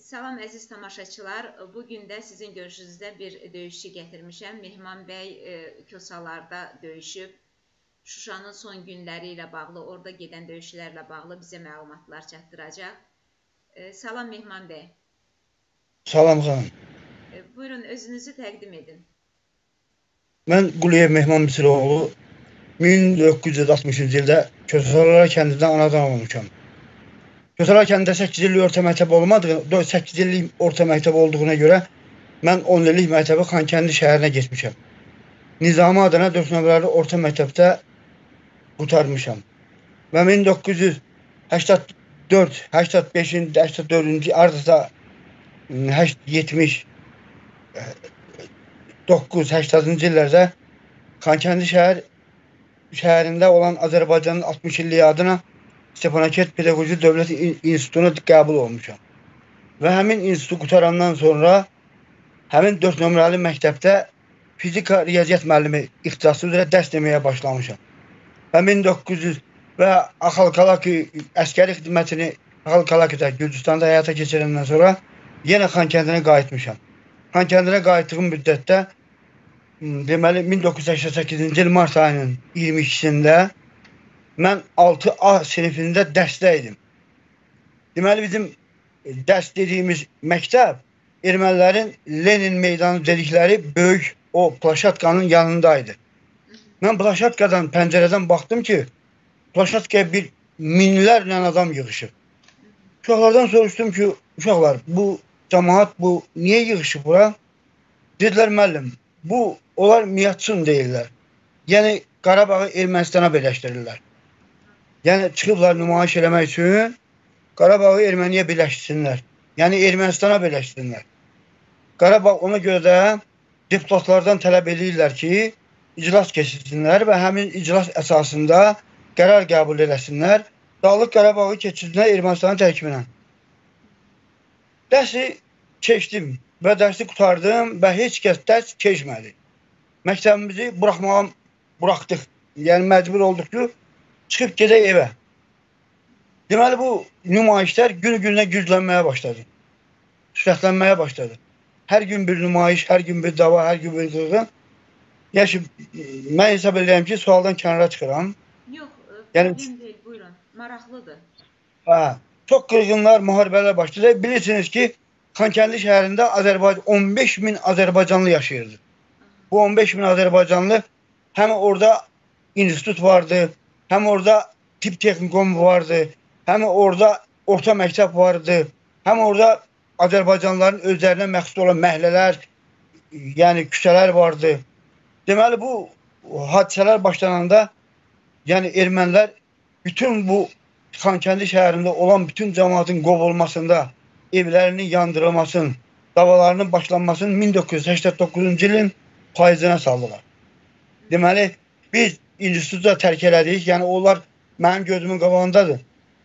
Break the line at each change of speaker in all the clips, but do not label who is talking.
Salam əziz tamaşaçılar. Bu gün də sizin görüşünüzdə bir döyüşçü gətirmişəm. Mehman bəy e, Kosalarda döyüşüb. Şuşanın son günləri ilə bağlı, orada gedən döyüşlərlə bağlı bizə məlumatlar çatdıracaq. E, salam Mehman bəy.
Salam xanım.
E, buyurun özünüzü təqdim edin.
Mən Quliyev Mehman Misiroğlu 1960-cı ildə Kösalar kəndindən anadan olmuşam. Kösalar kəndində 8 illik orta məktəb olmadığı, 8 illik orta məktəb olduğuna görə mən 10 illik məktəbi Xankəndi şəhərinə getmişəm. Nizami adına 4 nömrəli orta məktəbdə qutarmışam. Və 1984, 85-ci, 84-cü ardıca 70 9 80-cı illərdə Xankəndi şəhər şəhərində olan Azərbaycanın 60 illiyi adına Stepanakert Pedaqoji Dövlət İnstitutuna qəbul olmuşam. Və həmin institutu qutarandan sonra həmin 4 nömrəli məktəbdə fizika riyaziyyat müəllimi ixtisası üzrə dərs deməyə başlamışam. Və 1900 və Axalkalaki əskəri xidmətini Axalkalakidə Gürcüstanda həyata keçirəndən sonra yenə Xankəndinə qayıtmışam. Xankəndinə qayıtdığım müddətdə deməli 1988-ci il mart ayının 22-sində mən 6A sinifində dərsdə idim. Deməli bizim dərs dediyimiz məktəb ermənilərin Lenin meydanı dedikləri böyük o plaşatkanın yanındaydı. Mən plaşatkadan pəncərədən baxdım ki, plaşatkaya bir minlərlə adam yığışıb. Uşaqlardan soruşdum ki, uşaqlar bu cəmaat bu niyə yığışıb bura? Dedilər müəllim, bu onlar Miyatsın deyirlər. Yəni Qarabağı Ermənistana birləşdirirlər. Yəni çıxıblar nümayiş eləmək üçün Qarabağı Erməniyə birləşdirsinlər. Yəni Ermənistana birləşdirsinlər. Qarabağ ona görə də deputatlardan tələb edirlər ki, iclas keçirsinlər və həmin iclas əsasında qərar qəbul eləsinlər. Dağlıq Qarabağı keçirsinlər Ermənistanın tərkibinə. Dərsi keçdim və dərsi qutardım və heç kəs dərs keçmədi. Məktəbimizi buraxmağa buraxdıq. Yəni məcbur olduq ki, çıxıb gedək evə. Deməli bu nümayişlər gün-günə güclənməyə başladı. Sürətlənməyə başladı. Hər gün bir nümayiş, hər gün bir dava, hər gün bir qırğın. Yəni mən hesab edirəm ki, sualdan kənara çıxıram.
Yox, yəni deyil, buyurun. Maraqlıdır.
Hə, çox qırğınlar, müharibələr başladı. Bilirsiniz ki, Xankəndi şəhərində Azərbaycan 15 min Azərbaycanlı yaşayırdı. Bu 15 min Azərbaycanlı həm orada institut vardı, Həm orada tip texnikum vardı, həm orada orta məktəb vardı, həm orada Azərbaycanlıların özlərinə məxsus olan məhəllələr, yəni küçələr vardı. Deməli bu hadisələr başlananda, yəni ermənilər bütün bu Xankəndi şəhərində olan bütün cəmaatın qovulmasında, evlərinin yandırılmasının, davalarının başlanmasının 1989-cu ilin payızına saldılar. Deməli biz institutu da tərk elədik. Yəni onlar mənim gözümün qabağındadır.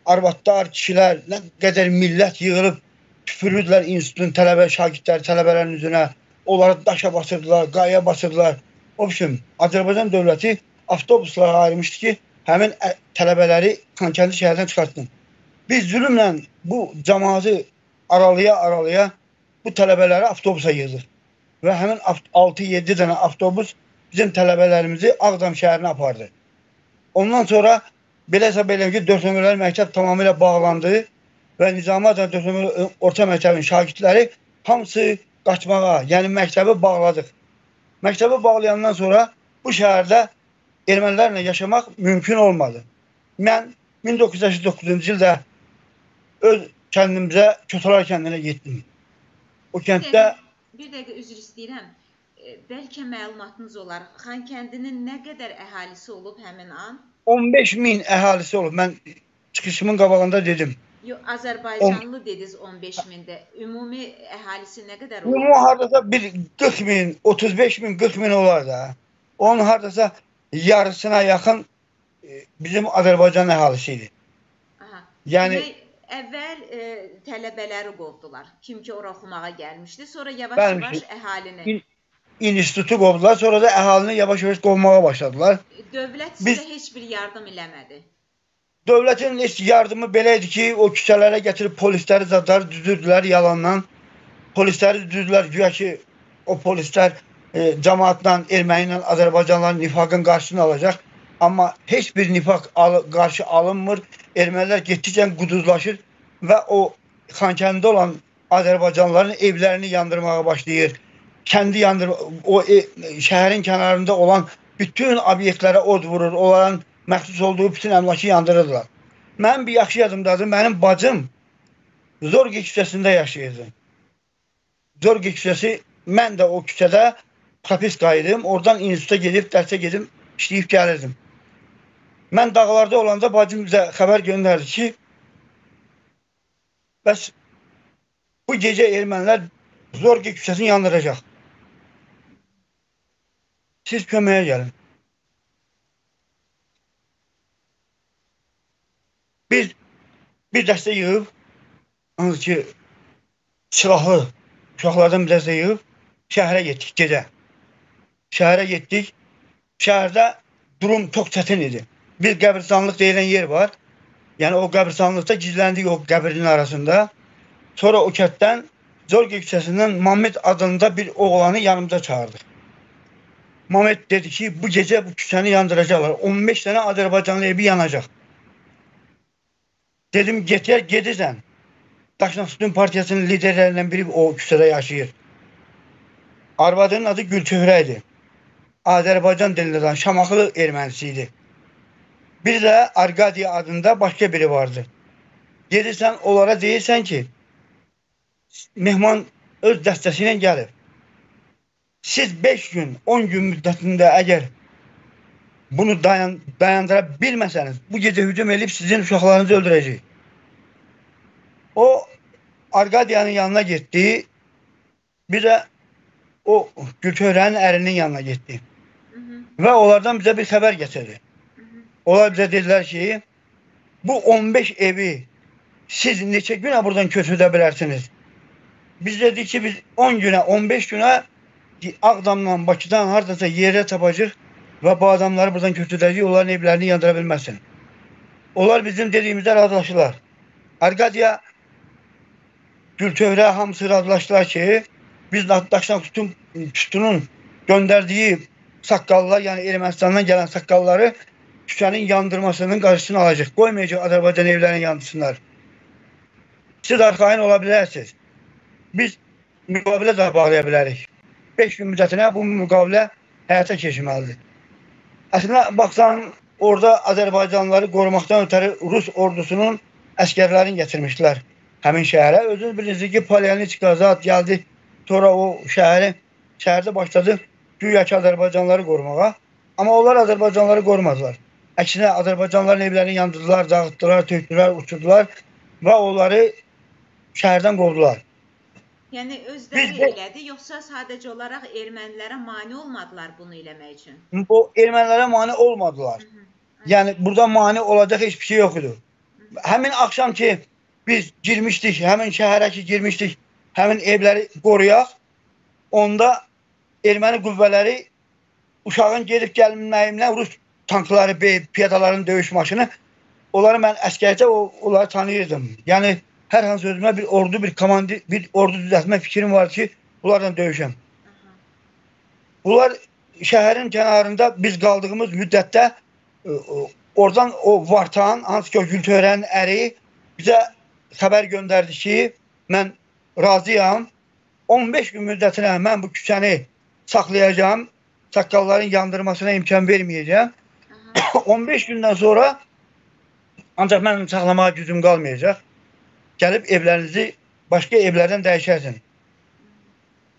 Arvadlar, kişilər, nə qədər millət yığılıb tüpürürdülər institutun tələbə, şagirdləri, tələbələrin üzünə. Onları daşa basırdılar, qayaya basırdılar. O biçim Azərbaycan dövləti avtobuslara ayırmışdı ki, həmin tələbələri Xankəndi şəhərdən çıxartsın. Biz zülmlə bu cəmaatı aralaya-aralaya bu tələbələri avtobusa yığdıq. Və həmin 6-7 dənə avtobus bizim tələbələrimizi Ağdam şəhərinə apardı. Ondan sonra belə hesab edirəm ki, 4 nömrəli məktəb tamamilə bağlandı və Nizami 4 nömrəli orta məktəbin şagirdləri hamısı qaçmağa, yəni məktəbi bağladıq. Məktəbi bağlayandan sonra bu şəhərdə ermənilərlə yaşamaq mümkün olmadı. Mən 1989-cu ildə öz kəndimizə, Kötəlar kəndinə getdim. O kənddə
bir dəqiqə üzr istəyirəm bəlkə məlumatınız olar. Xankəndinin nə qədər əhalisi olub həmin an?
15 min əhalisi olub. Mən çıxışımın qabağında dedim.
Yox, Azərbaycanlı On... dediniz 15 mində. Ümumi əhalisi nə qədər
olub? Ümumi hardasa bir 40 min, 35 min, 40 min olar da. Onun hardasa yarısına yaxın e, bizim Azərbaycan əhalisi idi.
Aha. Yəni Demək, əvvəl e, tələbələri qovdular. Kim ki ora oxumağa gəlmişdi. Sonra yavaş-yavaş əhalini
institutu qovdular. Sonra da əhalini yavaş-yavaş qovmağa başladılar.
Dövlət sizə Biz... heç bir yardım eləmədi.
Dövlətin heç yardımı belə idi ki, o küçələrə gətirib polisləri zadlar düzürdülər yalandan. Polisləri düzürdülər güya ki, o polislər e, cemaatla, erməni ilə Azərbaycanlıların nifaqın qarşısını alacaq. Amma heç bir nifaq al qarşı alınmır. Ermənilər getdikcə quduzlaşır və o Xankəndidə olan Azərbaycanlıların evlərini yandırmağa başlayır. Kəndi yandır o e, şəhərin kənarında olan bütün obyektlərə od vurur. Onların məxsus olduğu bütün əmlakı yandırırlar. Mənim bir yaxşı yadımdadır. Mənim bacım Zorgi küçəsində yaşayırdı. Zorgi küçəsi mən də o küçədə propiska idim. Oradan instituta gedib, dərsə gedib, işləyib gəlirdim. Mən dağlarda olanda bacım bizə xəbər göndərdi ki, bəs bu gecə ermənilər Zorgi küçəsini yandıracaq. Siz köməyə gəlin. Biz bir dəstə yığıb, hansı ki, silahlı uşaqlardan bir dəstə yığıb şəhərə getdik gecə. Şəhərə getdik. Şəhərdə durum çox çətin idi. Bir qəbirstanlıq deyilən yer var. Yəni o qəbirstanlıqda gizləndik o qəbrin arasında. Sonra o kətdən Zorgi küçəsindən Mamet adında bir oğlanı yanımıza çağırdıq. Mamet dedi ki, bu gecə bu küçəni yandıracaqlar. 15 dənə Azərbaycanlı evi yanacaq. Dedim, getər, gedirsən. Daşnaqsütün partiyasının liderlərindən biri o küçədə yaşayır. Arvadının adı Gülçöhrə idi. Azərbaycan dilində danışan Şamaxılı ermənisi idi. Bir də Arqadiya adında başqa biri vardı. Gedirsən, onlara deyirsən ki, mehman öz dəstəsi ilə gəlir. Siz 5 gün, 10 gün müddətində əgər bunu dayan, dayandıra bilməsəniz, bu gecə hücum edib sizin uşaqlarınızı öldürəcək. O Arqadiyanın yanına getdi. Bir də o Gülçöhrənin ərinin yanına getdi.
Hı -hı.
Və onlardan bizə bir xəbər gətirdi.
-hı.
Onlar bizə dedilər ki, bu 15 evi siz neçə günə buradan köçüdə bilərsiniz? Biz dedik ki, biz 10 günə, 15 günə Ağdamdan, Bakıdan hardasa yerə tapacaq və bu adamları buradan köçürdəcək, onların evlərini yandıra bilməsin. Onlar bizim dediyimizdə razılaşırlar. Arkadiya Gülçöhrə hamısı razılaşdılar ki, biz Daşnak Tütün, Tütünün göndərdiyi saqqallar, yəni Ermənistandan gələn saqqalları küçənin yandırmasının qarşısını alacaq. Qoymayacaq Azərbaycan evlərini yandırsınlar. Siz arxayın ola bilərsiniz. Biz müqavilə də bağlaya bilərik. 5 gün müddətinə bu müqavilə həyata keçirməlidir. Əslində baxsan, orada Azərbaycanlıları qorumaqdan ötəri Rus ordusunun əskərlərini gətirmişdilər həmin şəhərə. Özünüz bilirsiniz ki, Polyanitska zat gəldi, sonra o şəhəri, şəhərdə başladı güya ki, Azərbaycanlıları qorumağa. Amma onlar Azərbaycanlıları qorumadılar. Əksinə Azərbaycanlıların evlərini yandırdılar, dağıtdılar, tökdülər, uçurdular və onları şəhərdən qovdular.
Yəni özləri
Biz
elədi, yoxsa sadəcə olaraq ermənilərə mane olmadılar bunu eləmək üçün?
Bu ermənilərə mane olmadılar.
Hı -hı.
Yəni burada mane olacaq heç bir şey yox idi. Həmin axşam ki biz girmişdik, həmin şəhərə ki girmişdik, həmin evləri qoruyaq. Onda erməni qüvvələri uşağın gedib gəlməyimlə Rus tankları, piyadaların döyüş maşını onları mən əskərcə onları tanıyırdım. Yəni hər hansı özümə bir ordu, bir komandir, bir ordu düzəltmə fikrim var ki, bunlarla döyüşəm. Bunlar şəhərin kənarında biz qaldığımız müddətdə e, o- oradan o Vartan, hansı ki o Gültöhrənin əri bizə xəbər göndərdi ki, mən razıyam. 15 gün müddətinə mən bu küçəni saxlayacağam. Saqqalların yandırmasına imkan verməyəcəm.
Aha.
15 gündən sonra ancaq mənim saxlamağa gücüm qalmayacaq. Gəlib evlərinizi başqa evlərdən dəyişərsən.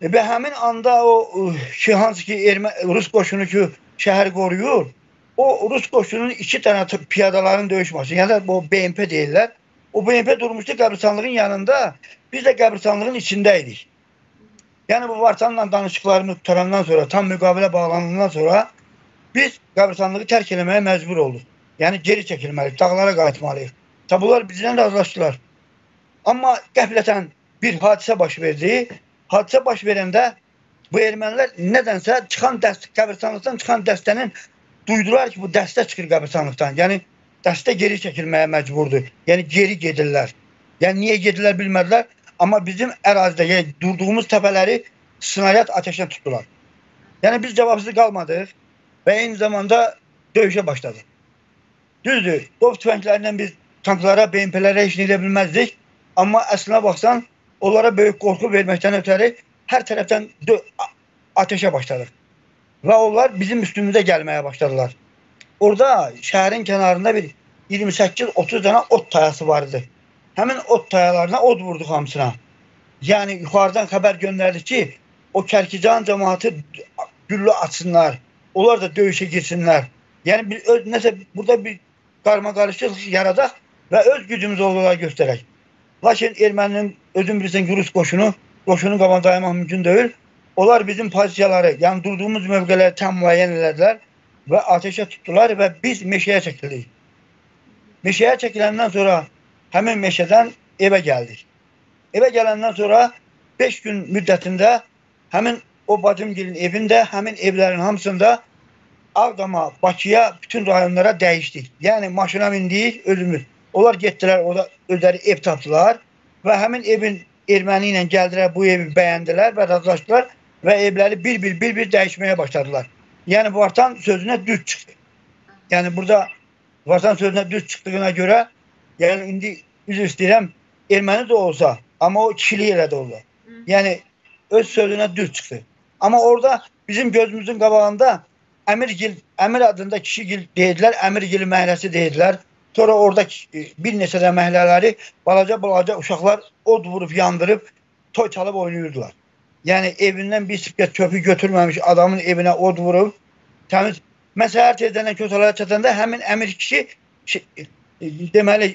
E, Və həmin anda o ıı, ki, hansı ki Ermə, Rus qoşunu ki şəhər qoruyur, o Rus qoşunun iki dənə t- piyadaların döyüş maşını, yəni bu BMP deyirlər. O BMP durmuşdu qəbristanlığın yanında. Biz də qəbristanlığın içində idik. Yəni bu Vartanla danışıqlarımız qutarandan sonra, tam müqavilə bağlanandan sonra biz qəbristanlığı tərk eləməyə məcbur olduq. Yəni geri çəkilməliyik, dağlara qayıtmalıyıq. Ta bunlar bizdən razılaşdılar. Amma qəflətən bir hadisə baş verdi. Hadisə baş verəndə bu ermənilər nədənsə çıxan dəst qəbristanlıqdan çıxan dəstənin duydular ki, bu dəstə çıxır qəbristanlıqdan. Yəni dəstə geri çəkilməyə məcburdur. Yəni geri gedirlər. Yəni niyə gedirlər bilmədilər, amma bizim ərazidə, yəni durduğumuz təpələri snaryad atəşlə tutdular. Yəni biz cavabsız qalmadıq və eyni zamanda döyüşə başladıq. Düzdür, top tüfənglərindən biz tanklara, BMP-lərə heç nə edə bilməzdik, amma əslinə baxsan, onlara böyük qorxu verməkdən ötəri hər tərəfdən dö- a- ateşə başladıq. Və onlar bizim üstümüzə gəlməyə başladılar. Orada şəhərin kənarında bir 28-30 dənə ot tayası vardı. Həmin ot tayalarına od vurduq hamısına. Yəni yuxarıdan xəbər göndərdik ki, o Kərkican cəmaatı güllə açsınlar. Onlar da döyüşə girsinlər. Yəni bir öz nəsə burada bir qarma-qarışıqlıq yaradaq və öz gücümüzü onlara göstərək. Lakin erməninin özün bilirsən ki, Rus qoşunu, qoşunun qabağında dayanmaq mümkün deyil. Onlar bizim pozisiyaları, yəni durduğumuz mövqeləri tam müəyyən elədilər və ateşə tutdular və biz meşəyə çəkildik. Meşəyə çəkiləndən sonra həmin meşədən evə gəldik. Evə gələndən sonra 5 gün müddətində həmin o bacımgilin evində, həmin evlərin hamısında Ağdama, Bakıya, bütün rayonlara dəyişdik. Yəni maşına mindik özümüz. Onlar getdilər, orada özləri ev tapdılar və həmin evin erməni ilə gəldilər, bu evi bəyəndilər və razılaşdılar və evləri bir-bir bir-bir dəyişməyə başladılar. Yəni Vartan sözünə düz çıxdı. Yəni burada Vartan sözünə düz çıxdığına görə, yəni indi üzr istəyirəm, erməni də olsa, amma o kişilik elədi orada. Yəni öz sözünə düz çıxdı. Amma orada bizim gözümüzün qabağında Əmirgil, Əmir adında kişigil deyidilər, Əmirgil məhəlləsi deyidilər. Sonra orada e, bir neçə də məhəllələri balaca-balaca uşaqlar od vurub yandırıb toy çalıb oynayırdılar. Yəni evindən bir sipkət köpü götürməmiş adamın evinə od vurub təmiz Mən səhər tezdən kötələrə çatanda həmin əmir kişi şey, e, deməli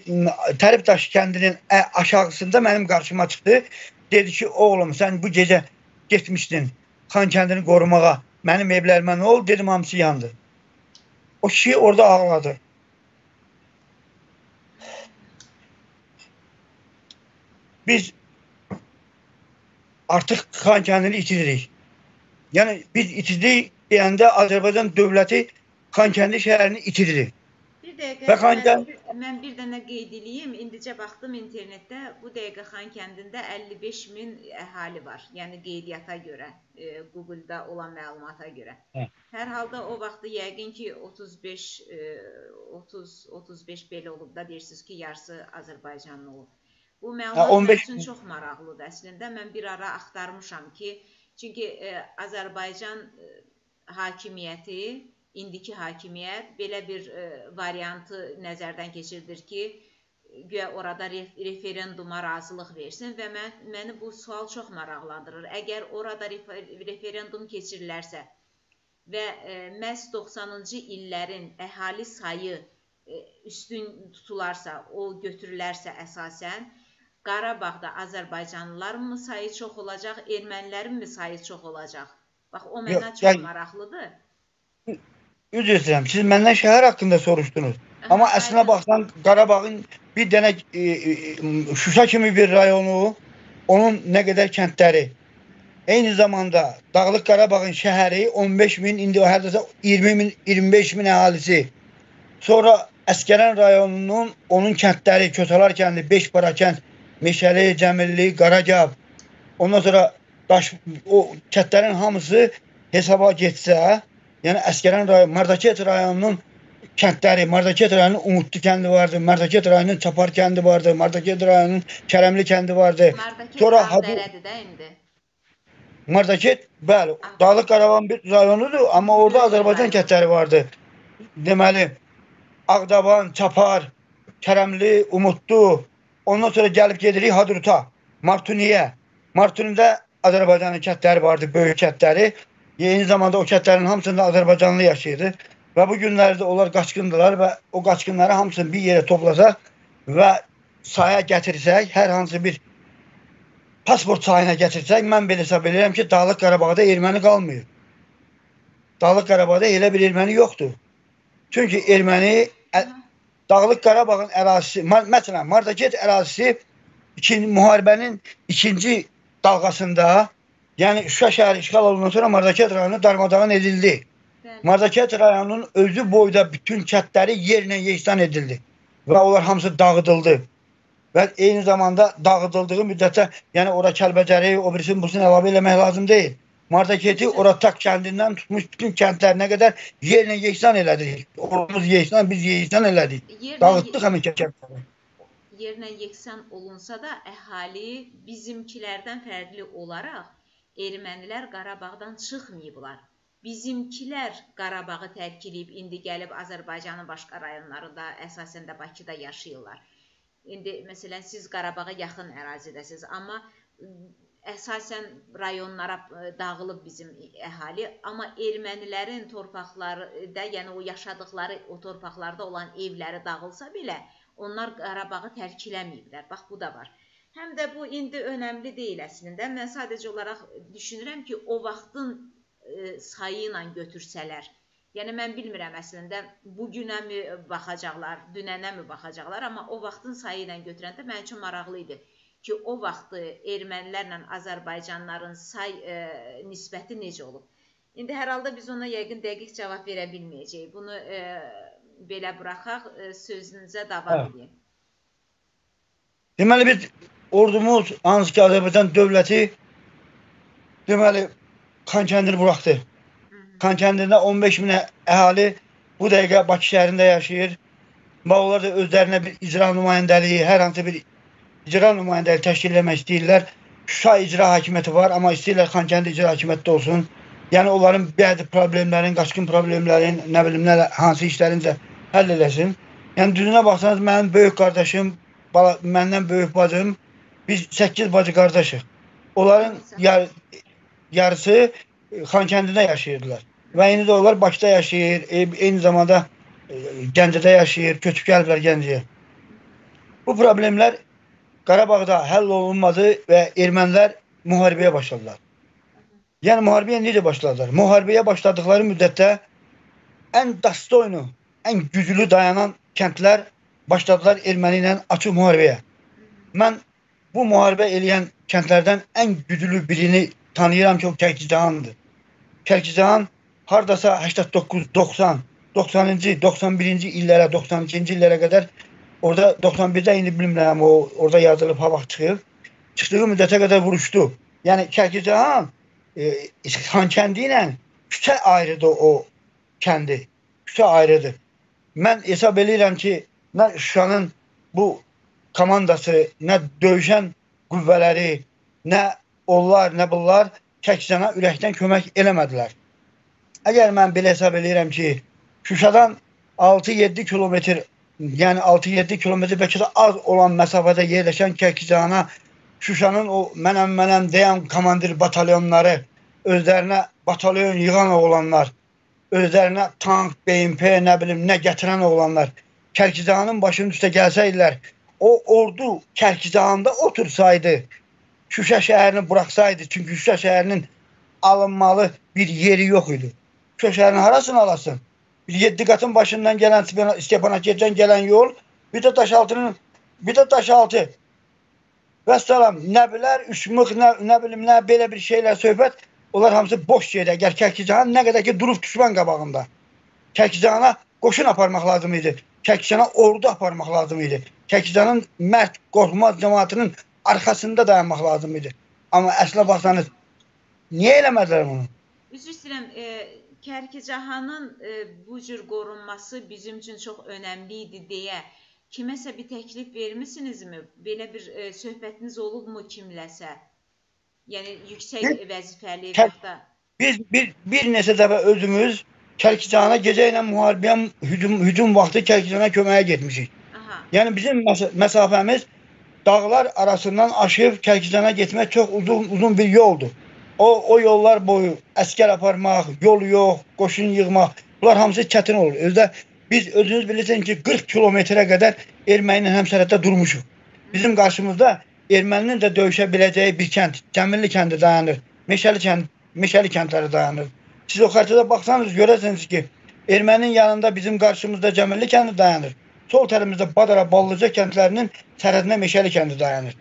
Tərifdaş kəndinin aşağısında mənim qarşıma çıxdı. Dedi ki, oğlum sən bu gecə getmişdin Xan kəndini qorumağa. Mənim evlərimə nə oldu? Dedim hamısı yandı. O kişi orada ağladı. Biz artıq Xan kəndini itiririk. Yəni biz itirdik deyəndə Azərbaycan dövləti Xankəndi şəhərini itirdi.
Bir dəqiqə
Və
mən,
Xankənd-
mən bir dənə qeyd eləyim. İndicə baxdım internetdə. Bu dəqiqə Xan kəndində 55 min əhali var. Yəni qeydiyyata görə, e, Google-da olan məlumata görə.
Hə.
Hər halda o vaxtı yəqin ki 35 e, 30 35 belə olub da deyirsiniz ki, yarısı Azərbaycanlı olub. Bu məlumat
15
mənim üçün çox maraqlıdır əslində. Mən bir ara axtarmışam ki, çünki e, Azərbaycan e, hakimiyyəti, indiki hakimiyyət belə bir e, variantı nəzərdən keçirdir ki, güya orada ref referenduma razılıq versin və mən məni bu sual çox maraqlandırır. Əgər orada refer referendum keçirilərsə və e, məhz 90-cı illərin əhali sayı e, üstün tutularsa, o götürülərsə əsasən Qarabağda Azərbaycanlıların mı sayı çox olacaq, ermənilərin mi sayı çox olacaq? Bax o mənə
Yox,
çox
yəni-
maraqlıdır.
Üzr istəyirəm. Siz məndən şəhər haqqında soruşdunuz. Amma
Aha,
əslinə
aydın.
baxsan Qarabağın bir dənə e, e, Şuşa kimi bir rayonu, onun nə qədər kəndləri. Eyni zamanda Dağlıq Qarabağın şəhəri 15 min, indi hərdəsə 20 min, 25 min əhalisi. Sonra Əskərən rayonunun onun kəndləri, Kötalar kəndi, Beşpara kənd, Meşəli, Cəmilli, Qaragab. Ondan sonra daş o kəndlərin hamısı hesaba getsə, yəni Əskərən rayon, Mardaket rayonunun kəndləri, Mardaket rayonunun Umudlu kəndi vardı, Mardaket rayonunun Çapar kəndi vardı, Mardaket rayonunun Kərəmli kəndi vardı.
Mardakı
Sonra
dərədir də indi.
Mardaket, bəli, Dağlıq Qarabağın bir rayonudur, amma orada Azərbaycan kəndləri vardı. Deməli, Ağdaban, Çapar, Kərəmli, Umudlu. Ondan sonra gəlib gedirik Hadruta, Martuniyə. Martunidə Azərbaycanın kəndləri vardı, böyük kəndləri. Eyni zamanda o kəndlərin hamısında Azərbaycanlı yaşayırdı. Və bu günlərdə onlar qaçqındılar və o qaçqınları hamısını bir yerə toplasaq və sahaya gətirsək, hər hansı bir pasport sayına gətirsək, mən belə hesab edirəm ki, Dağlıq Qarabağda erməni qalmıyor. Dağlıq Qarabağda elə bir erməni yoxdur. Çünki erməni Dağlıq Qarabağın ərazisi, məsələn, Mardaket ərazisi ikinci müharibənin ikinci dalğasında, yəni Şuşa şəhəri işğal olundan sonra Mardaket rayonu darmadağın edildi. Mardakent rayonunun özü boyda bütün kəndləri yerlə yeksan edildi və onlar hamısı dağıdıldı. Və eyni zamanda dağıdıldığı müddətdə, yəni ora Kəlbəcəri, o birisini busunu əlavə eləmək lazım deyil. Mardakenti ora tak kəndindən tutmuş bütün kəndlərinə qədər yerlə yeksan elədik. Orumuz yeksan, biz yeksan elədik.
Yerlə,
Dağıtdıq həmin kəndləri.
yerlə yeksan olunsa da əhali bizimkilərdən fərqli olaraq ermənilər Qarabağdan çıxmayıblar. Bizimkilər Qarabağı tərk edib indi gəlib Azərbaycanın başqa rayonlarında, əsasən də Bakıda yaşayırlar. İndi məsələn siz Qarabağa yaxın ərazidəsiz, amma əsasən rayonlara ə, dağılıb bizim əhali, amma ermənilərin torpaqları da, yəni o yaşadıkları o torpaqlarda olan evləri dağılsa belə, onlar Qarabağı tərk eləməyiblər. Bax bu da var. Həm də bu indi önəmli deyil əslində. Mən sadəcə olaraq düşünürəm ki, o vaxtın ə, sayı ilə götürsələr. Yəni mən bilmirəm əslində bu günəmi baxacaqlar, dünənəmi baxacaqlar, amma o vaxtın sayı ilə götürəndə mənim üçün maraqlı idi ki, o vaxtı ermənilərlə Azərbaycanlıların say ə, nisbəti necə olub. İndi hər halda biz ona yəqin dəqiq cavab verə bilməyəcəyik. Bunu ə, belə buraxaq, ə, sözünüzə davam
Hə.
edin.
Deməli biz ordumuz hansı ki Azərbaycan dövləti deməli Xankəndini buraxdı. Xankəndində 15 min əhali bu dəqiqə Bakı şəhərində yaşayır. Və onlar da özlərinə bir icra nümayəndəliyi, hər hansı bir icra nümayəndəliyi təşkil etmək istəyirlər. Şuşa icra hakimiyyəti var, amma istəyirlər Xankəndi icra hakimiyyəti də olsun. Yəni onların bəzi problemlərin, qaçqın problemlərin, nə bilim nə hansı işlərincə həll eləsin. Yəni düzünə baxsanız mənim böyük qardaşım, bala, məndən böyük bacım, biz 8 bacı qardaşıq. Onların yar, yarısı Xankəndidə yaşayırdılar. Və indi də onlar Bakıda yaşayır, e, eyni zamanda e, Gəncədə yaşayır, köçüb gəliblər Gəncəyə. Bu problemlər Qarabağda həll olunmadı və ermənilər müharibəyə başladılar. Yəni müharibəyə necə başladılar? Müharibəyə başladıkları müddətdə ən dastoynu, ən güclü dayanan kəndlər başladılar erməni ilə açıq müharibəyə. Mən bu müharibə eləyən kəndlərdən ən güclü birini tanıyıram ki, o Kərkicahandır. Kərkicahan hardasa 89, 90, 90-cı, 91-ci illərə, 92-ci illərə qədər orada 91-də indi bilmirəm o orada yazılıb ha vaxt çıxıb. Çıxdığı müddətə qədər vuruşdu. Yəni Kərkicahan e, Xankəndi ilə küçə ayrıdır o kəndi. Küçə ayrıdır. Mən hesab eləyirəm ki, nə Şuşanın bu komandası, nə döyüşən qüvvələri, nə onlar, nə bunlar Kəkcana ürəkdən kömək eləmədilər. Əgər mən belə hesab eləyirəm ki, Şuşadan 6-7 kilometr, yəni 6-7 kilometr bəlkə də az olan məsafədə yerləşən Kəkcana Şuşanın o mənəm mənəm deyən komandir batalyonları özlərinə batalyon yığan oğlanlar, özlərinə tank, BMP, nə bilim nə gətirən oğlanlar Kərkicanın başının üstə gəlsəydilər, o ordu Kərkicanda otursaydı, Şuşa şəhərini buraxsaydı, çünki Şuşa şəhərinin alınmalı bir yeri yox idi. Şuşa şəhərinin harasını alasın? Bir 7 qatın başından gələn Stepanakiyədən gələn yol, bir də Daşaltının, bir də Daşaltı. Vəssalam, nə bilər, üçmüq, nə, nə bilim, nə belə bir şeylər söhbət, onlar hamısı boş şeydə. Gəl Kərkicahan nə qədər ki durub düşman qabağında. Kərkicahana qoşun aparmaq lazım idi. Kərkicahana ordu aparmaq lazım idi. Kərkicahanın mərd, qorxmaz cəmaatının arxasında dayanmaq lazım idi. Amma əslə baxsanız, niyə eləmədilər bunu?
Üzr istəyirəm, e, Kərkicahanın e, bu cür qorunması bizim üçün çox önəmli idi deyə kiməsə bir təklif vermisinizmi? Belə bir e, söhbətiniz olubmu kimləsə? Yəni yüksək
Nə?
vəzifəli
Kər-
və ya
Biz bir, bir neçə dəfə özümüz Kərkicahana gecə ilə müharibəyə hücum, hücum vaxtı Kərkicahana köməyə getmişik.
Aha.
Yəni bizim məs məsafəmiz dağlar arasından aşıb Kərkicana getmək çox uzun uzun bir yoldur. O o yollar boyu əskər aparmaq, yol yox, qoşun yığmaq, bunlar hamısı çətin olur. Özdə biz özünüz bilirsiniz ki 40 kilometrə qədər erməni ilə həmsərhəddə durmuşuq. Bizim qarşımızda erməninin də döyüşə biləcəyi bir kənd, Cəmilli kəndi dayanır. Meşəli kənd, Meşəli kəndləri dayanır. Siz o xəritədə baxsanız görərsiniz ki, erməninin yanında bizim qarşımızda Cəmilli kəndi dayanır. Sol tərəfimizdə Badara, Ballıca kəndlərinin sərhədində Meşəli kəndi dayanır.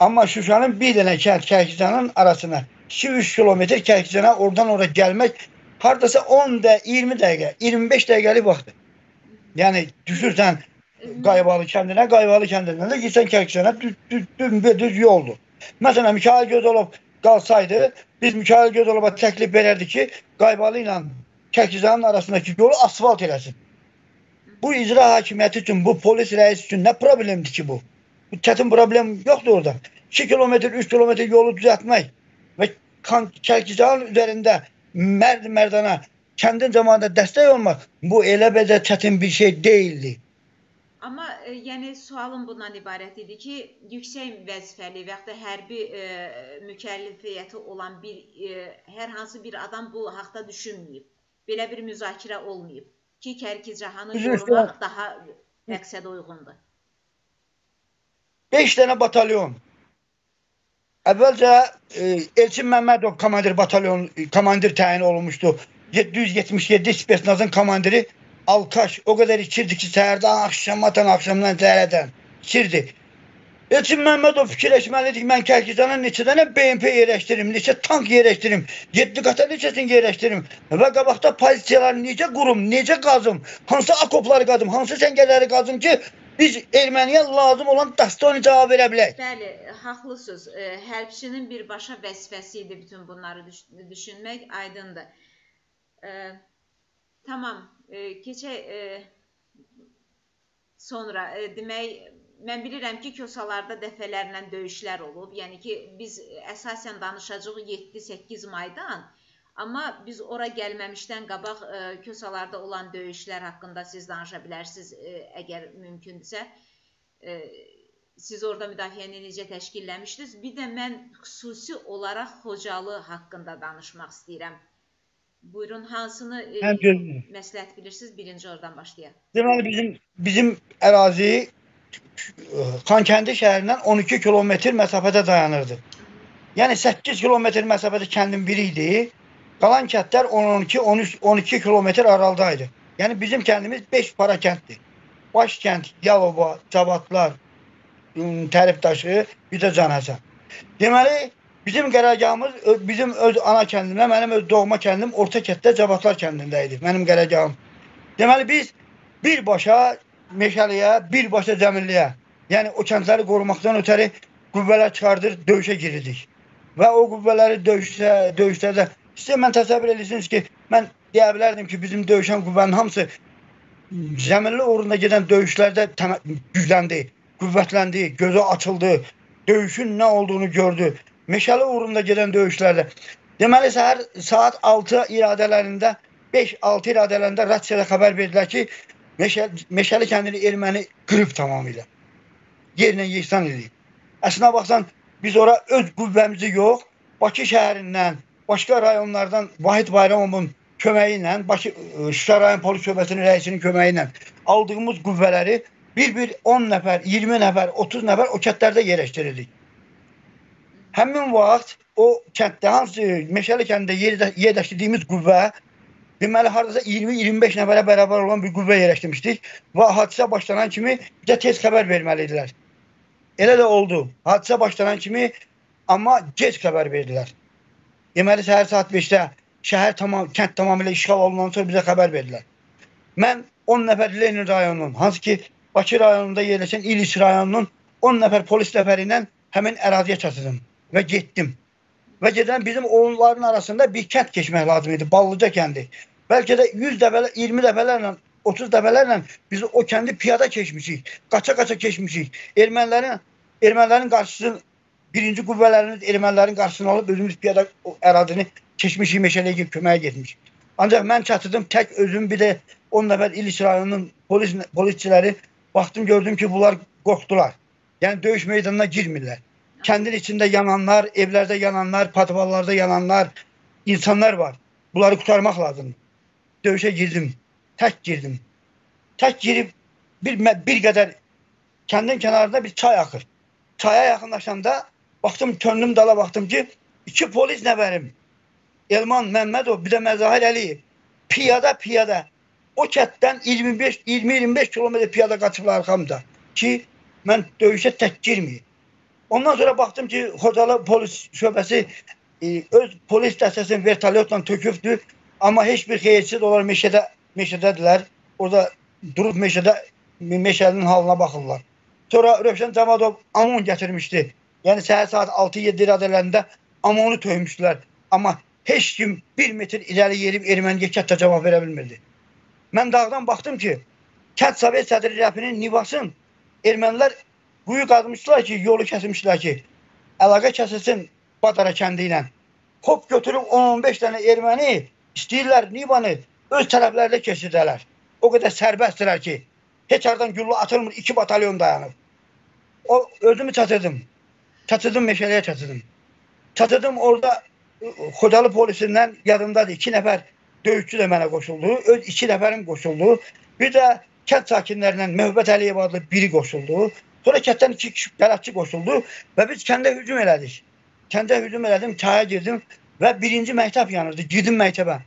Amma Şuşanın bir dənə kənd Kərkicanın arasına 2-3 kilometr Kərkicana oradan ora gəlmək hardasa 10 də 20 dəqiqə, 25 dəqiqəlik vaxtdır. Yəni düşürsən Qayvalı kəndinə, Qayvalı kəndindən də gitsən Kərkisənə düz, düz, düz, düz yoldur. Məsələn, Mikail Gözəlov qalsaydı, biz Mikail Gözəlova təklif verərdik ki, Qayvalı ilə Kərkisənin arasındakı yolu asfalt eləsin. Bu icra hakimiyyəti üçün, bu polis rəisi üçün nə problemdir ki bu? Bu çətin problem yoxdur orada. 2 kilometr, 3 kilometr yolu düzəltmək və Kərkisənin üzərində mərd mərdana kəndin cəmaatına dəstək olmaq bu elə belə çətin bir şey deyildi.
Amma e, yəni sualım bundan ibarət idi ki, yüksək vəzifəli və ya da hərbi e, mükəlləfiyyəti olan bir e, hər hansı bir adam bu haqqda düşünməyib. Belə bir müzakirə olmayıb ki, Kərkicahanı qorumaq daha məqsədə uyğundur.
5 dənə batalyon. Əvvəlcə e, Elçin Məmmədov komandir batalyon komandir təyin olunmuşdu. 777 spesnazın komandiri Alkaş o kadar içirdi ki səhərdən axşamatan, axşamdan səhərdən içirdi. Elçin Məmmədov fikirləşməlidir ki, mən Kərkizana neçə dənə BMP yerləşdirim, neçə tank yerləşdirim, 7 qata neçəsini yerləşdirim və qabaqda pozisiyaları necə qurum, necə qazım, hansı akopları qazım, hansı səngələri qazım ki, biz erməniyə lazım olan dastonu cavab verə bilək.
Bəli, haqlısınız. E, hərbçinin birbaşa vəzifəsi idi bütün bunları düş düşünmək aydındır. E, tamam, e, keçək e, sonra e, demək mən bilirəm ki, Kosalarda dəfələrlə döyüşlər olub. Yəni ki, biz əsasən danışacağıq 7-8 maydan, amma biz ora gəlməmişdən qabaq e, Kosalarda olan döyüşlər haqqında siz danışa bilərsiniz, e, əgər mümkündürsə. E, siz orada müdafiəni necə təşkilləmişdiniz? Bir də mən xüsusi olaraq Xocalı haqqında danışmaq istəyirəm. Buyurun hansını
gözləyim.
məsləhət bilirsiniz? Birinci oradan başlayaq.
Deməli bizim bizim ərazi Xankəndi şəhərindən 12 kilometr məsafədə dayanırdı. Yəni 8 kilometr məsafədə kəndin biri idi. Qalan kəndlər 12 13 12 kilometr aralıdaydı. Yəni bizim kəndimiz 5 para kənddir. Baş kənd, Yalova, Cavatlar, Tərifdaşı, bir də Canhəsən. Deməli Bizim qərargahımız bizim öz ana kəndimlə, mənim öz doğma kəndim Orta Kətdə Cavatlar kəndində idi. Mənim qərargahım. Deməli biz birbaşa meşəliyə, birbaşa cəmilliyə, yəni o kəndləri qorumaqdan ötəri qüvvələr çıxardır, döyüşə girirdik. Və o qüvvələri döyüşdə, döyüşdə də sizə mən təsəvvür edirsiniz ki, mən deyə bilərdim ki, bizim döyüşən qüvvənin hamısı zəminli uğrunda gedən döyüşlərdə gücləndi, qüvvətləndi, gözü açıldı, döyüşün nə olduğunu gördü. Meşəli uğrunda gedən döyüşlərdə. Deməli səhər saat 6 iradələrində 5-6 iradələrində rassiyada xəbər verdilər ki, Meşə, Meşəli kəndini erməni qırıb tamamilə. Yerlə yeksan edib. Əslinə baxsan biz ora öz qüvvəmizi yox, Bakı şəhərindən, başqa rayonlardan Vahid Bayramovun köməyi ilə, Bakı Şuşa rayon polis şöbəsinin rəisinin köməyi ilə aldığımız qüvvələri bir-bir 10 nəfər, 20 nəfər, 30 nəfər o kətlərdə yerləşdirirdik. Həmin vaxt o kənddə hansı Meşəli kəndində yerləşdirdiyimiz qüvvə deməli hardasa 20-25 nəfərə bərabər olan bir qüvvə yerləşdirmişdik və hadisə başlanan kimi bizə tez xəbər verməli idilər. Elə də oldu. Hadisə başlanan kimi amma gec xəbər verdilər. Deməli səhər saat 5-də şəhər tamam kənd tamamilə işğal olunandan sonra bizə xəbər verdilər. Mən 10 nəfər Lenin rayonunun, hansı ki Bakı rayonunda yerləşən İliç rayonunun 10 nəfər polis nəfəri ilə həmin əraziyə çatdım və getdim. Və gedən bizim onların arasında bir kənd keçmək lazım idi. Ballıca kəndi. Bəlkə də 100 dəfələr, 20 dəfələrlə, 30 dəfələrlə biz o kəndi piyada keçmişik. Qaça-qaça keçmişik. Ermənilərin ermənilərin qarşısını birinci qüvvələrimiz ermənilərin qarşısını alıb özümüz piyada ərazini keçmişik, meşəliyə köməyə getmişik. Ancaq mən çatırdım tək özüm bir də 10 nəfər İliç rayonunun polis polisçiləri baxdım gördüm ki, bunlar qorxdular. Yəni döyüş meydanına girmirlər kəndin içində yananlar, evlərdə yananlar, patvallarda yananlar, insanlar var. Bunları qurtarmaq lazımdır. Döyüşə girdim. Tək girdim. Tək girib bir bir qədər kəndin kənarında bir çay axır. Çaya yaxınlaşanda baxdım, könlüm dala baxdım ki, iki polis nəvərim Elman Məmmədov, bir də Məzahir Əliyev piyada piyada o kətdən 25 20-25 kilometr piyada qaçıblar arxamda ki, mən döyüşə tək girməyim. Ondan sonra baxdım ki, Xocalı polis şöbəsi e, öz polis dəstəsini vertolyotla tökübdür. Amma heç bir xeyirsiz onlar meşədə meşədədirlər. Orada durub meşədə meşənin halına baxırlar. Sonra Rövşən Camadov amon gətirmişdi. Yəni səhər saat 6-7 radələrində amonu töymüşdülər. Amma heç kim 1 metr irəli yerib erməniyə kətdə cavab verə bilmirdi. Mən dağdan baxdım ki, Kənd Sovet sədri rəfinin Nivasın ermənilər quyu qazmışdılar ki, yolu kəsmişdilər ki, əlaqə kəsilsin Badara kəndi ilə. Hop götürüb 10-15 dənə erməni istəyirlər Nivanı öz tərəflərində keçirdələr. O qədər sərbəstdirlər ki, heç hardan güllə atılmır, iki batalyon dayanıb. O özümü çatırdım. Çatırdım meşəliyə çatırdım. Çatırdım orada Xocalı polisindən yadımdadır. iki nəfər döyüşçü də mənə qoşuldu. Öz iki nəfərim qoşuldu. Bir də kənd sakinlərindən Məhbət Əliyev adlı biri qoşuldu. Sonra kənddən iki kişi bələdçi qoşuldu və biz kəndə hücum elədik. Kəndə hücum elədim, çaya girdim və birinci məktəb yanırdı. Girdim məktəbə.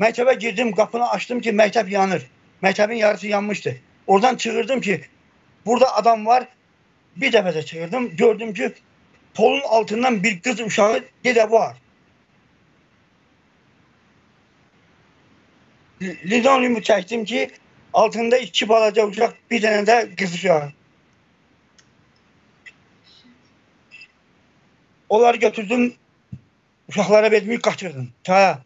Məktəbə girdim, qapını açdım ki, məktəb yanır. Məktəbin yarısı yanmışdı. Oradan çığırdım ki, burada adam var. Bir dəfə də çığırdım. Gördüm ki, polun altından bir qız uşağı gedə var. Linolyumu çəkdim ki, altında iki balaca uşaq, bir dənə də qız uşağı. Onları götürdüm, uşaqlara verməyib qaçırdım çaya.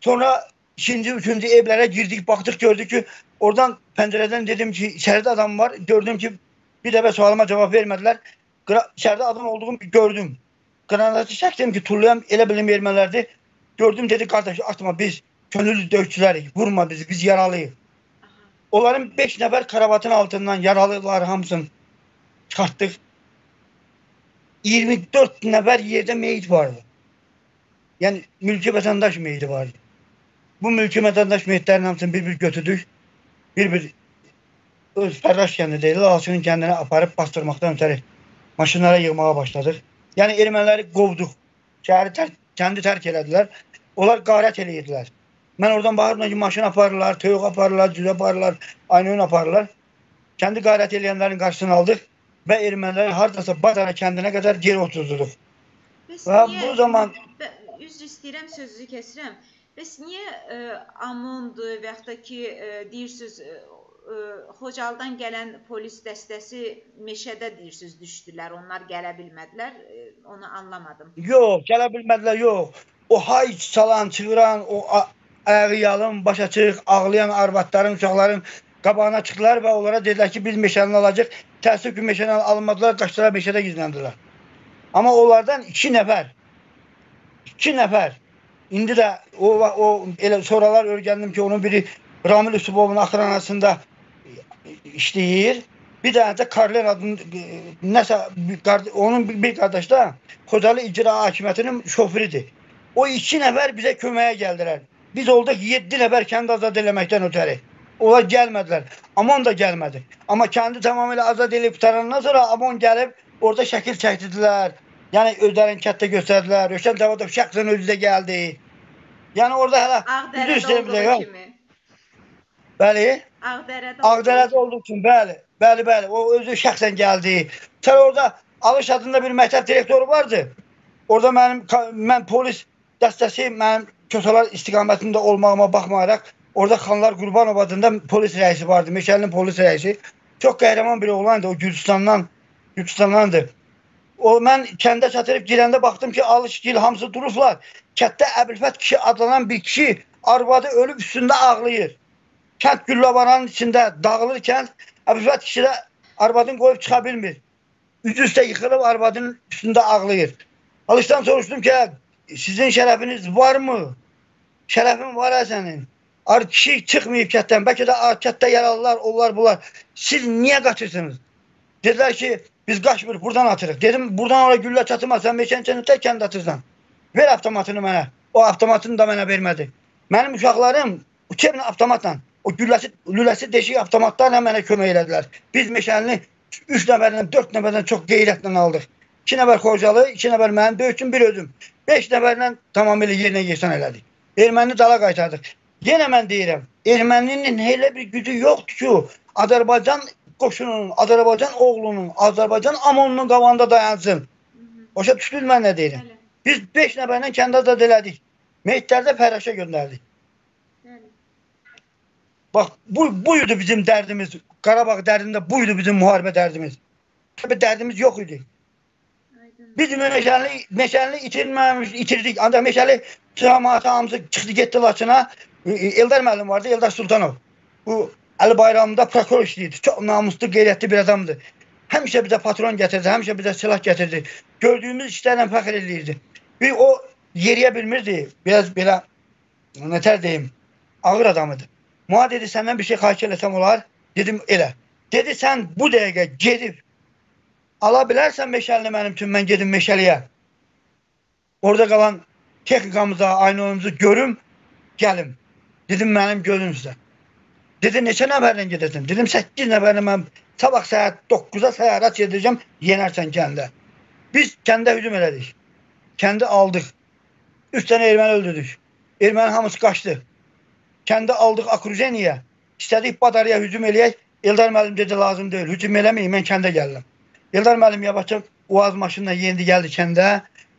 Sonra ikinci, üçüncü evlərə girdik, baxdıq, gördük ki, oradan pəncərədən dedim ki, içəridə adam var. Gördüm ki, bir dəfə sualıma cavab vermədilər. İçəridə adam olduğumu gördüm. Qranatı çəkdim ki, tullayam, elə bilim ermənilərdir. Gördüm, dedi, qardaş, atma biz könüllü döyüşçülərik, vurma bizi, biz yaralıyıq. Onların 5 nəfər kravatın altından yaralılar hamısını çıxartdıq. 24 nəfər yerdə meyit vardı. Yəni mülki vətəndaş meyiti vardı. Bu mülki vətəndaş meyitlərin hamısını bir-bir götürdük. Bir-bir öz Fərraş kəndində ilə Laçının kəndinə aparıb bastırmaqdan ötəri maşınlara yığmağa başladıq. Yəni erməniləri qovduq. Şəhəri tərk, kəndi tərk elədilər. Onlar qarət eləyirdilər. Mən oradan baxırdım ki, maşın aparırlar, toyuq aparırlar, cüzə aparırlar, aynıyın aparırlar. Kəndi qarət eləyənlərin qarşısını aldıq və erməniləri hardasa Badara kəndinə qədər geri oturduq.
Bəs
Və
niyə-
bu zaman-
üzr istəyirəm sözünüzü kəsirəm. Bəs niyə ə, Amondu və yaxud da ki ə, deyirsiniz ə, ə, Xocalıdan gələn polis dəstəsi meşədə deyirsiniz düşdülər. Onlar gələ bilmədilər. Ə, onu anlamadım.
Yox, gələ bilmədilər, yox. O hay çalan, çığıran, o ayağı yalın, başa çıx, ağlayan arvadların, uşaqların qabağına çıxdılar və onlara dedilər ki, biz meşəni alacağıq. Təəssüf ki, meşəni almadılar, qaçdılar meşədə gizləndilər. Amma onlardan 2 nəfər 2 nəfər İndi də o o elə sonralar öyrəndim ki, onun biri Ramil Üsubovun axranasında işləyir. Bir dənə də Karlen adında e, nəsə onun bir, bir qardaş da Xocalı İcra Hakimiyyətinin şoförüdür. O 2 nəfər bizə köməyə gəldilər. Biz olduq 7 nəfər kəndi azad eləməkdən ötəri. Onlar gəlmədilər. Amon da gəlmədi. Amma kəndi tamamilə azad edib qutarandan sonra Amon gəlib orada şəkil çəkdirdilər. Yəni özlərini kətdə göstərdilər. Röşən Davudov şəxsən özü də gəldi. Yəni orada hələ
Ağdərədə olduğu kimi.
bəli,
Ağdərədə
Ağdərədə olduğu üçün bəli, bəli, bəli. O özü şəxsən gəldi. Sonra orada Alış adında bir məktəb direktoru vardı. Orada mənim mən polis dəstəsi mənim Kösalar istiqamətində olmağıma baxmayaraq orada Xanlar Qurbanov adında polis rəisi vardı. Meşəlinin polis rəisi. Çox qəhrəman bir oğlan idi. O Gürcüstandan Gürcüstandandır. O mən kəndə çatırıb girəndə baxdım ki, Alışgil hamısı durublar. Kətdə Əbülfət kişi adlanan bir kişi arvadı ölüb üstündə ağlayır. Kənd güllavaranın içində dağılırkən Əbülfət kişi də arvadını qoyub çıxa bilmir. Üzü üstə yıxılıb arvadının üstündə ağlayır. Alışdan soruşdum ki, sizin şərəfiniz varmı? Şərəfin var ha sənin. Ar kişi çıxmayıb kətdən. Bəlkə də kətdə yaralılar, onlar bunlar. Siz niyə qaçırsınız? Dedilər ki, biz qaçmırıq, buradan atırıq. Dedim, buradan ora güllə çatmaz. Sən içində tək kənd atırsan. Ver avtomatını mənə. O avtomatını da mənə vermədi. Mənim uşaqlarım uçeblə avtomatla, o gülləsi, lüləsi deşik avtomatlarla mənə kömək elədilər. Biz meşəlini 3 nəfərdən, 4 nəfərdən çox qeyrətlə aldıq. 2 nəfər Xocalı, 2 nəfər mənim döyüşüm, bir özüm. 5 nəfərlə tamamilə yerinə yesən elədik. Erməni dala qaytardıq. Yenə mən deyirəm, erməninin elə bir gücü yoxdur ki, Azərbaycan qoşununun, Azərbaycan oğlunun, Azərbaycan amonunun qabağında dayansın. Başa düşdünüz mən nə deyirəm? Biz 5 nəfərlə kəndə azad elədik. Meyitləri də Fərraşa göndərdik. Bax bu buydu bizim dərdimiz. Qarabağ dərdində buydu bizim müharibə dərdimiz. Tabii dərdimiz yox idi.
Aydın.
Biz meşəli meşəli itirməmiş, itirdik. Ancaq meşəli cəmaatı hamısı çıxdı getdi Laçına. E, e, Eldar müəllim vardı, Eldar Sultanov. Bu Əli Bayramında prokuror işləyirdi. Çox namuslu, qeyrətli bir adamdı. Həmişə bizə patron gətirdi, həmişə bizə silah gətirdi. Gördüyümüz işlərlə fəxr edirdi. Bir o yeriyə bilmirdi. Biraz belə nətər deyim, ağır adam idi. Muha dedi, səndən bir şey xahiş eləsəm olar? Dedim, elə. Dedi, sən bu dəqiqə gedib ala bilərsən meşəlini mənim üçün, mən gedim meşəliyə. Orada qalan texnikamıza, aynolumuzu görüm, gəlim. Dedim, mənim gözümüzdə. Dedi, neçə nəfərlə gedəcəm? Dedim, 8 nəfərlə mən sabah səhər 9-a səyahət edəcəm, yenərsən kəndə. Biz kəndə hücum elədik. Kəndi aldıq. Üç dənə erməni öldürdük. Erməni hamısı qaçdı. Kəndi aldıq Akrujeniyə. İstədik Badarıya hücum eləyək. Eldar müəllim dedi, lazım deyil. Hücum eləməyin, mən kəndə gəldim. Eldar müəllim yavaşca Uaz maşınla yendi gəldi kəndə.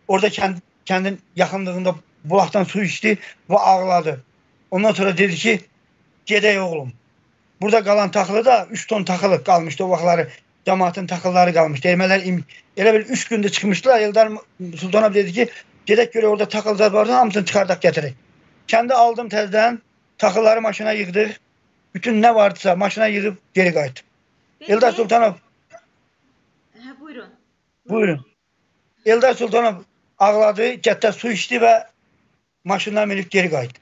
Orada kənd, kəndin yaxınlığında bulaqdan su içdi və ağladı. Ondan sonra dedi ki, gedək oğlum. Burada qalan taxılı da 3 ton taxılı qalmışdı o vaxtları. Cəmaatın taxılları qalmışdı. Ermənilər elə bil 3 gündə çıxmışdılar. Eldar Sultanov dedi ki, gedək görə orada taxıllar vardı, hamısını çıxardaq gətirək. Kəndi aldım təzədən, taxılları maşına yığdıq. Bütün nə vardısa maşına yığıb geri qayıtdım. Eldar Sultanov,
Hə, buyurun.
buyurun. Eldar Sultanov ağladı, gətdə su içdi və maşından minib geri qayıtdı.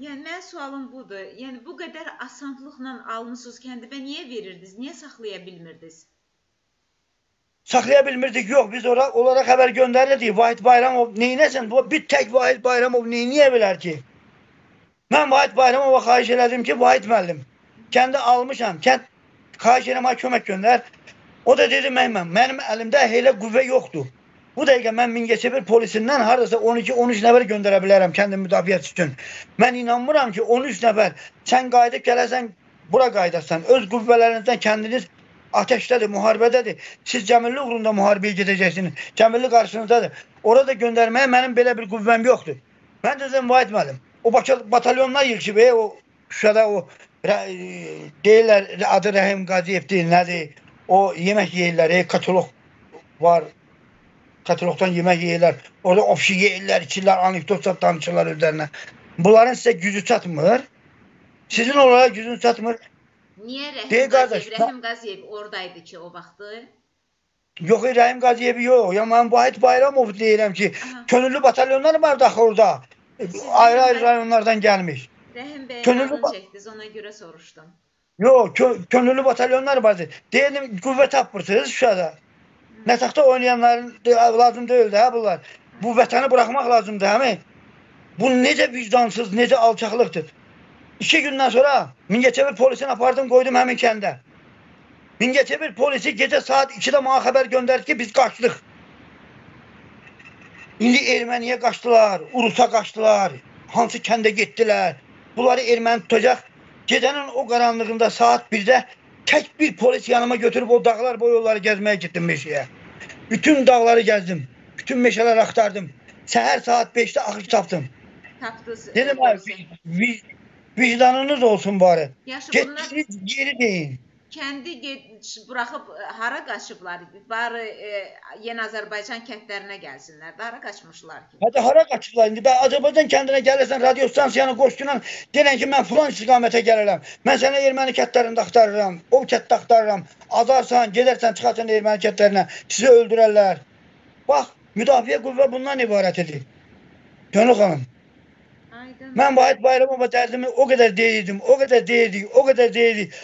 Yəni mənim sualım budur. Yəni bu qədər asanlıqla almısınız kəndi və niyə verirdiniz? Niyə saxlaya bilmirdiniz?
Saxlaya bilmirdik. Yox, biz ora onlara xəbər göndərirdik. Vahid Bayramov neynəsən? Bu bir tək Vahid Bayramov neyniyə bilər ki? Mən Vahid Bayramova xahiş elədim ki, Vahid müəllim, kəndi almışam. Kənd xahiş ay kömək göndər. O da dedi mənim, mənim əlimdə elə qüvvə yoxdur. Bu dəqiqə mən Mingəçevir polisindən hardasa 12-13 nəfər göndərə bilərəm kəndin müdafiəsi üçün. Mən inanmıram ki, 13 nəfər sən qayıdıb gələsən, bura qayıdasan. Öz qüvvələrinizdən kəndiniz ateşdədir, müharibədədir. Siz Cəmilli uğrunda müharibəyə gedəcəksiniz. Cəmilli qarşınızdadır. Orada göndərməyə mənim belə bir qüvvəm yoxdur. Mən dedim Vahid müəllim, o bata- batalyonlar yığışıb, o Şuşada o e, deyirlər adı Rəhim Qaziyevdir, nədir? O yemək yeyirlər, e, kataloq var. Kataloqdan yemək yeyirlər. Orada ofşi yeyirlər, içirlər, anekdot danışırlar özlərinə. Bunların sizə gücü çatmır. Sizin onlara gücünüz çatmır.
Niyə Rəhim
Deyil qardaş,
Qaziyev, Rəhim Qaziyev oradaydı ki o vaxtı?
Yox, Rəhim Qaziyevi yox. Ya mən Vahid Bayramov deyirəm ki,
Aha.
könüllü batalyonlar var daxı orada. Ayrı-ayrı rayonlardan gəlmiş.
Rəhim bəy
Könüllü
çəkdiniz, ona görə soruşdum.
Yox, kö könüllü batalyonlar vardı. Deyirdim, qüvvə tapmırsınız Şuşada. Nətaqda oynayanların lazım deyil də bunlar. Bu vətəni buraxmaq lazımdır, həmi? Bu necə vicdansız, necə alçaqlıqdır. İki gündən sonra Mingəçevir polisini apardım, qoydum həmin kəndə. Mingəçevir polisi gecə saat 2-də mənə xəbər göndərdi ki, biz qaçdıq. İndi Erməniyə qaçdılar, Urusa qaçdılar, hansı kəndə getdilər. Bunları erməni tutacaq. Gecənin o qaranlığında saat 1-də tək bir polis yanıma götürüb o dağlar boyu yolları gəzməyə getdim meşəyə. Bütün dağları gəzdim. Bütün meşələri axtardım. Səhər saat 5-də axır tapdım.
Tapdınız.
Dedim vicdanınız olsun bari. Getdiniz yeri deyin.
Kəndi buraxıb e, hara qaçıblar? Bari e, Yeni Azərbaycan kəndlərinə gəlsinlər. də, Hara qaçmışlar ki?
Hadi hara qaçırlar indi? Ben Azərbaycan kəndinə gəlirsən, radio stansiyanı qoşdunan denən ki, mən filan istiqamətə gəlirəm. Mən səni erməni kətlərində axtarıram, o kətdə axtarıram. Azarsan, gedərsən, çıxarsan erməni kətlərinə, sizi öldürərlər. Bax, müdafiə qüvvə bundan ibarət edir. Gönül xanım,
Aydın.
mən Vahid Bayramova dərdimi o qədər deyirdim, o qədər deyirdik, o qədər deyirdik.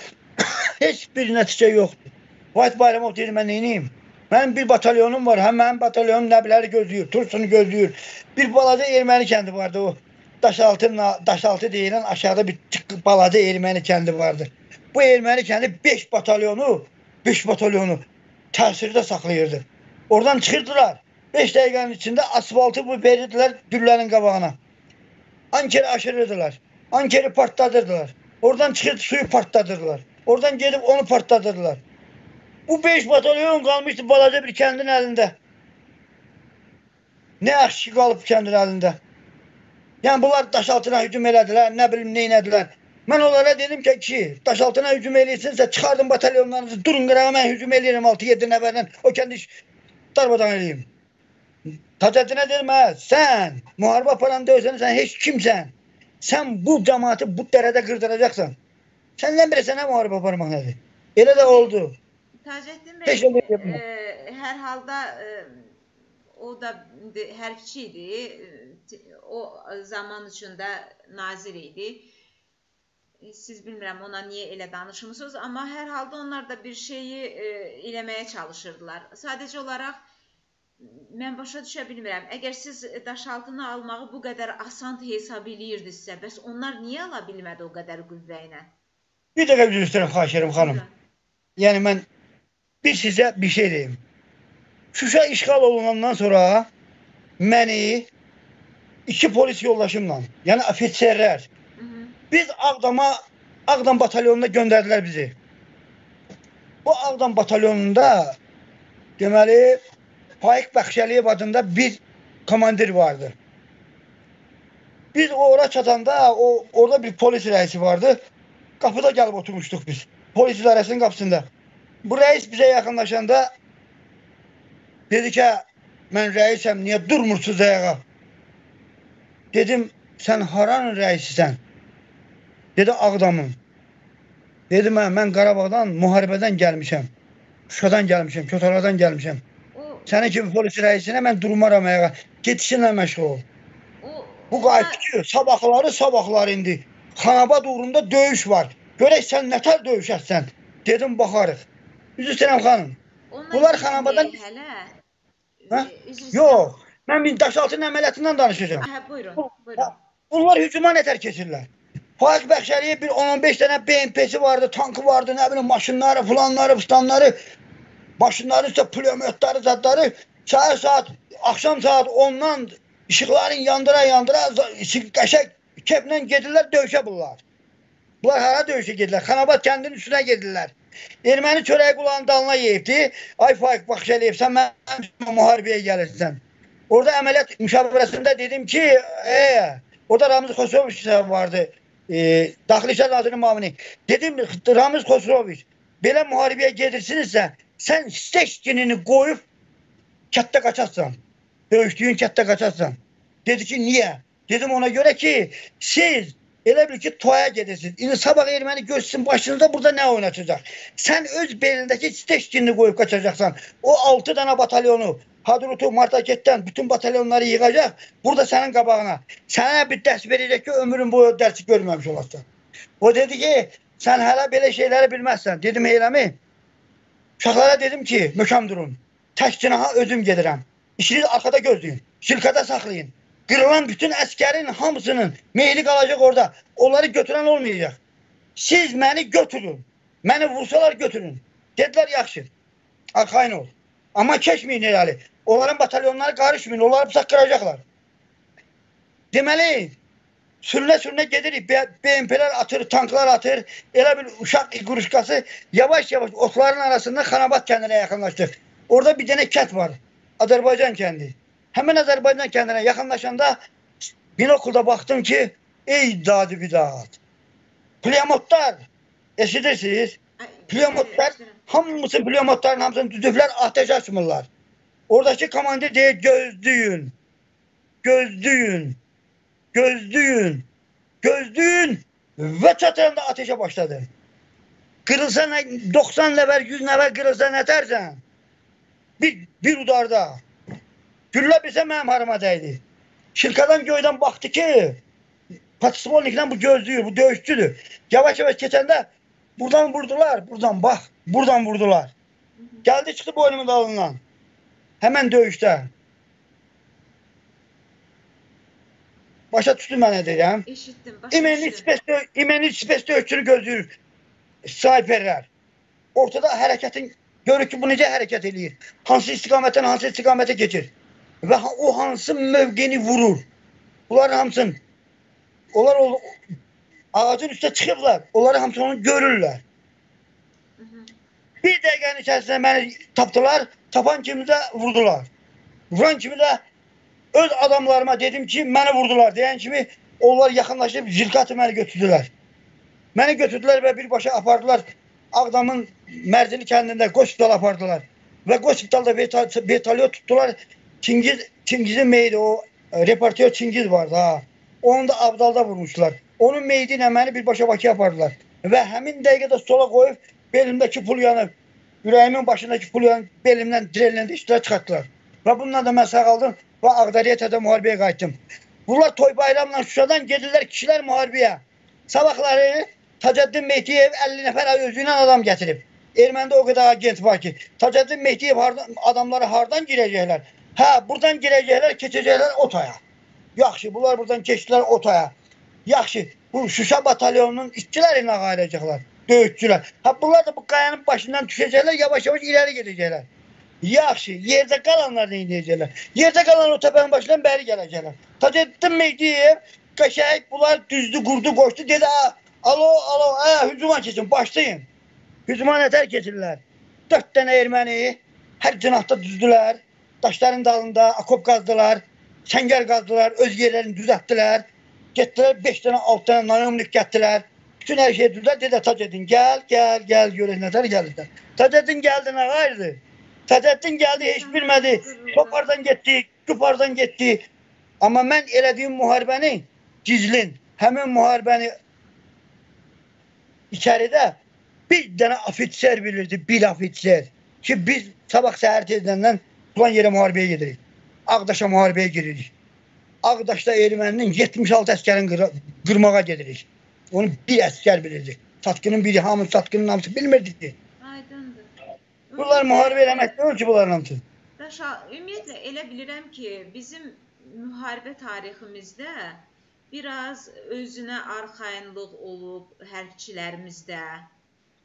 Heç bir nəticə yoxdur. Vahid Bayramov deyir, mən neyniyim? Mənim bir batalyonum var. Həm mənim batalyonum nəbləri gözləyir, Tursunu gözləyir. Bir balaca erməni kəndi vardı o. Daşaltı, Daşaltı deyilən aşağıda bir balaca erməni kəndi vardı. Bu erməni kəndi 5 batalyonu, 5 batalyonu təsirdə saxlayırdı. Oradan çıxırdılar. 5 dəqiqənin içində asfaltı bu verirdilər güllərin qabağına. Ankeri aşırırdılar. Ankeri partladırdılar. Oradan çıxıb suyu partladırdılar. Oradan gedib onu partladırdılar. Bu 5 batalyon qalmışdı balaca bir kəndin əlində. Nə yaxşı ki qalıb kəndin əlində. Yəni bunlar daş altına hücum elədilər, nə bilim nə elədilər. Mən onlara dedim ki, ki Daşaltına hücum eləyirsinizsə çıxardın batalyonlarınızı, durun qırağa mən hücum eləyirəm 6-7 nəfərlə. O kəndi darbadan eləyim. Tacəddinə dedim, hə, sən müharibə aparan deyilsən, sən heç kimsən. Sən bu cəmaatı bu dərədə qırdıracaqsan. Səndən bilirsən nə müharibə aparmaq nədir? Elə də oldu.
Tacəddin bəy,
yapma.
e, hər halda e, o da hərbçi idi. e, O zaman içində nazir idi. E, Siz bilmirəm ona niyə elə danışmısınız, amma hər halda onlar da bir şeyi e, eləməyə çalışırdılar. Sadəcə olaraq mən başa düşə bilmirəm. Əgər siz daşaltını almağı bu qədər asan hesab eləyirdinizsə, bəs onlar niyə ala bilmədi o qədər qüvvə ilə?
Bir dəqiqə üzr istəyirəm, xahiş edirəm xanım. Yəni mən bir sizə bir şey deyim. Şuşa işğal olunandan sonra məni iki polis yoldaşımla, yəni ofitserlər, biz Ağdama Ağdam batalyonuna göndərdilər bizi. Bu Ağdam batalyonunda deməli Faiq Bəxşəliyev adında bir komandir vardı. Biz ora çatanda o orada bir polis rəisi vardı. Qapıda gəlib oturmuşduq biz. Polis idarəsinin qapısında. Bu rəis bizə yaxınlaşanda dedi ki, mən rəisəm, niyə durmursunuz ayağa? Dedim, sən haranın rəisisən? Dedi, Ağdamın. Dedim, hə, mən Qarabağdan, müharibədən gəlmişəm. Şuşadan gəlmişəm, Kötələrdən gəlmişəm. Sənin kimi polis rəisinə mən durmaram ayağa. Get işinlə məşğul ol. Bu qayıtdı ki, sabahları sabahlar indi. Xanabad uğrunda döyüş var. Görək sən nətər döyüşəsən. Dedim, baxarıq. Üzr istəyirəm xanım.
Onlar
Bunlar xanabadan-
hələ.
Hə? Yox, mən bir daşaltının əməliyyatından danışacağam.
Hə, buyurun,
Bu-
buyurun.
Bunlar hücuma nətər keçirlər? Faiq Bəxşəliyə bir 10-15 dənə BMP-si vardı, tankı vardı, nə bilim maşınları, planları, fıstanları, maşınları üstə pulemyotları, zadları. Səhər saat, axşam saat 10-dan işıqların yandıra yandıra z- qəşəng keplə gedirlər döyüşə bunlar. Bunlar hara döyüşə gedirlər? Xanabad kəndinin üstünə gedirlər. Erməni çörəyi qulağının dalına yeyibdi. Ay Faiq Bəxşəliyev, sən mənim müharibəyə gəlirsən. Orada əməliyyat müşavirəsində dedim ki, e, orada Ramiz Xosroviç də vardı. E, Daxili İşlər Nazirinin müavini. Dedim Ramiz Xosroviç, belə müharibəyə gedirsinizsə, sən steşkinini qoyub kətdə qaçarsan. Döyüşdüyün kətdə qaçarsan. Dedi ki, niyə? Dedim ona görə ki, siz elə bil ki, toya gedirsiniz. İndi sabah erməni görsün başınızda burada nə oynatacaq? Sən öz belindəki steşkinini qoyub qaçacaqsan. O 6 dənə batalyonu Hadrutu Martaketdən bütün batalyonları yığacaq. Burada sənin qabağına. Sənə bir dərs verəcək ki, ömrün boyu dərsi görməmiş olasan. O dedi ki, sən hələ belə şeyləri bilməzsən. Dedim, eləmi? Uşaqlara dedim ki, mökəm durun. Tək cinaha özüm gedirəm. İşiniz arxada gözləyin. Şirkada saxlayın. Qırılan bütün əskərin hamısının meyli qalacaq orada. Onları götürən olmayacaq. Siz məni götürün. Məni vursalar götürün. Dedilər yaxşı. Arxayın ol. Amma keçməyin irəli. Onların batalyonları qarışmayın. Onları bıçaq qıracaqlar. Deməli, sürünə-sürünə gedirik. B- BMP'lər atır, tanklar atır. Elə bir uşaq quruşqası yavaş-yavaş otların arasında Xanabad kəndinə yaxınlaşdıq. Orada bir dənə kət var. Azərbaycan kəndi. Həmin Azərbaycan kəndinə yaxınlaşanda binokulda baxdım ki, ey dadi bidat. Plyamotlar eşidirsiniz?
Ay,
Plyamotlar
istəyirəm.
hamısı plyamotların hamısını düzüblər, ateş açmırlar. Oradakı komandir deyir gözləyin. Gözləyin. Gözləyin. Gözləyin və çatanda ateşə başladı. Qırılsa nə- 90 nəfər, 100 nəfər qırılsa nətərsən? Bir, bir udarda. Güllə bilsə mənim harıma dəydi. Şirkadan göydən baxdı ki, Patisvolniklə bu gözlüyür, bu döyüşçüdür. Yavaş-yavaş keçəndə buradan vurdular, buradan bax, buradan vurdular. Gəldi çıxdı boynumun dalından. Həmən döyüşdə. Başa düşdün mən nə deyirəm?
Eşitdim, başa
İmeni
düşdüm.
spes dö- İmeni spes döyüşçünü gözləyir. Sniperlər. Ortada hərəkətin görür ki, bu necə hərəkət eləyir? Hansı istiqamətdən hansı istiqamətə keçir? Və o hansı mövqeni vurur? Bunların hamısını onlar o, ağacın üstə çıxıblar. Onları hamısını onu görürlər.
Hı -hı.
Bir dəqiqənin içərisində məni tapdılar. Tapan kimi də vurdular. Vuran kimi də öz adamlarıma dedim ki, məni vurdular. Deyən kimi onlar yaxınlaşıb zirkatı məni götürdülər. Məni götürdülər və birbaşa apardılar Ağdamın Mərzili kəndində hospital apardılar. Və hospitalda vertolyot tutdular. Çingiz Çingizin meyidi o e, reportör Çingiz vardı ha. Onu da Abdalda vurmuşlar. Onun meyidi ilə məni birbaşa Bakıya apardılar. Və həmin dəqiqədə sola qoyub belimdəki pul yanıb, ürəyimin başındakı pul yanıb, belimdən direlləndə işlərə çıxartdılar. Və bununla da mən sağaldım və Ağdariyə tədə müharibəyə qayıtdım. Bunlar toy bayramla Şuşadan gedirlər kişilər müharibəyə. Sabahları Tacəddin Mehdiyev 50 nəfər özü ilə adam gətirib. Erməndə o qədər agent var ki, Tacəddin Mehdiyev hardan, adamları hardan girəcəklər? Hə, buradan girəcəklər, keçəcəklər Otaya. Yaxşı, bunlar buradan keçdilər Otaya. Yaxşı, bu Şuşa batalyonunun işçiləri ilə qayıracaqlar, döyüşçülər. Hə, bunlar da bu qayanın başından düşəcəklər, yavaş-yavaş irəli gedəcəklər. Yaxşı, yerdə qalanlar nə edəcəklər? Yerdə qalan o təpənin başından bəri gələcəklər. Tacəddin Mehdiyev qəşəng bunlar düzdü, qurdu, qoşdu, dedi, alo, alo, hə, hücuma keçin, başlayın. Hücuma nətər keçirlər? Dörd dənə erməni hər cinahda düzdülər. Daşların dalında akop qazdılar, çəngər qazdılar, öz yerlərini düzəltdilər. Getdilər 5 dənə, 6 dənə nanomlik gətdilər. Bütün hər şey düzdülər. Dedə Tacəddin gəl, gəl, gəl görək nətər gəldilər. Tacəddin gəldi nə qayırdı? Tacəddin gəldi, heç bilmədi. Topardan getdi, Kupardan getdi. Amma mən elədiyim müharibəni gizlin, həmin müharibəni içəridə bir dənə ofitser bilirdi, bir ofitser. Ki biz sabah səhər tezdən plan yerə müharibəyə gedirik. Ağdaşa müharibəyə giririk. Ağdaşda erməninin 76 əskərin qır qırmağa gedirik. Onu bir əskər bilirdi. Satqının biri, hamı satqının hamısı bilmirdik ki.
Aydındır.
Bunlar müharibə eləmək deyil ki, bunların hamısı.
Daşa, ümumiyyətlə elə bilirəm ki, bizim müharibə tariximizdə biraz özünə arxayınlıq olub hərbçilərimizdə,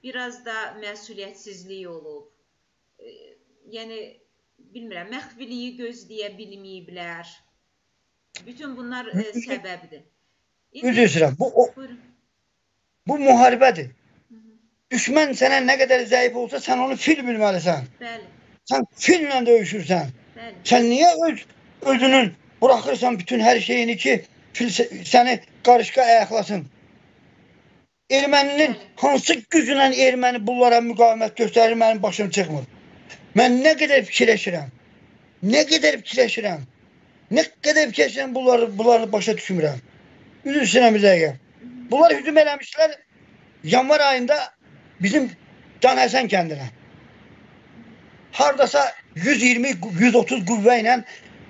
biraz da məsuliyyətsizlik olub. Yəni bilmirəm, məxfiliyi gözləyə bilməyiblər. Bütün bunlar e, səbəbdir.
Üzr istəyirəm. Bu o,
Buyurun.
bu müharibədir.
Hı -hı.
Düşmən sənə nə qədər zəif olsa sən onu fil bilməlisən.
Bəli,
Sən fillə döyüşürsən.
bəli.
Sən niyə öz özünün buraxırsan bütün hər şeyini ki fil sə- səni qarışqa ayaqlasın? Erməninin hansı güclə erməni bunlara müqavimət göstərir mənim başım çıxmır. Mən nə qədər fikirləşirəm. Nə qədər fikirləşirəm. Nə qədər fikirləşirəm bunları bunları başa düşmürəm. Üzr istəyirəm dəqiqə. Bunlar hücum eləmişlər yanvar ayında bizim Can Həsən kəndinə. Hardasa 120-130 qüvvə ilə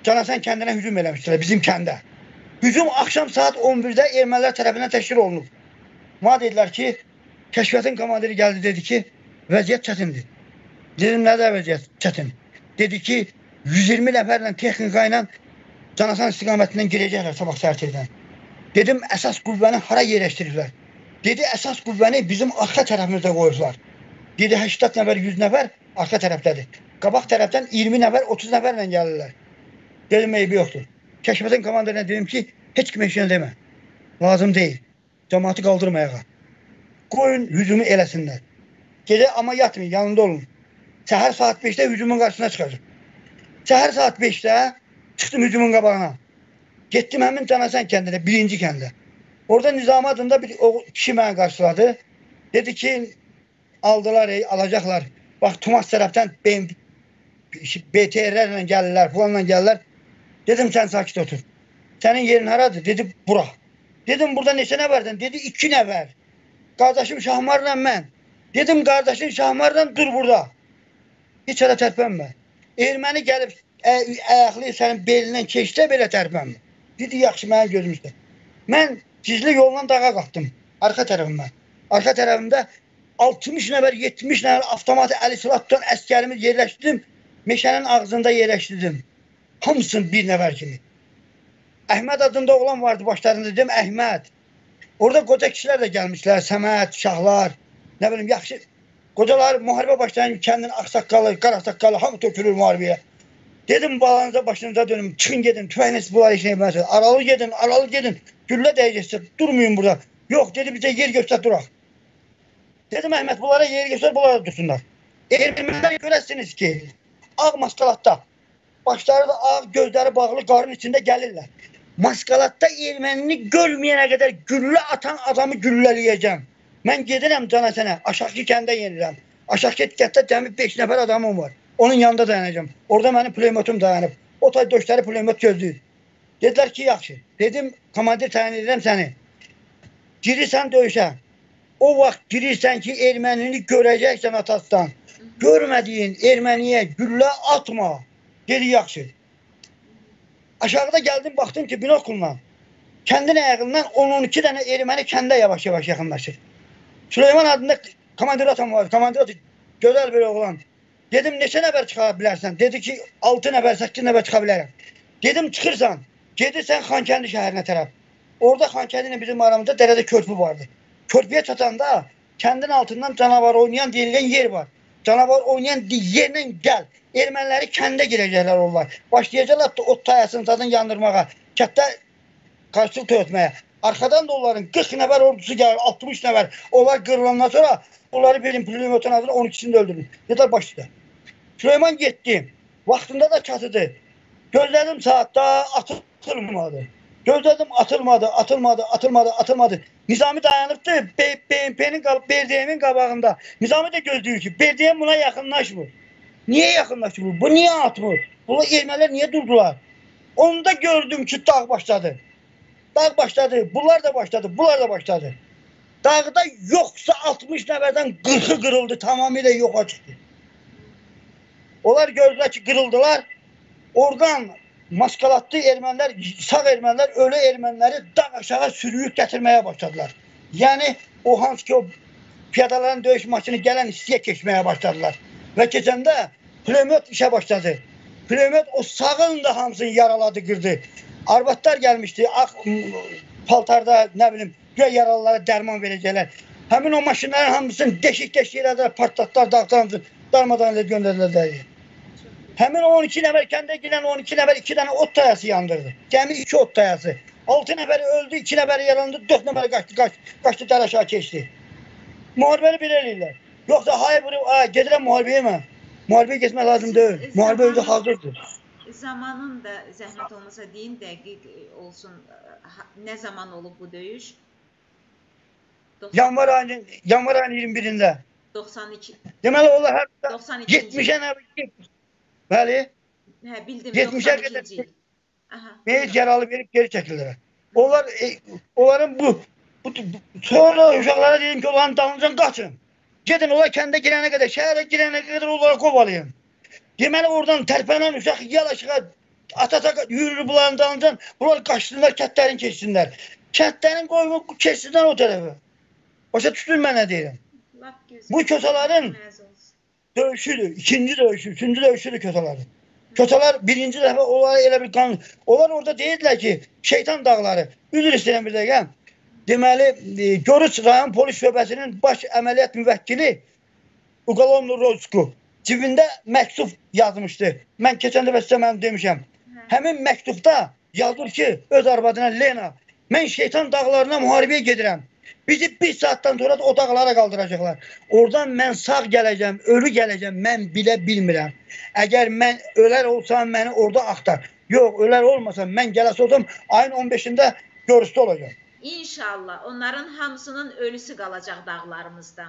Can Həsən kəndinə hücum eləmişdilər bizim kəndə. Hücum axşam saat 11-də ermənilər tərəfindən təşkil olunub. Mənə dedilər ki, kəşfiyyatın komandiri gəldi dedi ki, vəziyyət çətindir. Dedim nədə vəziyyət çətin? Dedi ki, 120 nəfərlə texnika ilə Canasan istiqamətindən girəcəklər sabah səhər tezdən. Dedim əsas qüvvəni hara yerləşdiriblər? Dedi əsas qüvvəni bizim arxa tərəfimizdə qoyublar. Dedi 80 nəfər, 100 nəfər arxa tərəfdədir. Qabaq tərəfdən 20 nəfər, 30 nəfərlə gəlirlər. Dedim eybi yoxdur. Kəşfiyyatın komandirine dedim ki, heç kimə heç nə demə. Lazım deyil. Cəmaatı qaldırma ayağa. Qoyun hücumu eləsinlər. Gecə amma yatmayın, yanında olun. Səhər saat 5-də hücumun qarşısına çıxacaq. Səhər saat 5-də çıxdım hücumun qabağına. Getdim həmin Canasən kəndinə, birinci kəndə. Orada Nizami adında bir o kişi məni qarşıladı. Dedi ki, aldılar, ey, alacaqlar. Bax, Tumas tərəfdən BMW BTR-lərlə gəlirlər, planla gəlirlər. Dedim sən sakit otur. Sənin yerin haradır? Dedi bura. Dedim burada neçə nəfərdən? Dedi iki nəfər. Qardaşım Şahmarla mən. Dedim qardaşın Şahmarla dur burada. Heç hələ tərpənmə. Erməni gəlib ayaqlayıb sənin belindən keçsə belə tərpənmə. Dedi yaxşı mənim gözüm üstə. Mən gizli yolla dağa qalxdım. Arxa tərəfimdən. Arxa tərəfimdə 60 nəfər, 70 nəfər avtomat əli silah tutan əskərimi yerləşdirdim. Meşənin ağzında yerləşdirdim. Hamısını bir nəfər kimi. Əhməd adında oğlan vardı başlarında dedim Əhməd. Orada qoca kişilər də gəlmişlər, Səməd, Şahlar, nə bilim yaxşı qocalar müharibə başlayan kəndin ağsaqqalı, qarasaqqalı hamı tökülür müharibəyə. Dedim balanıza başınıza dönün, çıxın gedin, tüfənglə siz bunlar işini bilməzsiniz. Aralı gedin, aralı gedin. Güllə dəyəcəksə durmayın burada. Yox dedi bizə yer göstər duraq. Dedim Əhməd bunlara yer göstər, bunlara dursunlar. Ermənilər görəsiniz ki, ağ maskalatda, başları da ağ, gözləri bağlı, qarın içində gəlirlər. Maskalatda ermənini görməyənə qədər güllə atan adamı güllələyəcəm. Mən gedirəm cana sənə, aşağı kəndə yenirəm. Aşağı kənddə cəmi 5 nəfər adamım var. Onun yanında dayanacağam. Orada mənim pulemotum dayanıb. O tay döşləri pulemot gözləyir. Dedilər ki, yaxşı. Dedim, komandir təyin edirəm səni. Girirsən döyüşə. O vaxt girirsən ki, ermənini görəcəksən atasdan. Görmədiyin erməniyə güllə atma. Dedi, yaxşı. Aşağıda gəldim, baxdım ki, binokulla. Kəndin ayağından 10-12 dənə erməni kəndə yavaş-yavaş yaxınlaşır. Süleyman adında komandir atam var. Komandir atı gözəl bir oğlan. Dedim neçə nəfər çıxa bilərsən? Dedi ki 6 nəfər, 8 nəfər çıxa bilərəm. Dedim çıxırsan, gedirsən Xankəndi şəhərinə tərəf. Orada Xankəndi ilə bizim aramızda dərədə körpü vardı. Körpüyə çatanda kəndin altından canavar oynayan deyilən yer var. Canavar oynayan yerlə gəl. Erməniləri kəndə girəcəklər onlar. Başlayacaqlar ot tayasını zadın yandırmağa. Kətdə qarşılıq törətməyə. Arxadan da onların 40 nəfər ordusu gəlir, 60 nəfər. Onlar qırılandan sonra onları benim pulemyotun adına 12-sini də öldürdüm. Dedilər başlaydı. Süleyman getdi. Vaxtında da çatıdı. Gözlədim saatda atılmadı. Gözlədim atılmadı, atılmadı, atılmadı, atılmadı. Nizami dayanıbdı BMP'nin BDM'in qabağında. Nizami də gözləyir ki, BDM buna yaxınlaşmır. Niyə yaxınlaşmır? Bu niyə atmır? Bu ermənilər niyə durdular? Onda gördüm ki, dağ başladı. Dağ başladı. Bunlar da başladı. Bunlar da başladı. Dağda yoxsa 60 nəfərdən 40-ı qırıldı. Tamamilə yoxa çıxdı. Onlar gördülər ki, qırıldılar. Oradan maskalatlı ermənilər, sağ ermənilər, ölü erməniləri dağ aşağı sürüyüb gətirməyə başladılar. Yəni o hansı ki o piyadaların döyüş maşını gələn hissəyə keçməyə başladılar. Və keçəndə pulemyot işə başladı. Pulemyot o sağın da hamısını yaraladı, qırdı. Arvadlar gəlmişdi, ağ paltarda, nə bilim, güya yaralılara dərman verəcəklər. Həmin o maşınların hamısını deşik-deşik elədilər, partlatdılar, dağdan darmadan edib göndərdilər. Həmin o 12 nəfər kəndə girən 12 nəfər 2 dənə ot tayası yandırdı. Cəmi 2 ot tayası. 6 nəfəri öldü, 2 nəfəri yaralandı, 4 nəfəri qaçdı, qaçdı, qaçdı dər aşağı keçdi. Müharibəni belə eləyirlər. Yoxsa hayır bunu, gedirəm müharibəyə mən. Müharibəyə getmək lazım deyil. Müharibə özü hazırdır.
Zamanın da zəhmət olmasa deyin dəqiq olsun. Ha- Nə zaman olub bu döyüş? Dox-
Yanvar ayının, yanvar ayının 21-də.
92
Deməli onlar hər
92
70-ə nəfər Bəli,
Hə, bildim
70-ə
92-ci
qədər-.
Aha.
meyit yaralı verib geri çəkildilər. Onlar e, onların bu, bu, bu sonra uşaqlara dedim ki, onların dalınca qaçın. Gedin onlar kəndə girənə qədər, şəhərə girənə qədər onları qovalayın. Deməli oradan tərpənən uşaq yel aşağı atata yürür bunların dalınca, bunlar qaçsınlar, kətlərin keçsinlər. Kətlərin qoyunu keçsinlər o tərəfə. Başa düşdün mən nə deyirəm? Bu
olsun.
döyüşüdür. ikinci döyüşü, üçüncü döyüşüdür kötələri. Kötələr birinci dəfə onlara elə bir qan... Onlar orada deyirlər ki, şeytan dağları. Üzr istəyirəm bir dəqiqə. Deməli, e, Görüç rayon polis şöbəsinin baş əməliyyat müvəkkili Uqalomlu Rozku cibində məktub yazmışdı. Mən keçən dəfə sizə mən demişəm.
Hə.
Həmin məktubda yazır ki, öz arvadına Lena, mən şeytan dağlarına müharibəyə gedirəm. Bizi bir saatdan sonra da o dağlara qaldıracaqlar. Oradan mən sağ gələcəm, ölü gələcəm, mən bilə bilmirəm. Əgər mən ölər olsam məni orada axtar. Yox, ölər olmasam mən gələsi olsam ayın 15-də görüşdə olacaq.
İnşallah onların hamısının ölüsü qalacaq dağlarımızda.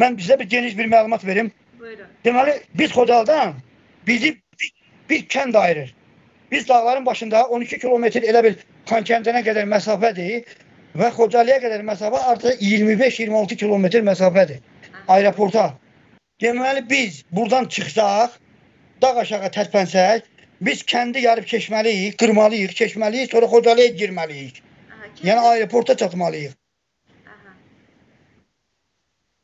Mən bizə bir geniş bir məlumat verim.
Buyurun.
Deməli biz Xocaldan bizi bir, kənd ayırır. Biz dağların başında 12 kilometr elə bir Xankəndinə qədər məsafədir və Xocalıya qədər məsafə artıq 25-26 kilometr məsafədir aeroporta. Deməli biz buradan çıxsaq, dağ aşağı tərpənsək, biz kəndi yarıb keçməliyik, qırmalıyıq, keçməliyik, sonra Xocalıya girməliyik. Yəni aeroporta çatmalıyıq.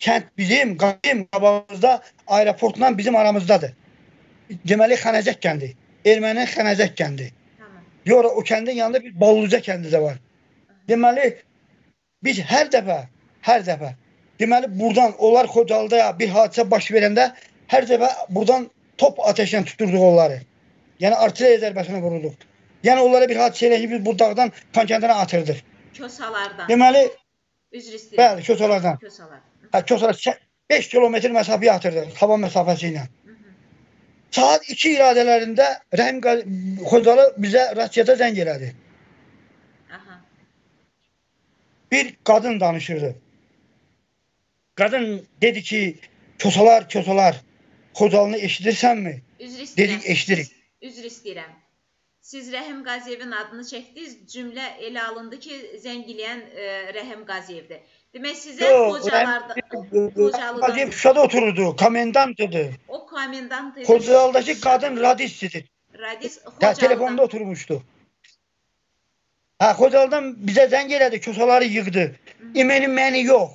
Kənd bizim, bizim qabağımızda, aeroportla bizim aramızdadır. Deməli Xənəcək kəndi. Erməninin Xənəcək kəndi. Yox, o kəndin yanında bir Ballıca kəndi də var. Deməli biz hər dəfə, hər dəfə deməli buradan onlar Xocalıda bir hadisə baş verəndə hər dəfə buradan top atəşlə tuturduq onları. Yəni artilleriya zərbəsinə vururduq. Yəni onlara bir hadisə elə ki biz bu dağdan Xankəndinə atırdıq.
Kösalardan.
Deməli,
Üzr istəyirəm.
bəli, köçələrdən.
Kösalar.
Hə, köçələr 5 kilometr məsafəyə atırdıq hava məsafəsi ilə.
Hı -hı.
Saat 2 iradələrində Rəhim Qa- Xocalı bizə rasiyata zəng elədi.
Aha.
Bir qadın danışırdı. Kadın dedi ki kösalar kösalar Xocalını eşidirsənmi?
Üzr istəyirəm.
Dedik eşidirik.
Siz- Üzr istəyirəm. Siz Rəhim Qaziyevin adını çəkdiniz. Cümlə elə alındı ki, zəng eləyən e, Rəhim Qaziyevdir. Demək sizə Xocalarda Xocalıdan
Qaziyev Şuşada otururdu. Komendantıydı.
o komendant idi.
Xocaldakı kadın radistidir.
Radis
Ya,
Xocalıdan.
telefonda oturmuştu. Ha Xocalıdan bizə zəng elədi, kösaları yığdı. İmeni məni yox.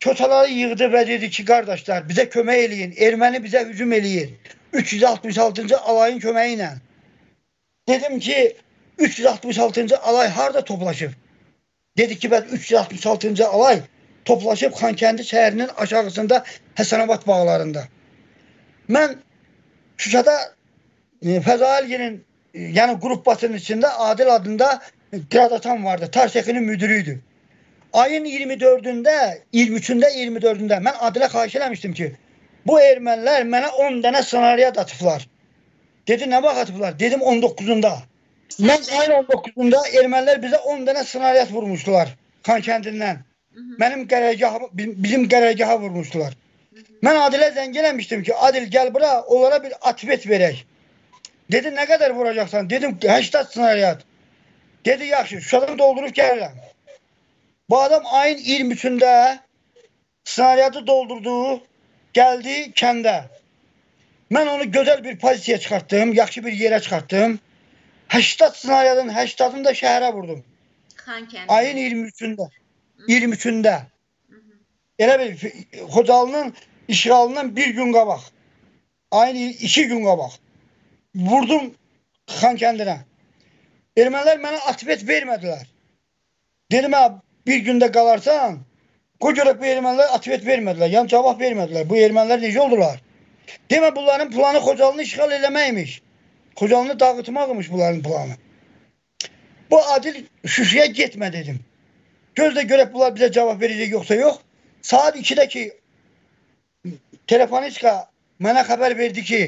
Kösaları yığdı və dedi ki, qardaşlar, bizə kömək eləyin. Erməni bizə hücum eləyir. 366-cı alayın köməyi ilə. Dedim ki, 366-cı alay harda toplaşıb? Dedi ki, bəs 366-cı alay toplaşıb Xankəndi şəhərinin aşağısında Həsənabad bağlarında. Mən Şuşada e, Fəzailginin e, yəni qrupbasının içində Adil adında qradatan vardı. Tarsexinin müdürüydü. Ayın 24-də, 23-də, 24-də mən Adilə xahiş eləmişdim ki, bu ermənilər mənə 10 dənə ssenariya atıblar. Dedi, nə vaxt atıblar? Dedim 19-unda. Mən ayın 19-unda ermənilər bizə 10 dənə ssenariya vurmuşdular Xankəndindən. Mənim qərargaha, bizim qərargaha vurmuşdular. Mən Adilə zəng eləmişdim ki, Adil gəl bura, onlara bir atvet verək. Dedi, nə qədər vuracaqsan? Dedim, 80 snaryad. Dedi, yaxşı, Şuşadan doldurub gəlirəm. Bu adam ayın 23-də snaryadı doldurdu, gəldi kəndə. Mən onu gözəl bir pozisiyaya çıxartdım, yaxşı bir yerə çıxartdım. 80 snaryadın 80-ını da şəhərə vurdum.
Xankəndi.
Ayın 23-də. 23-də.
Mhm.
Elə bil Xocalının işğalından bir gün qabaq. Ayın iki gün qabaq. Vurdum Xankəndinə. Ermənilər mənə atvet vermədilər. Dedim ha bir gündə qalarsan, qoy görək bu ermənilər atvet vermədilər. Yəni cavab vermədilər. Bu ermənilər necə oldular? Demə bunların planı Xocalını işğal eləməkmiş. Xocalını dağıtmaqmış bunların planı. Bu Adil Şuşaya getmə dedim. Gözlə görək bunlar bizə cavab verəcək yoxsa yox. Saat 2-də ki telefonistka mənə xəbər verdi ki,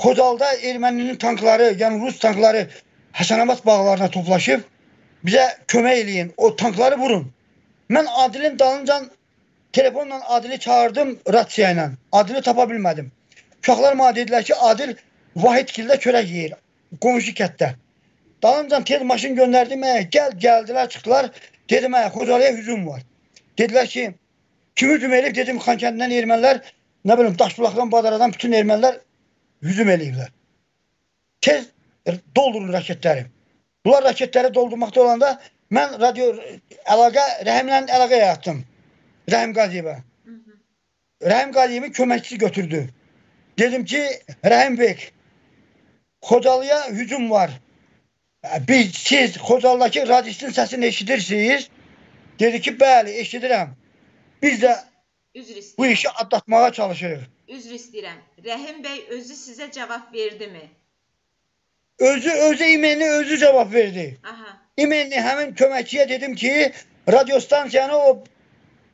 Xocalda erməninin tankları, yəni rus tankları Həsənabad bağlarına toplaşıb bizə kömək eləyin. O tankları vurun. Mən Adilin dalınca telefonla Adili çağırdım rasiya ilə. Adili tapa bilmədim. Uşaqlar mənə dedilər ki, Adil Vahidgildə çörək yeyir. Qonşu kətdə. Dalınca tez maşın göndərdim. Mənə gəl, gəldilər, çıxdılar. Dedim, mənə Xocalıya hücum var. Dedilər ki, kim hücum edib? Dedim, Xankəndindən ermənilər, nə bilim, Daşbulaqdan, Badaradan bütün ermənilər hücum eləyiblər. Tez doldurun raketləri. Bunlar raketləri doldurmaqda olanda mən radio əlaqə Rəhimlə əlaqə yaratdım. Rəhim Qaziyevə. Rəhim Qaziyevin köməkçisi götürdü. Dedim ki, Rəhim bəy, Xocalıya hücum var. Biz siz Xocalıdakı radistin səsini eşidirsiniz? Dedi ki, bəli, eşidirəm. Biz də bu işi atlatmağa çalışırıq.
Üzr istəyirəm. Rəhim bəy özü sizə cavab verdimi?
Özü özü imenli özü cavab verdi.
Aha.
İmenli həmin köməkçiyə dedim ki, radio stansiyanı o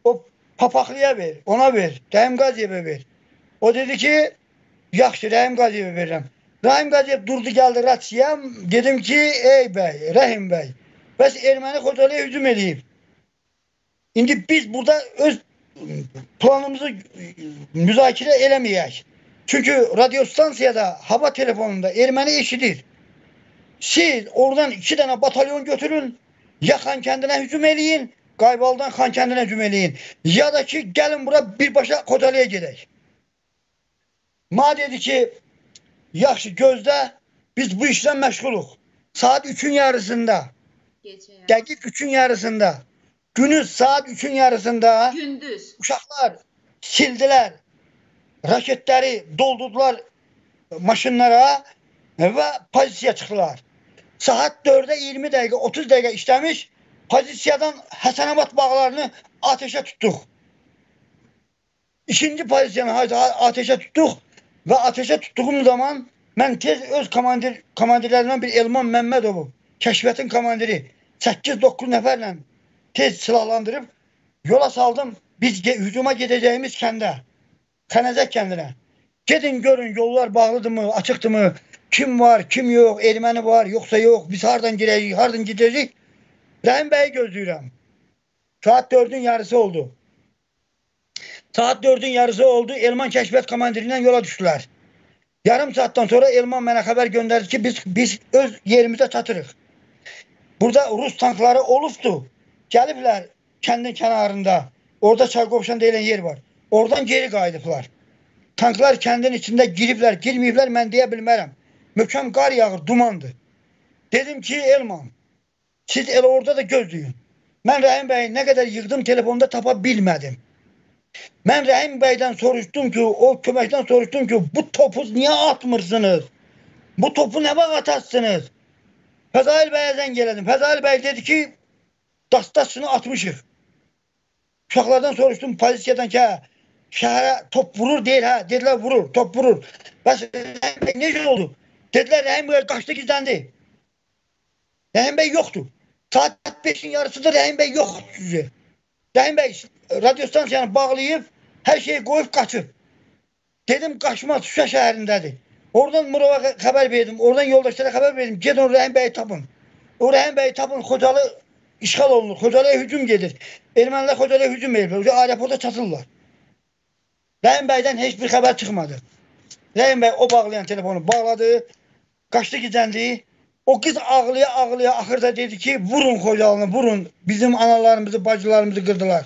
o papaqlıya ver, ona ver, Rəhim Qaziyevə ver. O dedi ki, yaxşı, Rəhim Qaziyevə verirəm. Rəhim Qaziyev durdu gəldi rasiya. Dedim ki, ey bəy, Rəhim bəy, bəs erməni Xocalıya hücum eləyib. İndi biz burada öz planımızı müzakirə eləməyək. Çünki radio stansiyada, hava telefonunda erməni eşidir. Siz oradan iki dənə batalyon götürün, ya Xankəndinə hücum eləyin, Qaybaldan Xankəndinə hücum eləyin. Ya da ki, gəlin bura birbaşa Xocalıya gedək. Ma dedi ki, yaxşı gözlə, biz bu işlə məşğuluq. Saat 3-ün yarısında,
Gecə.
dəqiq 3-ün yarısında, günün saat 3-ün yarısında
Gündüz.
uşaqlar sildilər, raketləri doldurdular maşınlara və pozisiya çıxdılar. Saat 4-də 20 dəqiqə, 30 dəqiqə işləmiş, pozisiyadan Həsənabad bağlarını ateşə tutduq. İkinci pozisiyanı ateşə tutduq və ateşə tutduğum zaman mən tez öz komandir komandirlərindən bir Elman Məmmədovu, kəşfiyyatın komandiri 8-9 nəfərlə tez silahlandırıb yola saldım. Biz ge- hücuma gedəcəyimiz kəndə, Xənəzək kəndinə. Gedin görün yollar bağlıdırmı, açıqdırmı? Kim var, kim yox, erməni var, yoxsa yox, biz hardan girəcəyik, hardan gedəcəyik? Rəhim bəyi gözləyirəm. Saat 4-ün yarısı oldu. Saat 4'ün yarısı oldu. Elman kəşfiyyat komandiriyle yola düşdülər. Yarım saattan sonra Elman mənə xəbər göndərdi ki, biz biz öz yerimizə çatırıq. Burada Rus tankları olubdu. Gəliblər kəndin kənarında. Orada Çayqovşan deyilən yer var. Oradan geri qayıdıblar. Tanklar kəndin içində giriblər, girməyiblər mən deyə bilmərəm. Mökəm qar yağır, dumandır. Dedim ki, Elman, siz elə orada da gözləyin. Mən Rəhim bəyi nə qədər yığdım, telefonda tapa bilmədim. Mən Rəhim bəydən soruşdum ki, o köməkdən soruşdum ki, bu topu niyə atmırsınız? Bu topu nə vaxt atarsınız? Fəzail bəyə zəng elədim. Fəzail bəy dedi ki, dastasını atmışıq. Uşaqlardan soruşdum polisiyadan ki, hə, şəhərə top vurur deyil hə. Dedilər vurur, top vurur. Bəs Rəhim bəy necə oldu? Dedilər Rəhim bəy qaçdı gizləndi. Rəhim bəy yoxdur. Saat 5-in yarısıdır Rəhim bəy yoxdur sizə. Rəhim bəy radyo stansiyanı bağlayıb, hər şeyi qoyub qaçıb. Dedim qaçmaz Şuşa şəhərindədir. Oradan Murova xəbər verdim. Oradan yoldaşlara xəbər verdim. Gedin Rəhim bəyi tapın. O Rəhim bəyi tapın. Xocalı işğal olunur. Xocalıya hücum gedir. Ermənilər Xocalıya hücum edirlər. O aeroporta çatırlar. Rəhim bəydən heç bir xəbər çıxmadı. Rəhim bəy o bağlayan telefonu bağladı. Qaçdı gizləndi. O qız ağlaya ağlaya axırda dedi ki, vurun Xocalını, vurun. Bizim analarımızı, bacılarımızı qırdılar.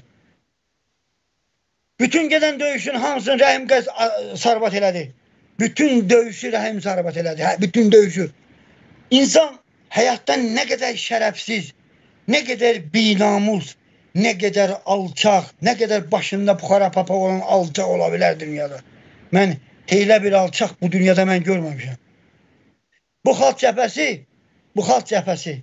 Bütün gedən döyüşün hamısını Rəhim qəz sarbat elədi. Bütün döyüşü Rəhim sarbat elədi. Hə, bütün döyüşü. İnsan həyatdan nə qədər şərəfsiz, nə qədər binamus, nə qədər alçaq, nə qədər başında buxara papa olan alçaq ola bilər dünyada. Mən elə bir alçaq bu dünyada mən görməmişəm. Bu xalq cəbhəsi, bu xalq cəbhəsi,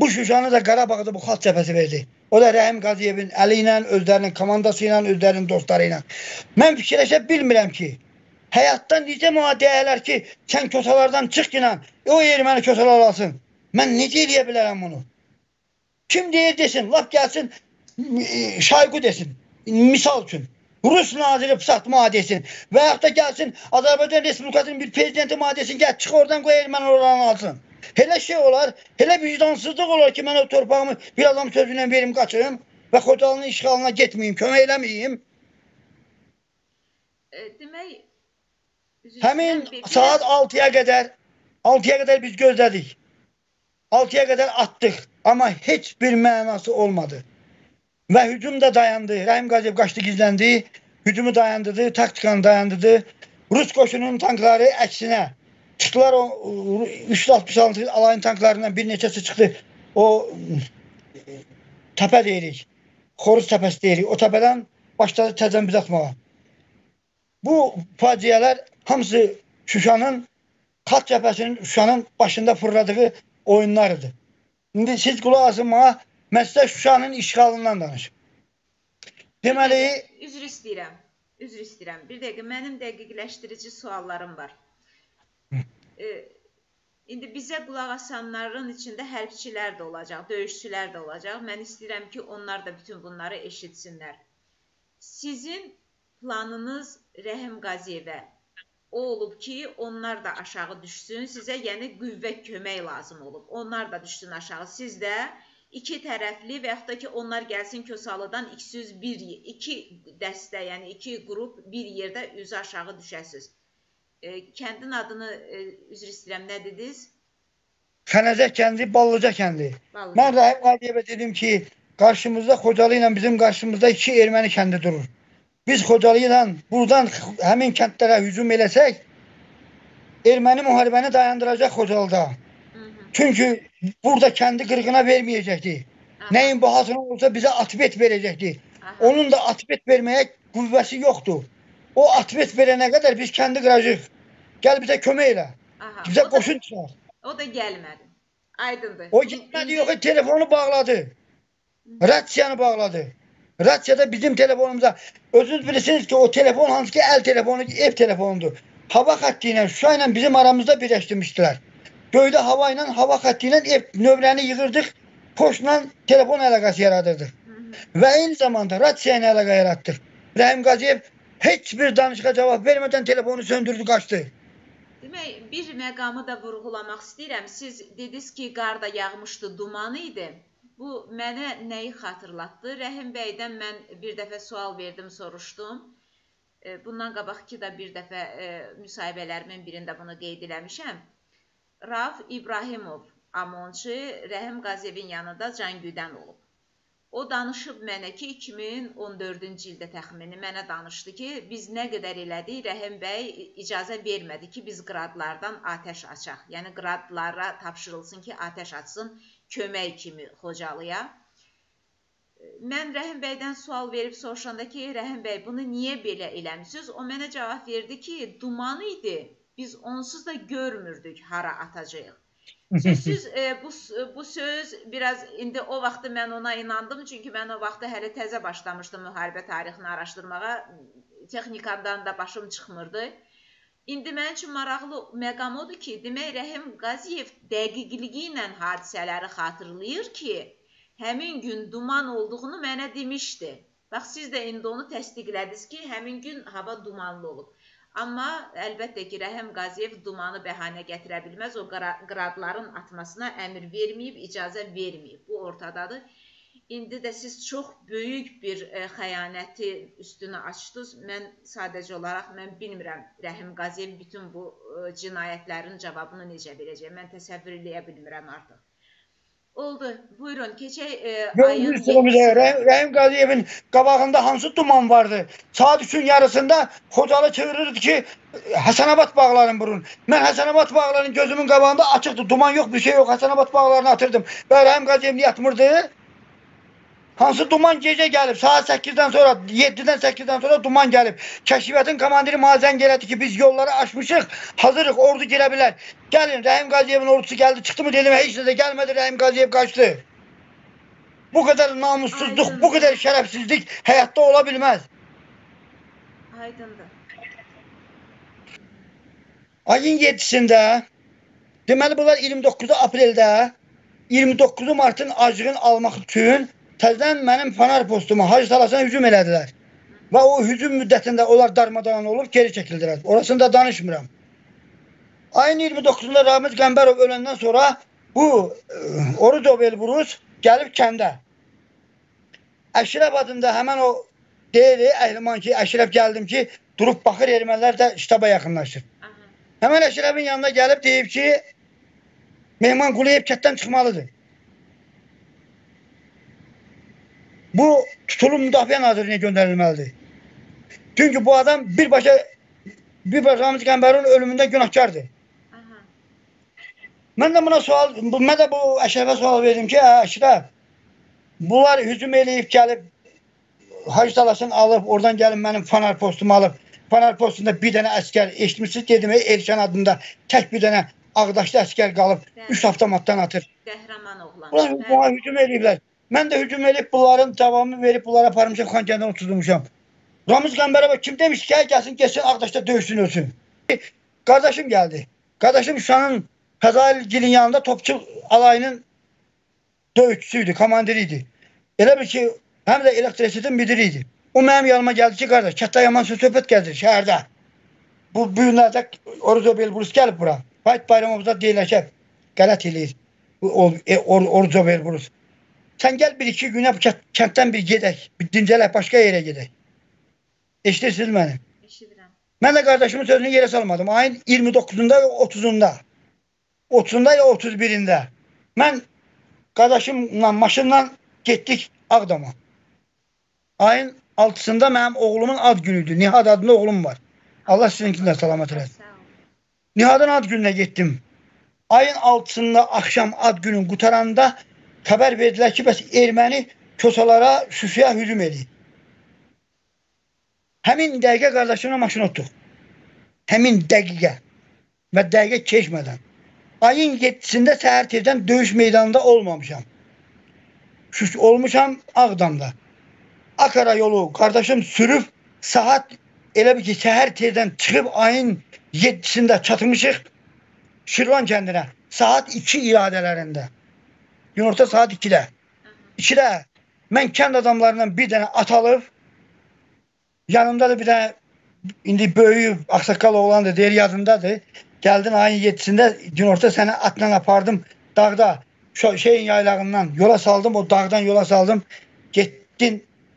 bu Şuşanı da Qarabağda bu xalq cəbhəsi verdi. O da Rəhim Qaziyevin əli ilə, özlərinin komandası ilə, özlərinin dostları ilə. Mən fikirləşə bilmirəm ki, həyatdan necə mənə deyərlər ki, sən kösalardan çıx ilə, o erməni kösalar alsın. Mən necə eləyə bilərəm bunu? Kim deyir desin, laf gəlsin, e, Şayqu desin, misal üçün. Rus naziri pısatma desin. Və yaxud da gəlsin Azərbaycan Respublikasının bir prezidenti maddəsin, gəl çıx oradan qoy erməni oranı alsın. Elə şey olar, elə vicdansızlıq olar ki, mən o torpağımı bir adam sözündən verim, qaçırım və Xocalının işğalına getməyim, kömək eləməyim.
E, demək
Həmin saat 6-ya qədər 6-ya qədər biz gözlədik. 6-ya qədər atdıq, amma heç bir mənası olmadı. Və hücum da dayandı. Rəhim Qaziyev qaçdı, gizləndi. Hücumu dayandırdı, taktikanı dayandırdı. Rus qoşunun tankları əksinə çıxdılar o o 366 alayın tanklarından bir neçəsi çıxdı. O təpə deyirik. Xoruz təpəsi deyirik. O təpədən başladı təzən biz atmağa. Bu faciələr hamısı Şuşanın Xalq cəbhəsinin Şuşanın başında fırladığı oyunlarıdır. İndi siz qulaq asın mənə, mən sizə Şuşanın işğalından danışım. Deməli,
Üzr istəyirəm. Üzr istəyirəm. Bir dəqiqə mənim dəqiqləşdirici suallarım var. E, indi bizə qulaq asanların içində hərbçilər də olacaq, döyüşçülər də olacaq. Mən istəyirəm ki, onlar da bütün bunları eşitsinlər. Sizin planınız Rəhim Qaziyevə o olub ki, onlar da aşağı düşsün, sizə yəni qüvvə kömək lazım olub. Onlar da düşsün aşağı. Siz də iki tərəfli və yaxud da ki, onlar gəlsin Kösalıdan 201 iki dəstə, yəni iki qrup bir yerdə üzü aşağı düşəsiz. E, kəndin adını e, üzr istəyirəm, nə dediniz?
Xənəcək kəndi, Ballıca kəndi.
Vallahi.
Mən Rahim Qadiyevə dedim ki, qarşımızda Xocalı ilə bizim qarşımızda iki erməni kəndi durur. Biz Xocalı ilə buradan həmin kəndlərə hücum eləsək, erməni müharibəni dayandıracaq Xocalıda.
Hı -hı.
Çünki burada kəndi qırğına verməyəcəkdi.
Aha,
Nəyin bahasına olsa bizə atbet verəcəkdi.
aha.
Onun da atbet verməyə qüvvəsi yoxdur. O atbet verənə qədər biz kəndi qıracağıq. Gəl bizə kömək elə.
Aha.
Bizə qoşun çıxar.
o da gəlmədi. Aydındır.
O gitmədi yox, telefonu bağladı. Rasiyanı bağladı. Rasiyada bizim telefonumuza özünüz bilirsiniz ki o telefon hansı ki el telefonu, ev telefonudur. Hava xətti ilə Şuşa ilə bizim aramızda birləşdirmişdilər. Göydə hava ilə hava xətti ilə ev nömrəni yığırdıq. Poçtla telefon əlaqəsi yaradırdıq.
Hı -hı.
Və eyni zamanda rasiya ilə əlaqə yaratdıq. Rəhim Qaziyev heç bir danışığa cavab vermədən telefonu söndürdü, qaçdı.
Demək, bir məqamı da vurğulamaq istəyirəm. Siz dediniz ki, qar da yağmışdı, duman idi. Bu mənə nəyi xatırlatdı? Rəhim bəydən mən bir dəfə sual verdim, soruşdum. E, bundan qabaqki da bir dəfə e, müsahibələrimin birində bunu qeyd eləmişəm. Raf İbrahimov Amonçu Rəhim Qaziyevin yanında Cangüdən olub. O danışıb mənə ki, 2014-cü ildə təxmini mənə danışdı ki, biz nə qədər elədik, Rəhim bəy icazə vermədi ki, biz qradlardan atəş açaq. Yəni qradlara tapşırılsın ki, atəş açsın kömək kimi Xocalıya. Mən Rəhim bəydən sual verib soruşanda ki, Rəhim bəy bunu niyə belə eləmisiniz? O mənə cavab verdi ki, duman idi. Biz onsuz da görmürdük hara atacağıq. Sözsüz e, bu bu söz biraz indi o vaxtı mən ona inandım çünki mən o vaxtı hələ təzə başlamışdım müharibə tarixini araşdırmağa. Texnikadan da başım çıxmırdı. İndi mənim üçün maraqlı məqam odur ki, demək Rəhim Qaziyev dəqiqliyi ilə hadisələri xatırlayır ki, həmin gün duman olduğunu mənə demişdi. Bax siz də indi onu təsdiqlədiniz ki, həmin gün hava dumanlı olub. Amma əlbəttə ki, Rəhim Qaziyev dumanı bəhanə gətirə bilməz. O qradların atmasına əmr verməyib, icazə verməyib. Bu ortadadır. İndi də siz çox böyük bir e, xəyanəti üstünü açdınız. Mən sadəcə olaraq mən bilmirəm Rəhim Qaziyev bütün bu e, cinayətlərin cavabını necə verəcək. Mən təsəvvür eləyə bilmirəm artıq. Oldu. Buyurun, keçək ə, e, ayın 7-sinə.
Rəhim, Rəhim Qaziyevin qabağında hansı duman vardı? Saat 3-ün yarısında Xocalı çevirirdi ki, Həsənabad bağlarını burun. Mən Həsənabad bağlarının gözümün qabağında açıqdı. Duman yox, bir şey yox. Həsənabad bağlarını atırdım. Və Rəhim Qaziyev yatmırdı. Hansı duman gecə gəlib, saat 8-dən sonra, 7-dən 8-dən sonra duman gəlib. Kəşfiyyatın komandiri mənə zəng elədi ki, biz yolları açmışıq, hazırıq, ordu girə bilər. Gəlin, Rəhim Qaziyevin ordusu gəldi, çıxdı mı dedim, heç də gəlmədi, Rəhim Qaziyev qaçdı. Bu qədər namussuzluq, Aydındır. bu qədər şərəfsizlik həyatda ola bilməz.
Aydındır.
Ayın 7-sində, deməli bunlar 29 apreldə, 29 martın acığını almaq üçün Təzədən mənim fanar postuma Hacı Talasına hücum elədilər. Və o hücum müddətində onlar darmadağın olub geri çəkildilər. Orasını da danışmıram. Ayın 29-da Ramiz Qəmbərov öləndən sonra bu e, Orucov Elburuz gəlib kəndə. Əşrəf adında həmən o deyir, Əhliman ki, Əşrəf gəldim ki, durub baxır ermənilər də ştaba yaxınlaşır. Həmən Əşrəfin yanına gəlib deyib ki, Mehman Quliyev kətdən çıxmalıdır. Bu tutulum Müdafiə Nazirinə göndərilməlidir. Çünki bu adam birbaşa birbaşa Ramiz Qəmbərin ölümündə günahkardır. Mən də buna sual, mən də bu Əşrəfə sual verdim ki, hə, Əşrəf, bunlar hücum eləyib gəlib Hacı Talasını alıb, oradan gəlib mənim fanar postumu alıb. Fanar postunda bir dənə əskər, eşitmişsiniz dedim, Elşan adında tək bir dənə Ağdaşlı əskər qalıb, 3 avtomatdan atır.
Qəhrəman oğlan.
Bunlar hücum eləyiblər. Mən də hücum edib bunların davamı verib bunlara aparmışam Xankəndidən oturdurmuşam. Ramiz Qəmbərova kim demiş ki, gəlsin, getsin Ağdaşda döyüşsün ölsün. Qardaşım gəldi. Qardaşım Şuşanın Fəzailgilin yanında topçu alayının döyüşçüsü idi, komandiri idi. Elə bir ki, həm də elektrisitin müdiri. O mənim yanıma gəldi ki, qardaş, kətdə yaman söz söhbət gəzir şəhərdə. Bu, bu günlərdə Oruzo Belburus gəlib bura. Bayt bayramımızda deyilər ki, qələt eləyir. Oruzo Belburus. Sən gəl bir-iki günə bu kənddən bir gedək. Bir dincələk, başqa yerə gedək. Eşidirsiniz məni?
Eşidirəm.
Mən də qardaşımın sözünü yerə salmadım. Ayın 29-unda və 30-unda. 30-da ya 31-də. Mən qardaşımla maşınla getdik Ağdama. Ayın 6-sında mənim oğlumun ad günüdür. Nihad adında oğlum var. Allah sizinkini də salamat eləsin. Nihadın ad gününə getdim. Ayın 6-sında axşam ad günün qutaranda xəbər verdilər ki, bəs erməni kösalara, Şuşaya hücum edib. Həmin dəqiqə qardaşımla maşın otduq. Həmin dəqiqə və dəqiqə keçmədən. Ayın 7-sində səhər tezdən döyüş meydanında olmamışam. Şuş olmuşam Ağdamda. Akara yolu qardaşım sürüb saat elə bir ki, səhər tezdən çıxıb ayın 7-sində çatmışıq Şirvan kəndinə. Saat 2 iradələrində. Günorta saat 2-də. 2-də mən kənd adamlarından bir dənə at alıb yanımda da bir dənə indi böyük ağsaqqal oğlan da deyir yadındadır. Gəldin ayın 7-sində günorta səni atla apardım dağda. şeyin yaylağından yola saldım. O dağdan yola saldım.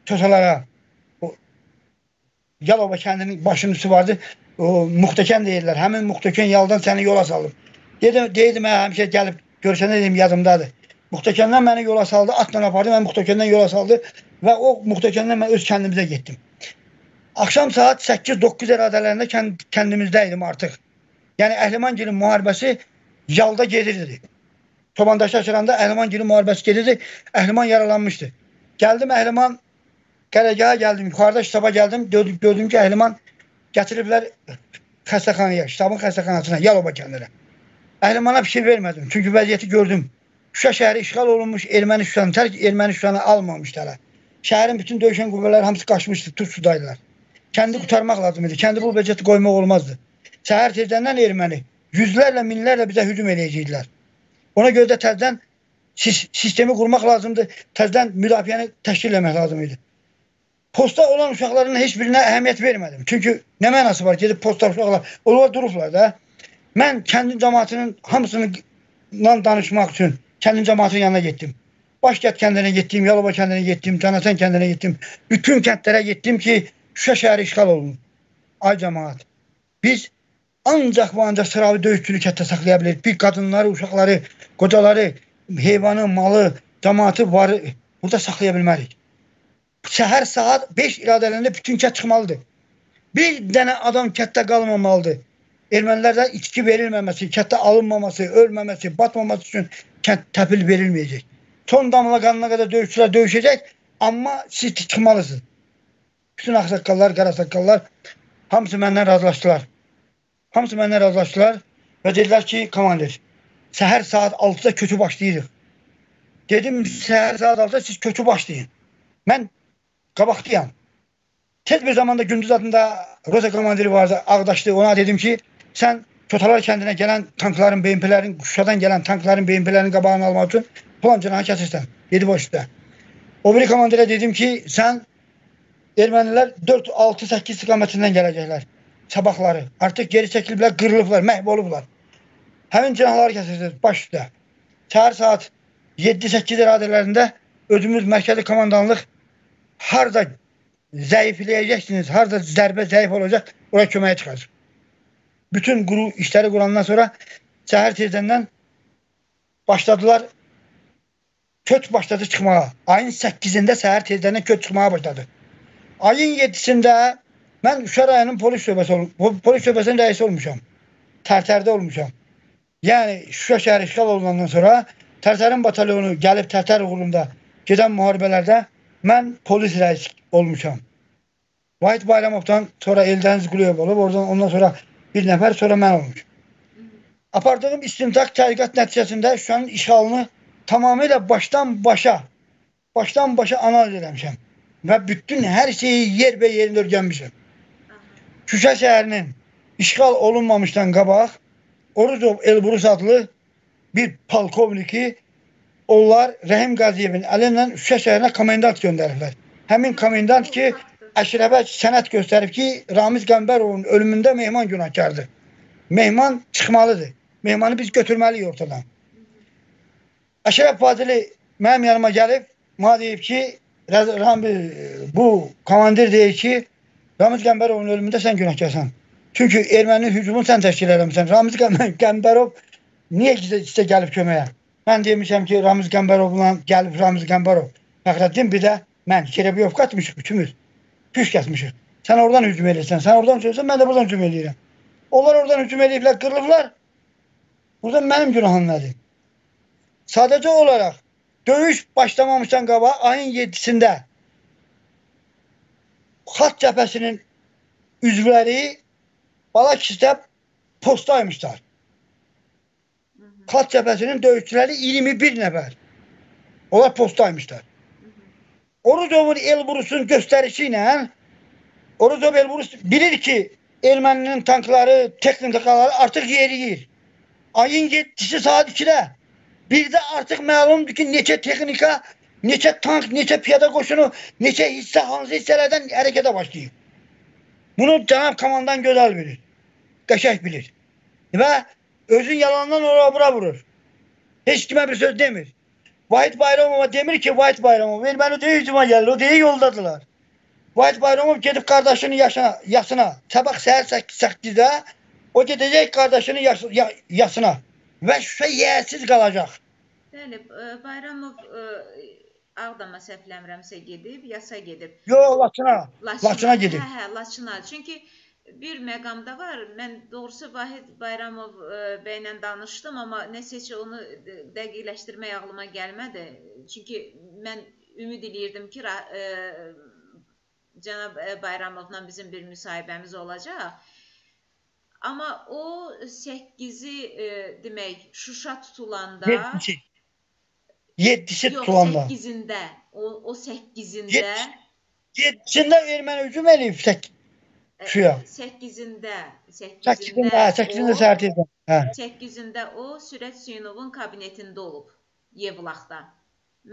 Kösalara. O Yalova kendinin başının üstü vardı. O muhteşem deyirlər. Həmin muhteşem yaldan səni yola saldım. Dedim, deydim hə, həmişə gəlib görüşəndə dedim yadımdadır. Muhteşemdən məni yola saldı. Atla apardı. Mən muhteşemdən yola saldı və o muhteşemdən mən öz kəndimizə getdim. Axşam saat 8-9 əradələrində kənd, kəndimizdəydim artıq. Yəni Əhlimangilin müharibəsi yalda gedirdi. Çobandaşı açılanda Əhlimangilin müharibəsi gedirdi. Əhliman yaralanmışdı. Gəldim Əhliman qərəgaha gəldim. Yuxarıda ştaba gəldim. Gördüm, gördüm ki Əhliman gətiriblər xəstəxanaya, ştabın xəstəxanasına, Yalova kəndinə. Əhlimana bir şey vermədim. Çünki vəziyyəti gördüm. Şuşa şəhəri işğal olunmuş, erməni Şuşanı tərk erməni Şuşanı almamışdı hələ. Şəhərin bütün döyüşən qüvvələri hamısı qaçmışdı, Tutsudaydılar. Kəndi qurtarmaq lazım idi. Kəndi bu vəziyyəti qoymaq olmazdı. Səhər tezdən erməni yüzlərlə, minlərlə bizə hücum eləyəcəkdilər. Ona görə də təzədən sis sistemi qurmaq lazımdır. Təzədən müdafiəni təşkil etmək lazım idi. Posta olan uşaqların heç birinə əhəmiyyət vermədim. Çünki nə mənası var? Gedib posta uşaqlar, onlar durublar da. Mən kəndin cəmaatının hamısını danışmaq üçün kəndin cəmaatının yanına getdim. Başkət kəndinə getdim, Yalova kəndinə getdim, Canatan kəndinə getdim. Bütün kəndlərə getdim ki, Şuşa şəhəri işğal olunur. Ay cəmaat, biz ancaq və ancaq sıravi döyüşçünü kətdə saxlaya bilirik. Bir qadınları, uşaqları, qocaları, heyvanı, malı, cəmaatı var burada saxlaya bilmərik. Səhər saat 5 iradələrində bütün kət çıxmalıdır. Bir dənə adam kətdə qalmamalıdır. Ermənilərdən içki verilməməsi, kətdə alınmaması, ölməməsi, batmaması üçün təpil verilməyəcək. Son damla qanına qədər döyüşçülər döyüşəcək, amma siz çıxmalısınız. Bütün ağsaqqallar, qarasaqqallar hamısı məndən razılaşdılar. Hamısı məndən razılaşdılar və dedilər ki, komandir, səhər saat 6-da köçü başlayırıq. Dedim, səhər saat 6-da siz köçü başlayın. Mən qabaqdayam. Tez bir zamanda gündüz adında Roza komandiri vardı, Ağdaşlı. Ona dedim ki, Sən Çotalar kəndinə gələn tankların, BMP-lərin, Şuşadan gələn tankların, BMP-lərin qabağını almaq üçün plan cənahı kəsirsən. Dedi boşda. O biri komandirə dedim ki, sən ermənilər 4, 6, 8 istiqamətindən gələcəklər. Sabahları. Artıq geri çəkiliblər, qırılıblar, məhv olublar. Həmin cənahları kəsirsiniz baş üstə. Səhər saat 7-8 iradələrində özümüz mərkəzi komandanlıq harda zəifləyəcəksiniz, harda zərbə zəif olacaq, ora köməyə çıxacaq bütün quru işləri qurandan sonra səhər tezdən başladılar köç başladı çıxmağa. Ayın 8-də səhər tezdən köç çıxmağa başladı. Ayın 7-sində mən Uşaq rayonunun polis şöbəsi polis şöbəsinin rəisi olmuşam. Tərtərdə olmuşam. Yəni Şuşa şəhəri işğal olunandan sonra Tərtərin batalyonu gəlib Tərtər uğrunda gedən müharibələrdə mən polis rəisi olmuşam. Vahid Bayramovdan sonra Eldəniz Quliyev olub, oradan ondan sonra bir nəfər, sonra mən olmuş. Apardığım istintaq tədqiqat nəticəsində Şuşanın işğalını tamamilə başdan başa, başdan başa analiz eləmişəm. Və bütün hər şeyi yer və yerində öyrənmişəm. Şuşa şəhərinin işğal olunmamışdan qabaq Oruzov Elbrus adlı bir polkovniki onlar Rəhim Qaziyevin əlinlə Şuşa şəhərinə komendant göndəriblər. Həmin komendant ki, Əşrəfə sənət göstərib ki, Ramiz Qəmbərovun ölümündə Mehman günahkardır. Mehman çıxmalıdır. Mehmanı biz götürməliyik ortadan. Əşrəf Fazili mənim yanıma gəlib, mənə deyib ki, Ramiz bu komandir deyir ki, Ramiz Qəmbərovun ölümündə sən günahkarsan. Çünki erməninin hücumunu sən təşkil eləmisən. Ramiz Qəmbərov niyə sizə gəlib köməyə? Mən demişəm ki, Ramiz Qəmbərovla gəlib Ramiz Qəmbərov. Fəxrəddin bir də mən Kerebyovka atmışıq üçümüz püş kəsmişik. Sən oradan hücum edirsən, sən oradan söylsən, mən də buradan hücum edirəm. Onlar oradan hücum ediblər, qırılıblar. Burada mənim günahım nədir? Sadəcə olaraq döyüş başlamamışdan qabaq ayın 7-sində xat cəbhəsinin üzvləri Balakisdə postaymışlar. Xat cəbhəsinin döyüşçüləri 21 nəfər. Onlar postaymışlar. Oruzovun Elbrus'un gösterişiyle Oruzov Elbrus bilir ki Erməninin tankları, texnikaları artıq yeriyir. Ayın 7-si saat 2-də. Bir də artıq məlumdur ki, neçə texnika, neçə tank, neçə piyada qoşunu, neçə hissə, hansı hissələrdən hərəkətə başlayıb. Bunu cənab komandan gözəl bilir. Qəşək bilir. Və özün yalandan ora bura vurur. Heç kimə bir söz demir. Vahid Bayramova demir ki, Vahid Bayramov erməni hücuma gəlir, o deyil yoldadılar. Vahid Bayramov gedib qardaşının yaşına, yasına, sabah səhər 8-də o gedəcək qardaşının yaş, ya, yasına və Şuşa yiyəsiz qalacaq.
Bəli, e, Bayramov e, Ağdama səhvləmirəmsə gedib, Yasa gedib.
Yox, Laçına. Laçına gedib.
Hə, hə, Laçına. Çünki bir məqamda var. Mən doğrusu Vahid Bayramov ə, bəylə danışdım, amma nəsə heç onu dəqiqləşdirmək ağlıma gəlmədi. Çünki mən ümid eləyirdim ki, ə, cənab Bayramovla bizim bir müsahibəmiz olacaq. Amma o 8-i demək Şuşa tutulanda
7-si. 7-si tutulanda.
8-ində. O o 8-ində
7-sində erməni hücum eləyib 8 Şuya.
8-ində,
8-də, 8-də səhər tezdən. Hə.
8-də o Sürət Hüseynovun kabinetində olub Yevlaxda.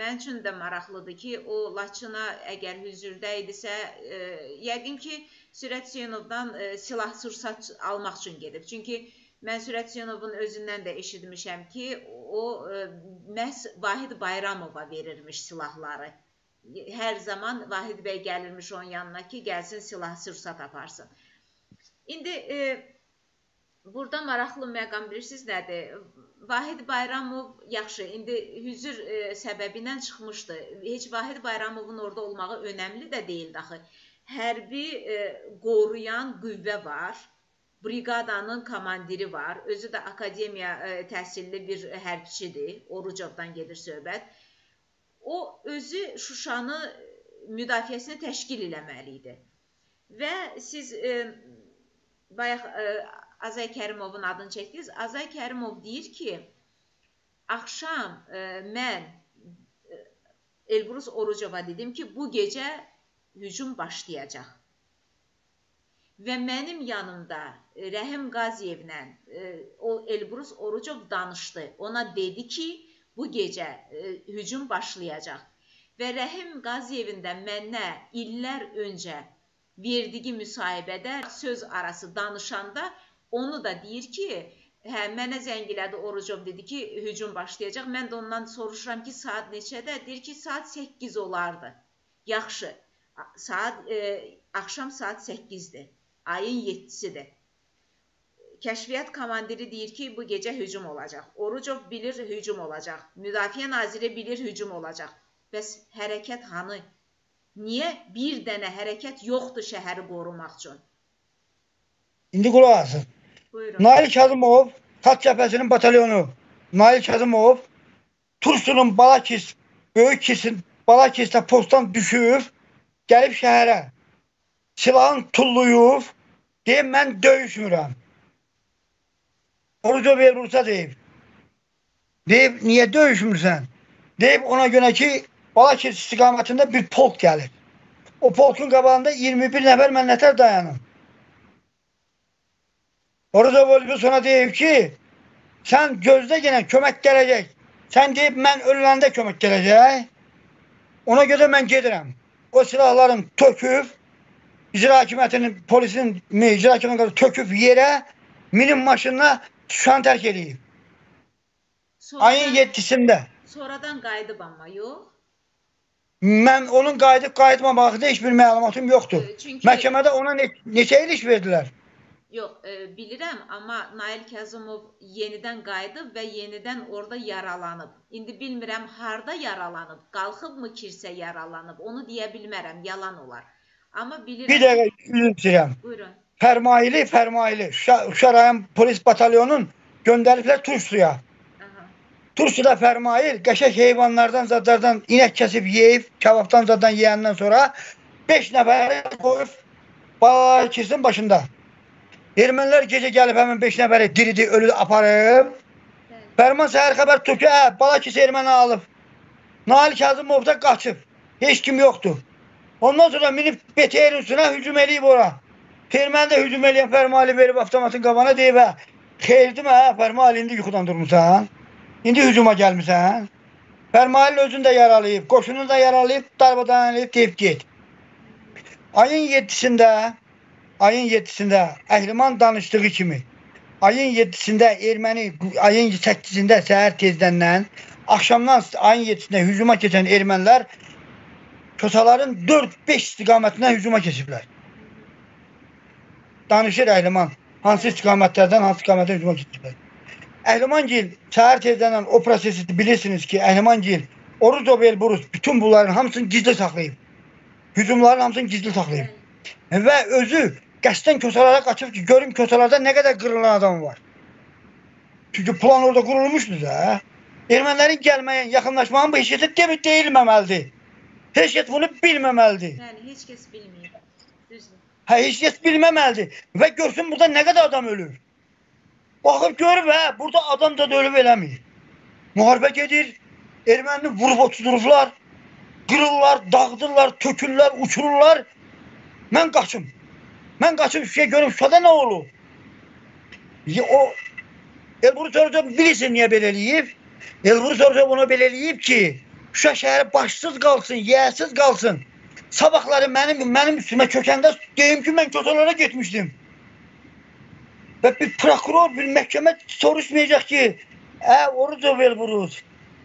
Mənim üçün də maraqlıdır ki, o Laçına əgər hüzurda idisə, e, yəqin ki, Sürət Hüseynovdan e, silah sursat almaq üçün gedib. Çünki mən Sürət Hüseynovun özündən də eşitmişəm ki, o e, məhz Vahid Bayramova verirmiş silahları hər zaman Vahid bəy gəlirmiş onun yanına ki, gəlsin silah sursat aparsın. İndi e, burada maraqlı məqam bilirsiniz nədir? Vahid Bayramov yaxşı, indi hüzur e, səbəbindən çıxmışdı. Heç Vahid Bayramovun orada olmağı önəmli də deyildi axı. Hərbi e, qoruyan qüvvə var. Briqadanın komandiri var. Özü də akademiya e, təhsilli bir hərbçidir. Orucovdan gedir söhbət o özü Şuşanı müdafiəsini təşkil eləməli idi. Və siz e, bayaq e, Azay Kərimovun adını çəkdiniz. Azay Kərimov deyir ki, axşam e, mən e, Elbrus Orucova dedim ki, bu gecə hücum başlayacaq. Və mənim yanımda e, Rəhim Qaziyevlə e, o Elbrus Orucov danışdı. Ona dedi ki, bu gecə e, hücum başlayacaq. Və Rəhim Qaziyevin də mənə illər öncə verdiyi müsahibədə söz arası danışanda onu da deyir ki, hə mənə zəng elədi Orucov dedi ki, hücum başlayacaq. Mən də ondan soruşuram ki, saat neçədə? Deyir ki, saat 8 olardı. Yaxşı. Saat e, axşam saat 8-dir. Ayın 7-sidir. Kəşfiyyat komandiri deyir ki, bu gecə hücum olacaq. Orucov bilir hücum olacaq. Müdafiə naziri bilir hücum olacaq. Bəs hərəkət hanı? Niyə bir dənə hərəkət yoxdur şəhəri qorumaq üçün?
İndi qulaq asın.
Buyurun.
Nail Kazımov, Xat cəbhəsinin batalyonu. Nail Kazımov Tursunun Balakis, Böyük Kisin Balakisdə postdan düşüb, gəlib şəhərə. Silahını tulluyub, deyib mən döyüşmürəm. Oruca ver Bursa deyib. Deyib, niyə döyüşmürsən? Deyib, ona görə ki, Balakir istiqamətində bir polk gəlir. O polkun qabağında 21 nəfər mənnətər dayanır. Oruca Volbi sonra deyib ki, sən gözdə yenə kömək gələcək. Sən deyib, mən öləndə kömək gələcək. Ona görə mən gedirəm. O silahların töküb, icra hakimiyyətinin, polisin, icra hakimiyyətinin töküb yerə, minib maşınına Şuşanı tərk eləyib.
Sonradan,
Ayın 7-sində.
sonradan qayıdıb amma yox.
Mən onun qayıdıb qayıtmamağı haqqında heç bir məlumatım yoxdur.
Çünki
Məhkəmədə ona ne, neçə il iş verdilər?
Yox, e, bilirəm, amma Nail Kazımov yenidən qayıdıb və yenidən orada yaralanıb. İndi bilmirəm harda yaralanıb, qalxıbmı kirsə yaralanıb. Onu deyə bilmərəm, yalan olar. Amma bilirəm.
Bir dəqiqə üzr istəyirəm.
Buyurun.
Fərmaili, Fərmaili. Şuşa, Şuşa rayon polis batalyonunun göndəriblər Tursuya.
Aha.
Tursuda Fərmail qəşəng heyvanlardan, zadlardan inək kəsib yeyib, kababdan zaddan yeyəndən sonra 5 nəfəri qoyub Balakirsin başında. Ermənilər gecə gəlib həmin 5 nəfəri diridi, ölü aparıb.
Bəli.
Fərman səhər xəbər tutdu ki, hə, Balakis erməni alıb. Nail Kazımov da qaçıb. Heç kim yoxdur. Ondan sonra minib BTR üstünə hücum eləyib ora. Erməni də hücum eləyən Fərmali verib avtomatın qabağına deyib, hə, xeyirdim hə, Fərmali indi yuxudan durmusan. İndi hücuma gəlmisən. Fərmalin özünü də yaralayıb, qoşunu da yaralayıb, darbadan eləyib, deyib get. Ayın 7-sində, ayın 7-sində Əhliman danışdığı kimi ayın 7-sində erməni ayın 8-sində səhər tezdəndən axşamdan ayın 7-sində hücuma keçən ermənilər Kosaların 4-5 istiqamətindən hücuma keçiblər. Danışır Əhliman. Hansı istiqamətlərdən hansı istiqamətdən hücuma keçiblər. Əhlimangil səhər tezdəndən o prosesi bilirsiniz ki, Əhlimangil Oruz Obelburus bütün bunların hamısını gizli saxlayıb. Hücumların hamısını gizli saxlayıb. Və özü qəsdən kösalara qaçıb ki, görüm kösalarda nə qədər qırılan adam var. Çünki plan orada qurulmuşdu da. Ermənilərin gəlməyə, yaxınlaşmağın bu heç kəsə deyilməməlidir. Heç kəs bunu bilməməlidir.
Bəli, heç kəs bilmir. Düzdür.
Hə, heç kəs bilməməlidir. Və görsün burada nə qədər adam ölür. Baxıb görüb hə, burada adam da ölüb eləmir. Müharibə gedir. Erməni vurub oturdurublar. Qırırlar, dağıdırlar, tökürlər, uçururlar. Mən qaçım. Mən qaçıb Şuşaya görüm Şuşada nə olub? Ya, o Elburu Sorca bilirsin niyə belə eləyib? Elburu Sorca bunu belə eləyib ki, Şuşa şəhəri başsız qalsın, yiyəsiz qalsın. Sabahları mənim mənim üstümə kökəndə deyim ki, mən kötələrə getmişdim. Və bir prokuror, bir məhkəmə soruşmayacaq ki, ə, Oruco Velburuz,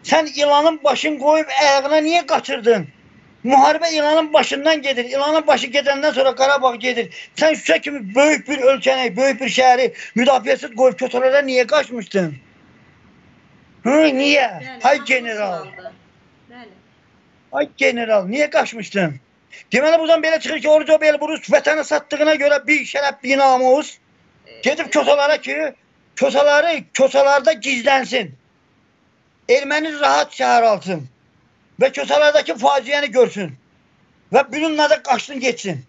sən ilanın başını qoyub ayağına niyə qaçırdın? Müharibə ilanın başından gedir. İlanın başı gedəndən sonra Qarabağ gedir. Sən Şuşa kimi böyük bir ölkəni, böyük bir şəhəri müdafiəsiz qoyub kötələrə niyə qaçmışdın? Hı, niyə?
Bəli,
Hay
maraqlı
general.
sualdır. Bəli.
Ay general, niyə qaçmışdın? Deməli buradan belə çıxır ki, Oruco Belburus vətəni satdığına görə bir şərəf, bir namus gedib kösalara ki, kösaları kösalarda gizlənsin. Erməni rahat şəhər alsın və kösalardakı faciəni görsün və bununla da qaçsın getsin.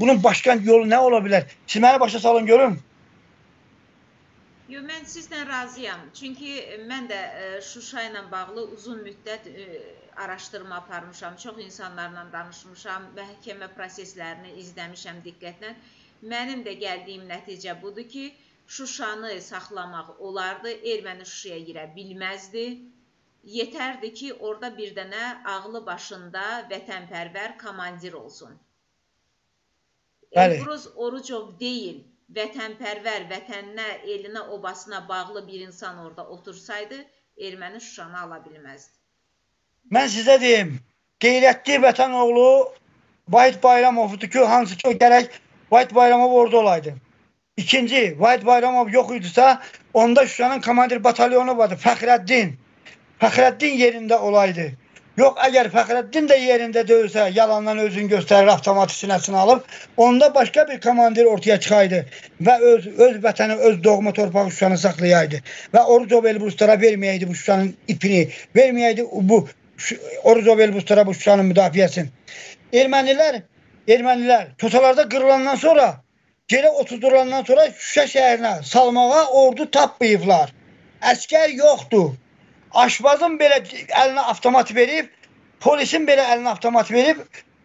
Bunun başqa yolu nə ola bilər? Siz məni başa salın görün.
Yo, mən sizlə razıyam. Çünki mən də e, Şuşa ilə bağlı uzun müddət e, araşdırma aparmışam. Çox insanlarla danışmışam, məhkəmə proseslərini izləmişəm diqqətlə. Mənim də gəldiyim nəticə budur ki, Şuşanı saxlamaq olardı, erməni Şuşaya girə bilməzdi. Yetərdi ki, orada bir dənə ağlı başında vətənpərvər komandir olsun. Elbruz Orucov deyil, vətənpərvər, vətəninə, elinə, obasına bağlı bir insan orada otursaydı, erməni Şuşanı ala bilməzdi.
Mən sizə deyim, qeyrətli vətən oğlu Vahid Bayramovdur ki, hansı ki o gərək Vahid Bayramov orada olaydı. İkinci, Vahid Bayramov yox idisə, onda Şuşanın komandir batalyonu vardı, Fəxrəddin. Fəxrəddin yerində olaydı. Yox, əgər Fəxrəddin də yerində döyülsə, yalandan özünü göstərir, avtomatı sinəsinə alıb, onda başqa bir komandir ortaya çıxaydı və öz öz vətəni, öz doğma torpağı Şuşanı saxlayaydı və Orucov Elbruslara verməyəydi bu Şuşanın ipini, verməyəydi bu Orucov Elbruslara bu Şuşanın müdafiəsini. Ermənilər, ermənilər kötələrdə qırılandan sonra, geri oturdulandan sonra Şuşa şəhərinə salmağa ordu tapmayıblar. Əskər yoxdur. Aşbazın belə əlinə avtomat verib, polisin belə əlinə avtomat verib,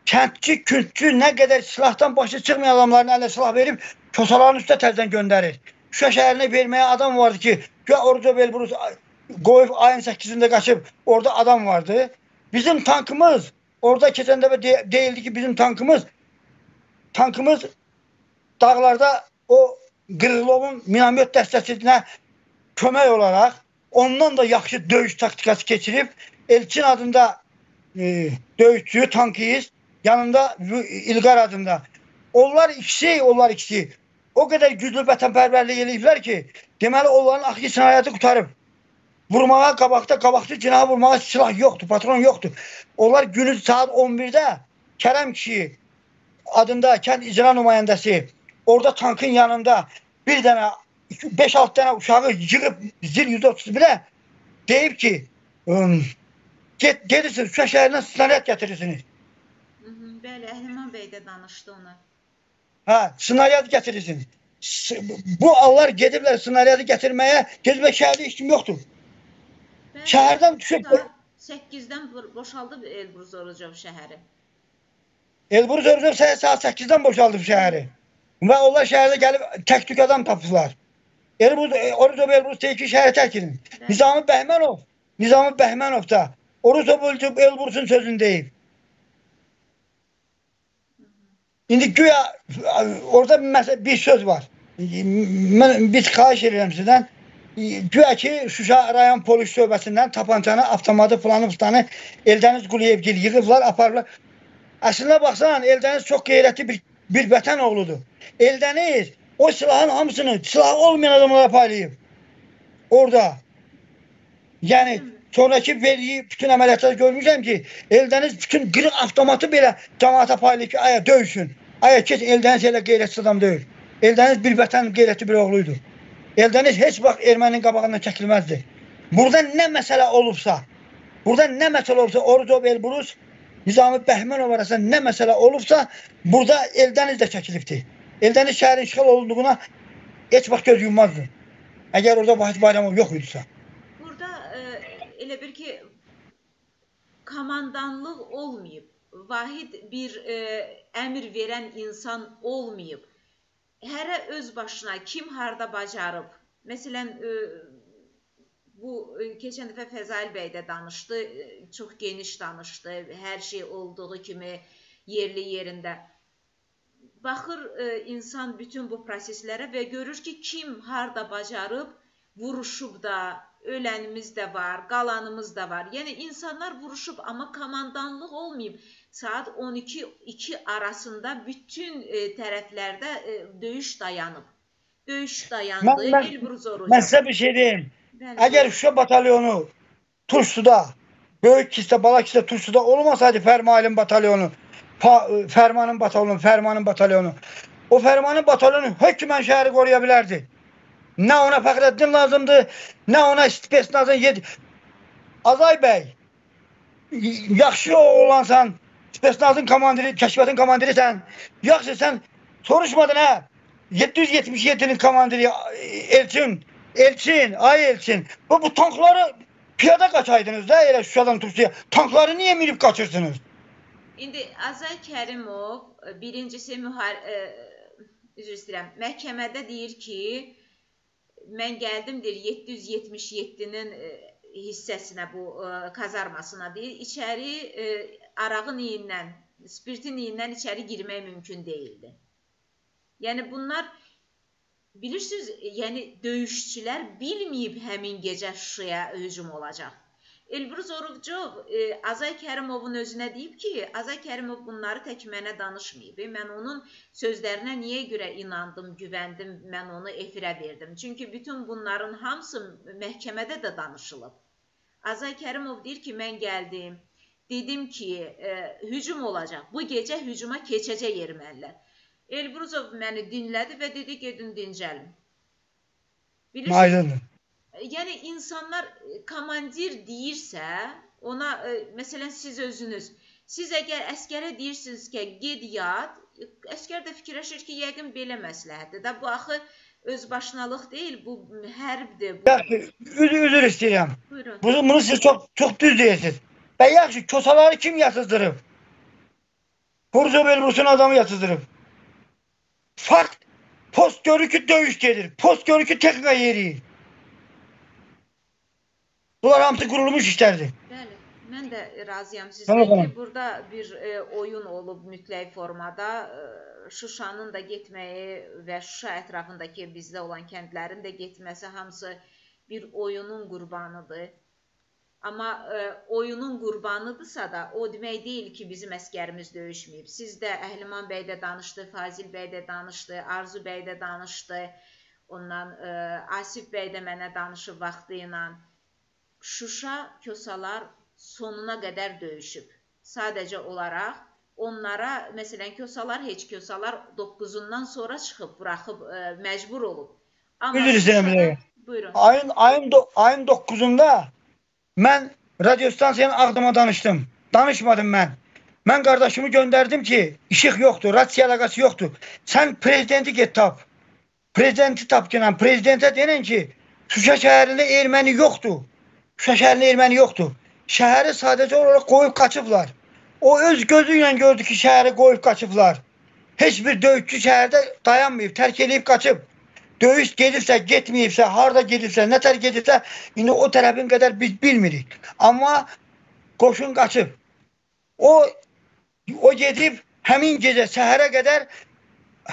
kəndçi, kündçü nə qədər silahdan başı çıxmayan adamların əlinə silah verib, kösaların üstə təzdən göndərir. Şuşa şəhərinə verməyə adam vardı ki, güya Oruco Belburus qoyub ayın 8-də qaçıb, orada adam vardı. Bizim tankımız orada keçən dəfə de deyildi ki, bizim tankımız tankımız dağlarda o Qırılovun minamet dəstəsinə kömək olaraq ondan da yaxşı döyüş taktikası keçirib Elçin adında e, döyüşçü, tankist, yanında İlqar adında. Onlar ikisi, onlar ikisi o qədər güclü vətənpərvərlik eləyiblər ki, deməli onların axı cinayəti qutarıb. Vurmağa qabaqda, qabaqda cinahı vurmağa silah yoxdur, patron yoxdur. Onlar günü saat 11-də Kərəm kişi adında kənd icra nümayəndəsi orada tankın yanında bir dənə 5-6 dənə uşağı yığıb zil 131-ə deyib ki, get gedirsiniz Şuşa şəhərindən snaryad gətirirsiniz.
Bəli, Əhliman bəy də danışdı ona.
Hə, snaryad gətirirsiniz. Bu allar gediblər snaryadı gətirməyə, gediblər şəhərdə heç kim yoxdur. Şəhərdən düşüb
saat 8-dən bo- boşaldı Elbruz Orucov şəhəri.
Elbruz Örzöv saat 8-dən boşaldıb şəhəri. Və onlar şəhərdə gəlib tək-tük adam tapıblar. Elbruz Orzov Elbruz deyir ki, şəhəri tək edin.
Bəli.
Nizami Bəhmənov, Nizami Bəhmənov da Orzov Elbruzun sözünü deyib. İndi güya orada bir, bir söz var. mən biz xahiş edirəm sizdən güya ki Şuşa rayon polis şöbəsindən tapançanı, avtomatı, planı, planı Eldəniz Quliyevgil yığıblar, aparırlar. Əslində baxsan, Eldəniz çox qeyrətli bir, bir vətən oğludur. Eldəniz o silahın hamısını silah olmayan adamlara paylayıb. Orada. Yəni sonraki verdiyi bütün əməliyyatları görmüşəm ki, Eldəniz bütün qırıq avtomatı belə cəmaata paylayıb ki, aya döyüşün. Aya keç Eldəniz elə qeyrətli adam deyil. Eldəniz bir vətən qeyrətli bir oğluydu. Eldəniz heç vaxt erməninin qabağından çəkilməzdi. Burada nə məsələ olubsa, burada nə məsələ olubsa, Orucov Elbrus, Nizami Bəhmənov arasında nə məsələ olubsa, burada Eldəniz də çəkilibdi. Eldəniz şəhərin işğal olunduğuna heç vaxt göz yummazdı. Əgər orada Vahid Bayramov yox idisə.
Burada e, elə bir ki komandanlıq olmayıb. Vahid bir e, əmr verən insan olmayıb. Hərə öz başına kim harda bacarıb. Məsələn, e, bu e, keçən dəfə Fəzail bəy də danışdı, e, çox geniş danışdı. Hər şey olduğu kimi yerli yerində. Baxır insan bütün bu proseslərə və görür ki, kim harda bacarıb, vuruşub da, ölənimiz də var, qalanımız da var. Yəni insanlar vuruşub, amma komandanlıq olmayıb. Saat 12-2 arasında bütün e, tərəflərdə e, döyüş dayanıb. Döyüş dayandı,
Mən- mən-
Elbruz orucu.
Mən sizə bir şey deyim.
Bəli.
Əgər Şuşa batalyonu Tursuda, böyük kisdə, bala kisdə Tursuda olmasaydı Fərmanın batalyonu, pa- Fərmanın batalyonu, Fərmanın batalyonu, o Fərmanın batalyonu hökmən şəhəri qoruya bilərdi. Nə ona Fəxrəddin lazımdı, nə ona spes lazım. Yed Azay bəy, y- yaxşı oğlansan, spes nazın komandiri, kəşfiyyatın komandirisən. Yaxşı sən soruşmadın hə? 777-nin komandiri Elçin, Elçin, ay Elçin. Bu, bu tankları piyada kaçaydınız da elə Şuşadan Tursuya. Tankları niye minip kaçırsınız?
İndi Azay Kərimov e, birincisi mühar e, üzr istəyirəm, məhkəmədə deyir ki, mən gəldim deyir 777-nin e, hissəsinə bu e, kazarmasına deyir. İçəri e, arağın iyindən, spirtin iyindən içəri girmək mümkün değildi. Yəni bunlar bilirsiniz, yəni döyüşçülər bilməyib həmin gecə Şuşaya hücum olacaq. Elbruz Oruqcov e, Azay Kərimovun özünə deyib ki, Azay Kərimov bunları tək mənə danışmayıb. E, Mən onun sözlərinə niyə görə inandım, güvəndim, mən onu efirə verdim. Çünki bütün bunların hamısı məhkəmədə də danışılıb. Azay Kərimov deyir ki, mən gəldim, dedim ki, e, hücum olacaq. Bu gecə hücuma keçəcək ermənilər. Elbruzov məni dinlədi və dedi, gedin dincəlin. Bilirsiniz,
Aydındır.
yəni insanlar e, komandir deyirsə, ona e, məsələn siz özünüz, siz əgər əskərə deyirsiniz ki, get yat, əskər də fikirləşir ki, yəqin belə məsləhətdir. Da bu axı özbaşınalıq deyil, bu hərbdir. Bu...
Yaxşı, üzr, üzr istəyirəm.
Buyurun.
Bunu, bunu siz çok, çok düz deyirsiniz. Ben yaxşı, kosaları kim yatızdırıb? Bursa Belbrus'un adamı yatızdırıb. Fark, post görür ki dövüş gelir. Post görür ki teknika yeri. Bunlar hamısı kurulmuş işlerdi.
Bəli, mən də razıyam sizlə ki, burada bir e, oyun olub mütləq formada. E, Şuşanın da getməyi və Şuşa ətrafındakı bizdə olan kəndlərin də getməsi hamısı bir oyunun qurbanıdır. Amma e, oyunun qurbanıdırsa da o demək deyil ki, bizim əskərimiz döyüşməyib. Siz də Əhliman bəy də danışdı, Fazil bəy də danışdı, Arzu bəy də danışdı. Ondan e, Asif bəy də mənə danışıb vaxtı ilə. Şuşa Kosalar sonuna qədər döyüşüb. Sadəcə olaraq onlara, məsələn, Kosalar heç Kosalar 9-undan sonra çıxıb, buraxıb, ə, məcbur olub. Amma
Üzr istəyirəm.
Buyurun.
Ayın ayın ayın 9-unda mən radio stansiyanın Ağdama danışdım. Danışmadım mən. Mən qardaşımı göndərdim ki, işıq yoxdur, rasiya əlaqəsi yoxdur. Sən prezidenti get tap. Prezidenti tap ki, prezidentə deyən ki, Şuşa şəhərində erməni yoxdur. Şuşa şəhərində erməni yoxdur. Şəhəri sadəcə olaraq qoyub qaçıblar. O öz gözü ilə gördü ki, şəhəri qoyub qaçıblar. Heç bir döyüşçü şəhərdə dayanmayıb, tərk edib qaçıb. Döyüş gedirsə, getməyibsə, harda gedirsə, nə tər gedirsə, indi o tərəfin qədər biz bilmirik. Amma qoşun qaçıb. O o gedib həmin gecə səhərə qədər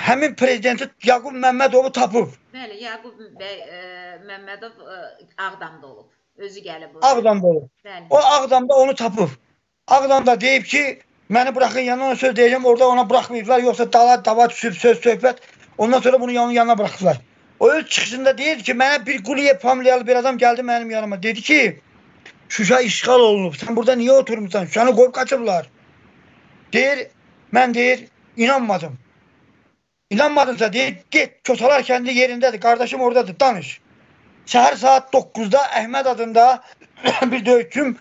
həmin prezidenti Yaqub Məmmədovu tapıb.
Bəli, Yaqub bəy e, Məmmədov e, Ağdamda olub. Özü gəlib.
Ağdamda olub.
Bəli.
O Ağdamda onu tapıb. Ağdamda deyib ki, məni buraxın yanına söz deyəcəm. Orada ona buraxmayıblar. Yoxsa dala dava düşüb söz söhbət. Ondan sonra bunu yanın yanına buraxdılar. O öz çıxışında deyir ki, mənə bir Quliyev familiyalı bir adam gəldi mənim yanıma. Dedi ki, Şuşa işğal olunub. Sən burada niyə oturmusan? Şuşanı qoyub qaçıblar. Deyir, mən deyir, inanmadım. İnanmadınsa deyir, get Kösalar kəndi yerindədir. Qardaşım oradadır, danış. Səhər saat 9-da Əhməd adında bir döyüşçüm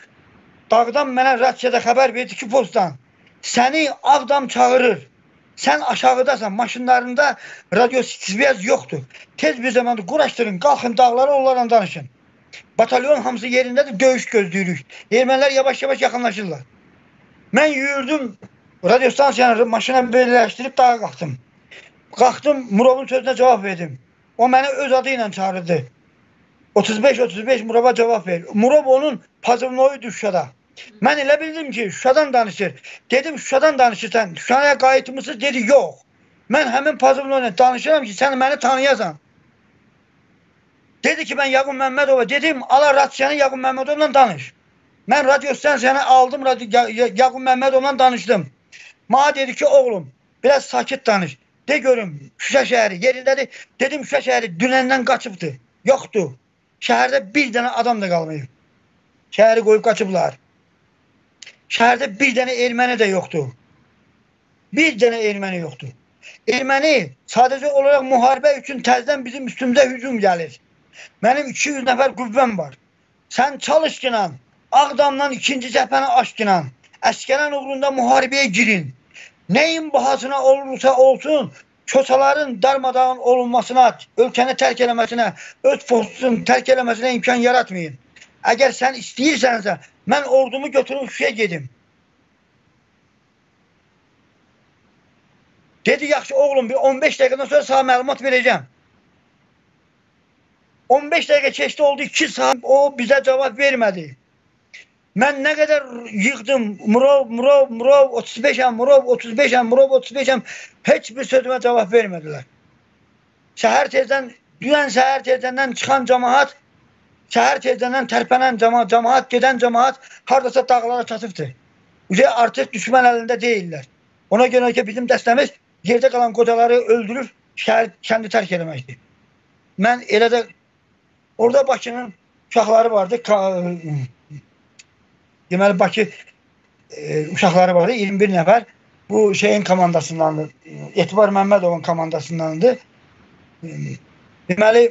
dağdan mənə rassiyada xəbər verdi ki, postdan səni Ağdam çağırır. Sən aşağıdasan, maşınlarında radiosiviyaz yoxdur. Tez bir zamanda quraşdırın, qalxın dağlara onlarla danışın. Batalyon hamısı yerindədir, döyüş gözləyirik. Ermənilər yavaş-yavaş yaxınlaşırlar. Mən yürüdüm, radiostansiyanı maşına birləşdirib dağa qalxdım. Qalxdım, Murovun sözünə cavab verdim. O məni öz adı ilə çağırdı. 35-35 Murova cavab ver. Murov onun pazıvnoydu Şuşada. Mən elə bildim ki, Şuşadan danışır. Dedim, Şuşadan danışırsan, Şuşaya qayıtmısınız? Dedi, yox. Mən həmin pazıvnoyla danışıram ki, sən məni tanıyasan. Dedi ki, mən Yaqub Məmmədova dedim, ala rasiyanı Yaqub Məmmədovla danış. Mən radyo stansiyanı aldım, radyo, Ya- Ya- Yaqub Məmmədovla danışdım. Mənə dedi ki, oğlum, biraz sakit danış. De görüm, Şuşa şəhəri yerindədir. Dedim, Şuşa şəhəri dünəndən qaçıbdır. Yoxdur. Şəhərdə bir dənə adam da qalmayıb. Şəhəri qoyub qaçıblar. Şəhərdə bir dənə erməni də yoxdur. Bir dənə erməni yoxdur. Erməni sadəcə olaraq müharibə üçün təzədən bizim üstümüzə hücum gəlir. Mənim 200 nəfər qüvvəm var. Sən çalış ginan. Ağdamdan ikinci cəbhəni aç ginan. Əskərən uğrunda müharibəyə girin. Nəyin bahasına olursa olsun, köçələrin darmadağın olunmasına, ölkəni tərk eləməsinə, öz postunu tərk eləməsinə imkan yaratmayın. Əgər sən istəyirsənsə, mən ordumu götürüb Şuşaya gedim. Dedi, yaxşı oğlum, bir 15 dəqiqədən sonra sənə məlumat verəcəm. 15 dəqiqə keçdi oldu 2 saat o bizə cavab vermədi. Mən nə qədər yığdım, Murov, Murov, Murov 35-əm, Murov 35-əm, Murov 35-əm, heç bir sözümə cavab vermədilər. Səhər tezdən, dünən səhər tezdən çıxan cəmaat, səhər tezdən tərpənən cəmaat, cəmaat gedən cəmaat hardasa dağlara çatıbdır. Üzə artıq düşmən əlində deyillər. Ona görə ki, bizim dəstəmiz yerdə qalan qocaları öldürüb şəhər kəndi tərk eləməkdir. Mən elə də orada Bakının uşaqları vardı. Ka- Deməli Bakı e, uşaqları vardı 21 nəfər. Bu şeyin komandasındandır. Etibar Məmmədovun komandasındandır. Deməli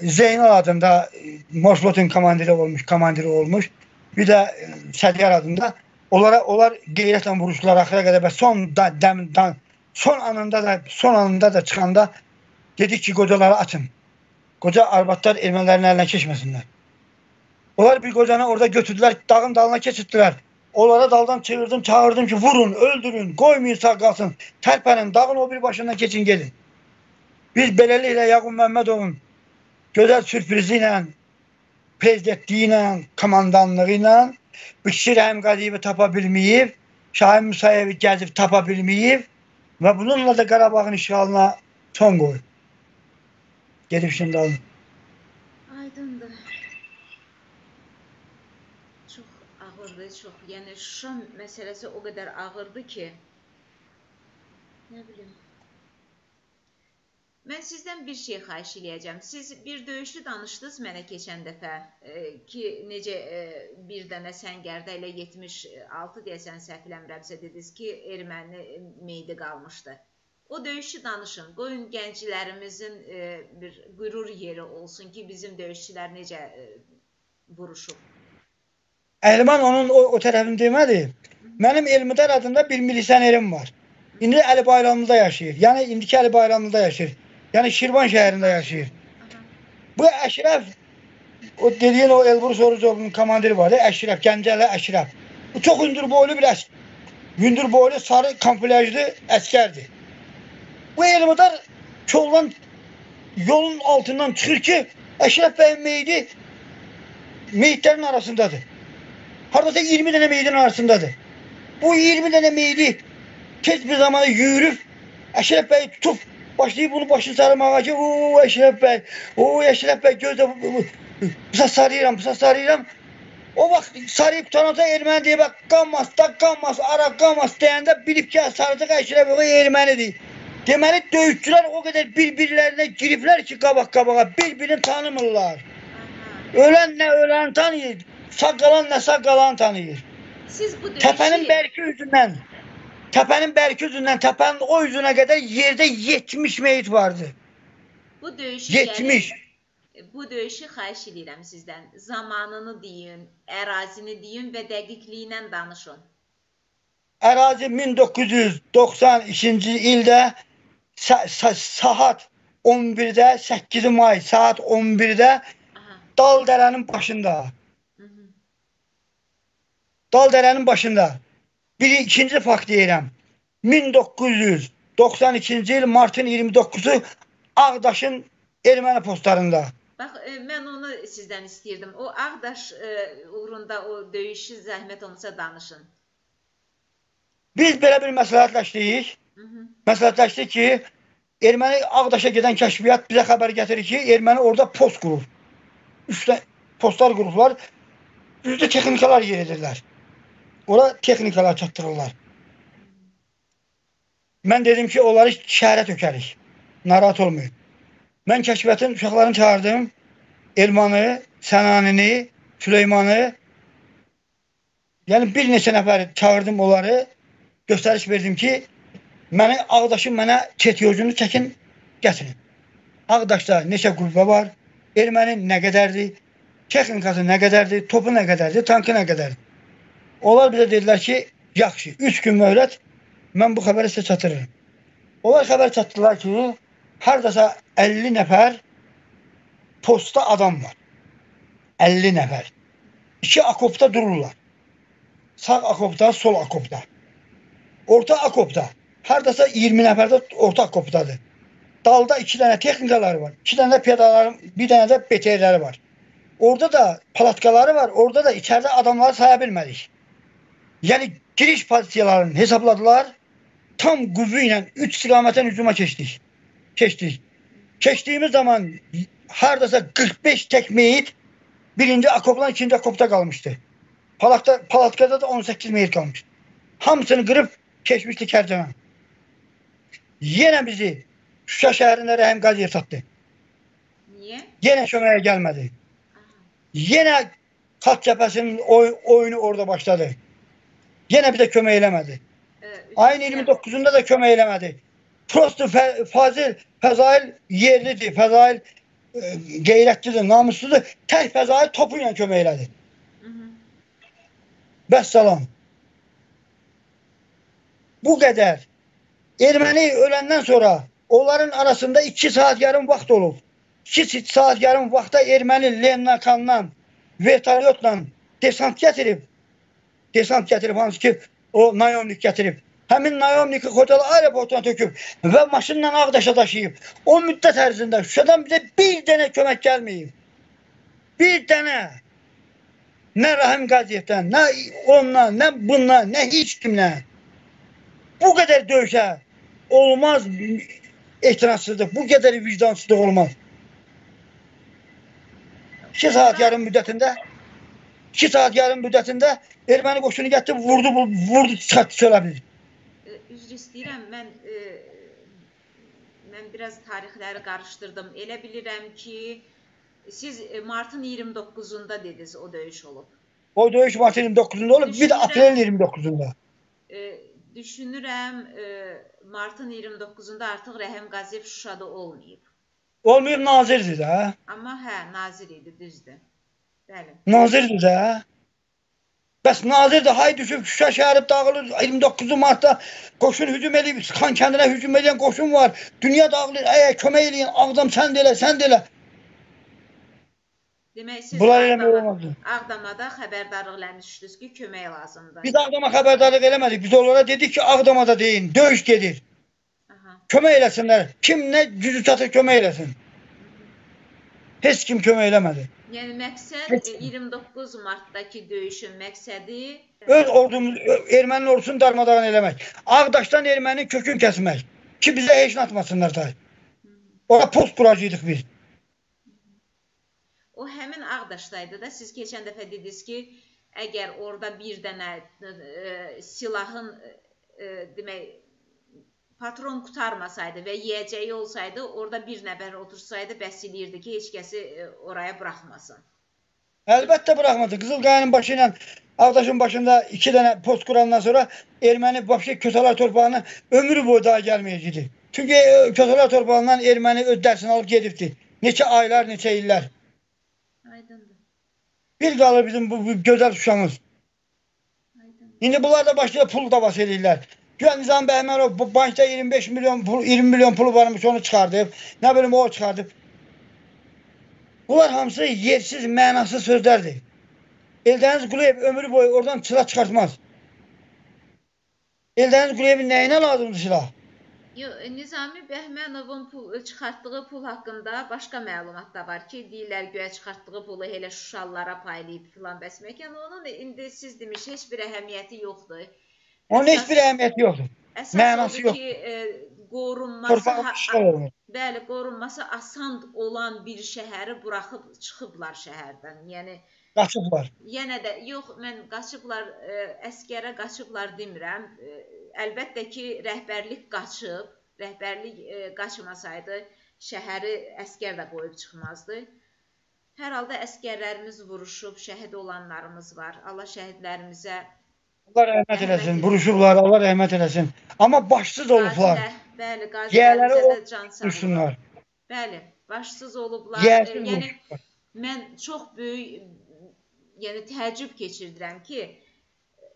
Zeynal adında e, Morslotun komandiri olmuş, komandiri olmuş. Bir də e, Sədiyar adında onlara onlar qeyrətlə vuruşdular axıra qədər və son da, dəm, da, son anında da son anında da çıxanda dedik ki, qocaları açın. Qoca arvadlar ermənilərin əlinə keçməsinlər. Onlar bir qocanı orada götürdülər, dağın dalına keçirdilər. Onlara daldan çevirdim, çağırdım ki, vurun, öldürün, qoymayın sağ qalsın. Tərpənin, dağın o bir başından keçin, gelin. Biz beləliklə Yaqub Məmmədovun gözəl sürprizi ilə, prezidentliyi ilə, komandanlığı ilə Bişir Həmqadiyevi tapa bilməyib, Şahin Musayevi gəzib tapa bilməyib və bununla da Qarabağın işğalına son qoyub. Gedib şimdi alın.
Aydındır. Çox ağırdır, çox. Yəni Şuşa məsələsi o qədər ağırdır ki, nə bilim. Mən sizdən bir şey xahiş eləyəcəm. Siz bir döyüşlü danışdınız mənə keçən dəfə e, ki, necə e, bir dənə Səngərdə ilə 76 deyəsən səhv eləmirəmsə dediniz ki, erməni meyidi qalmışdı. O döyüşü danışın. Qoyun gənclərimizin e, bir qürur yeri olsun ki, bizim döyüşçülər necə e, vuruşub.
Əlman onun o, o tərəfini demədi. Mənim Elmidar adında bir milisionerim var. İndi Əli Bayramlıda yaşayır. Yəni indiki Əli Bayramlıda yaşayır. Yəni Şirvan şəhərində yaşayır.
Aha.
Bu Əşrəf o dediyin o Elbrus Orucovun komandiri var, ya, Əşrəf, Gəncəli Əşrəf. Bu çox hündür boylu bir əs hündür boylu sarı kamuflajlı əskərdir. Bu Elmidar çoldan yolun altından çıxır ki, Əşrəf bəyin meyidi meyitlərin arasındadır. Hardasa 20 dənə meyidin arasındadır. Bu 20 dənə meyidi tez bir zamanda yürüyüb Əşrəf bəy tutub başlayıb bunu başını sarımağa ki, o Əşrəf bəy, o Əşrəf bəy gözlə bu- bu- bu- bu sarıyıram, bu sarıyıram. O vaxt sarıyıb tutanacaq erməni deyə bax, qanmaz, da qanmaz, ara qanmaz deyəndə bilib ki, sarıcaq Əşrəf o ermənidir. Deməli döyüşçülər o qədər bir-birlərinə giriblər ki, qabaq-qabağa bir-birini tanımırlar. Ölən nə öləni tanıyır, sağ qalan nə sağ qalanı tanıyır.
Siz bu döyüşü
Təpənin bərki üzündən, təpənin bərki üzündən, təpənin o üzünə qədər yerdə 70 meyit vardı.
bu döyüşü
70.
yəni, bu döyüşü xahiş edirəm sizdən. Zamanını deyin, ərazini deyin və dəqiqliyi ilə danışın.
Ərazi 1992-ci ildə sa sa saat 11-də 8 may saat 11-də
Aha.
Dal dərənin başında. Dal dərənin başında. Bir ikinci fakt deyirəm. 1992-ci il martın 29-u Ağdaşın erməni postlarında.
Bax, e, mən onu sizdən istəyirdim. O Ağdaş e, uğrunda o döyüşü zəhmət olmasa danışın.
Biz belə bir məsləhətləşdik. Məsləhətləşdik ki, erməni Ağdaşa gedən kəşfiyyat bizə xəbər gətirir ki, erməni orada post qurur. Üstə postlar qurublar. Üstə texnikalar yeridirlər. Ora texnikalar çatdırırlar. Mən dedim ki, onları şəhərə tökərik. Narahat olmayın. Mən kəşfiyyatın uşaqlarını çağırdım. Elmanı, Sənanini, Süleymanı. Yəni bir neçə nəfər çağırdım onları. Göstəriş verdim ki, məni Ağdaşın mənə çetiyorcunu çəkin, gətirin. Ağdaşda neçə qüvvə var? Ermənin nə qədərdir? Texnikası nə qədərdir? Topu nə qədərdir? Tankı nə qədərdir? Onlar bizə dedilər ki, yaxşı, 3 gün möhlət mən bu xəbəri sizə çatdırırım. Onlar xəbər çatdırdılar ki, hardasa 50 nəfər postda adam var. 50 nəfər. İki akopda dururlar. Sağ akopda, sol akopda. Orta akopda. Hardasa 20 nəfər də orta akopdadır. Dalda 2 dənə texnikaları var. 2 dənə də pedaları, bir dənə də BTR-ləri var. Orada da palatkaları var. Orada da içəridə adamları saya bilmədik. Yəni giriş pozisiyalarını hesabladılar. Tam qüvvə ilə 3 istiqamətdən hücuma keçdik. Keçdik. Keçdiyimiz zaman hardasa 45 tək meyit birinci akopdan ikinci akopda qalmışdı. Palatka, palatkada da 18 meyit qalmışdı. Hamısını qırıb keçmişdi Kərcana. Yenə bizi Şuşa şəhərində Rəhim Qaziyev satdı.
Niyə?
Yenə köməyə gəlmədi.
Aha.
Yenə Xalq cəbhəsinin oy, oyunu orada başladı. Yenə bizə kömək eləmədi. Ayın
üzr istəyirəm.
29-unda da kömək eləmədi. Prosto Fə- Fazil, Fəzail yerlidir, Fəzail e, qeyrətlidir, namusludur. Tək Fəzail topu ilə kömək elədi.
Hı -hı.
Bəs salam. Bu qədər. Erməni öləndən sonra onların arasında 2 saat yarım vaxt olub. 2 saat yarım vaxtda erməni Lennakandan vertolyotla desant gətirib. Desant gətirib hansı ki o nayomnik gətirib. Həmin nayomniki Xocalı aeroportuna töküb və maşınla Ağdaşa daşıyıb. O müddət ərzində Şuşadan bizə bir dənə kömək gəlməyib. Bir dənə. Nə Rahim Qaziyevdən, nə ondan, nə bundan, nə heç kimdən. Bu qədər döyüşə olmaz ehtiratsızlıq, bu qədər vicdansızlıq olmaz. 2 saat yarım müddətində 2 saat yarım müddətində erməni qoşunu gətirib vurdu, vurdu, çıxartdı çölə bilir.
E, Üzr istəyirəm, mən e, mən biraz tarixləri qarışdırdım. Elə bilirəm ki, siz e, martın 29-unda dediniz o döyüş olub.
O döyüş martın 29-unda olub, bir də aprelin 29-unda.
E, düşünürəm e, martın 29-unda artıq Rəhim Qaziyev Şuşada olmayıb.
Olmayıb nazirdir də.
Amma hə, nazir idi, düzdür. Bəli.
Nazirdir də. Bəs nazir də hay düşüb Şuşa şəhəri dağılır 29 martda qoşun hücum edib Xan kəndinə hücum edən qoşun var. Dünya dağılır. Əyə kömək eləyin. Ağdam sən də elə, sən də elə.
Demək siz
Bunlar
Ağdama-. Ağdamada xəbərdarlıqlarını düşdünüz ki, kömək lazımdır.
Biz Ağdama xəbərdarlıq eləmədik. Biz onlara dedik ki, Ağdamada deyin, döyüş gedir.
Aha.
Kömək eləsinlər. Kim nə gücü çatır kömək eləsin. Heç kim kömək eləmədi.
Yəni məqsəd
Heç
e, 29 martdakı döyüşün məqsədi
Öz ordumuz, erməninin ordusunu darmadağın eləmək. Ağdaşdan ermənin kökün kəsmək. ki bize heç nə atmasınlar da. Orada post kuracaqdıq biz.
O həmin Ağdaşdaydı da. Siz keçən dəfə dediniz ki, əgər orada bir dənə e, silahın e, demək patron qutarmasaydı və yeyəcəyi olsaydı, orada bir nəfər otursaydı bəs eləyirdi ki, heç kəsi e, oraya buraxmasın.
Əlbəttə buraxmadı. Qızılqayanın başı ilə Ağdaşın başında iki dənə post kurandan sonra erməni vəbşi Kösalar torpağına ömrü boyu daha gəlməyəcəkdi. Çünki e, Kösalar torpağından erməni öz dərsini alıb gedibdi. Neçə aylar, neçə illər.
Aydındır.
Bir qalır bizim bu, bu gözəl Şuşamız. İndi bunlar da başlayıb pul davası edirlər. Güya Nizam Bəhmənov bu bankda 25 milyon pul, 20 milyon pulu varmış onu çıxardıb. Nə bilim o çıxardıb. Bunlar hamısı yersiz, mənasız sözlərdir. Eldəniz Quliyev ömrü boyu oradan silah çıxartmaz. Eldəniz Quliyevin nəyinə lazımdır silah?
Yo, Nizami Bəhmənovun pul, çıxartdığı pul haqqında başqa məlumat da var ki, deyirlər göyə çıxartdığı pulu elə Şuşalılara paylayıb filan bəs məkan onun indi siz demiş heç bir əhəmiyyəti yoxdur.
Onun heç bir əhəmiyyəti yoxdur.
Əsas
Mənası
odur
yox.
ki, e, qorunması ha-. Bəli, qorunması asan olan bir şəhəri buraxıb çıxıblar şəhərdən. Yəni
Qaçıblar.
yenə də yox, mən qaçıblar, ə, əskərə qaçıblar demirəm. Ə, əlbəttə ki, rəhbərlik qaçıb. Rəhbərlik ə, qaçmasaydı şəhəri əskər də qoyub çıxmazdı. Hər halda əskərlərimiz vuruşub, şəhid olanlarımız var. Allah şəhidlərimizə
Allah rəhmət eləsin. Vuruşublar, Allah rəhmət eləsin. Amma başsız olublar.
qazilər, bəli,
Yiyələri
qazilərimizə
o
də can sağlığı.
vursunlar.
Bəli, başsız olublar.
Yiyəsiz
yəni
vuruşublar.
mən çox böyük yəni təəccüb keçirdirəm ki,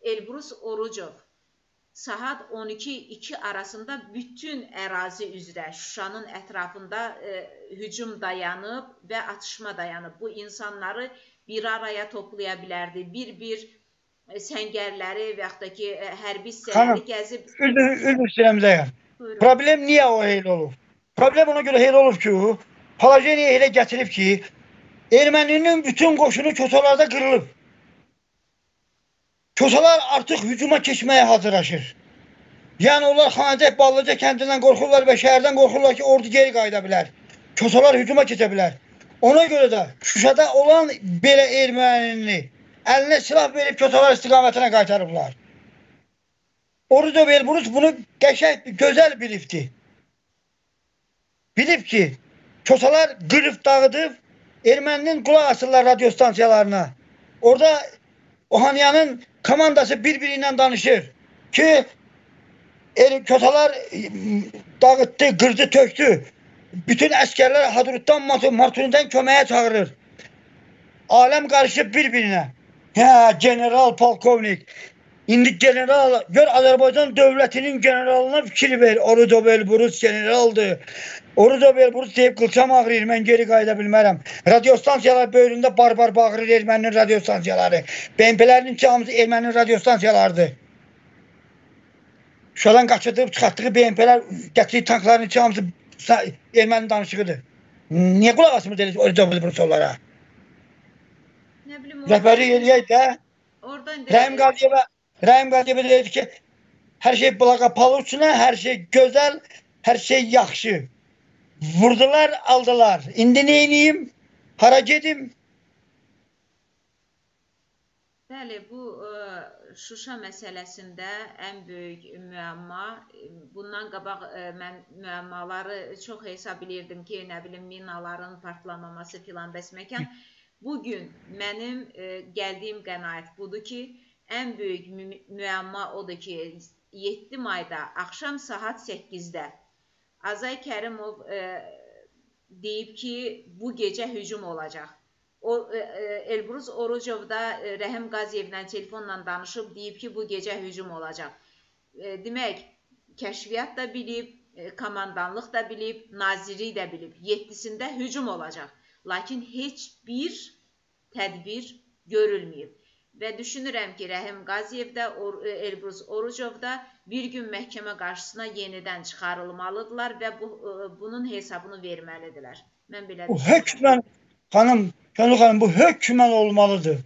Elbrus Orucov saat 12-2 arasında bütün ərazi üzrə Şuşanın ətrafında e, hücum dayanıb və atışma dayanıb. Bu insanları bir araya toplaya bilərdi. Bir-bir səngərləri və yaxud da ki, e, hərbi hissələri gəzib
Üzr, istəyirəm
buyurun.
Problem niyə o heyl olub? Problem ona görə heyl olub ki, Palajeniya elə gətirib ki, erməninin bütün qoşunu kösalarda qırılıb. Kösalar artıq hücuma keçməyə hazırlaşır. Yəni onlar Xanacək Ballıca kəndindən qorxurlar və şəhərdən qorxurlar ki, ordu geri qayıda bilər. Kösalar hücuma keçə bilər. Ona görə də Şuşada olan belə ermənini əlinə silah verib kösalar istiqamətinə qaytarıblar. Orada Belburus bunu qəşəng, gözəl bilibdi. Bilib ki, kösalar qırıb dağıdıb erməninin qulaq asırlar radio stansiyalarına. Orada Ohanyanın komandası bir-biri ilə danışır ki, el kösalar dağıtdı, qırdı, tökdü. Bütün əskərlər Hadrutdan, Martunidən köməyə çağırır. Aləm qarışıb bir-birinə. Hə, general, polkovnik. İndi general, gör Azərbaycan dövlətinin generalına fikir ver. Orudo Belburus generaldır. Orudo Belburus deyib qılçam ağrıyır, mən geri qayıda bilmərəm. Radio stansiyalar böyründə barbar bağırır erməninin radio stansiyaları. BMP-lərin hamısı erməninin radio stansiyalarıdır. Şuradan qaçırdıb çıxartdığı BMP-lər gətirdiyi tankların hamısı erməni danışığıdır. Niyə qulaq asmır deyilir Orudo Belburus onlara?
Nə bilim,
Rəhbərlik eləyək də.
Oradan
Rəhim Qadiyevə Rəhim Qadiyevə deyirdi ki, hər şey bulaqa paluçuna, hər şey gözəl, hər şey yaxşı. Vurdular, aldılar. İndi nə edeyim? Hara gedim?
Bəli, bu ə, Şuşa məsələsində ən böyük müəmma bundan qabaq ə, mən müəmmaları çox hesab elirdim ki, nə bilim minaların partlamaması filan bəs məkan bu gün mənim ə, gəldiyim qənaət budur ki, ən böyük mü müəmma odur ki, 7 mayda axşam saat 8-də Azay Kərimov ə, deyib ki, bu gecə hücum olacaq. O e, e, Elbrus Orucov da e, Rəhim Qaziyevlə telefonla danışıb deyib ki, bu gecə hücum olacaq. E, Demək, kəşfiyyat da bilib, e, komandanlıq da bilib, nazirlik də bilib. 7-sində hücum olacaq. Lakin heç bir tədbir görülməyib. Və düşünürəm ki, Rəhim Qaziyev də, Or e, Elbrus Orucov da bir gün məhkəmə qarşısına yenidən çıxarılmalıdırlar və bu e, bunun hesabını verməlidirlər. Mən belə
Bu
düşünürəm.
hökmən xanım, Gönül xanım bu hökmən olmalıdır.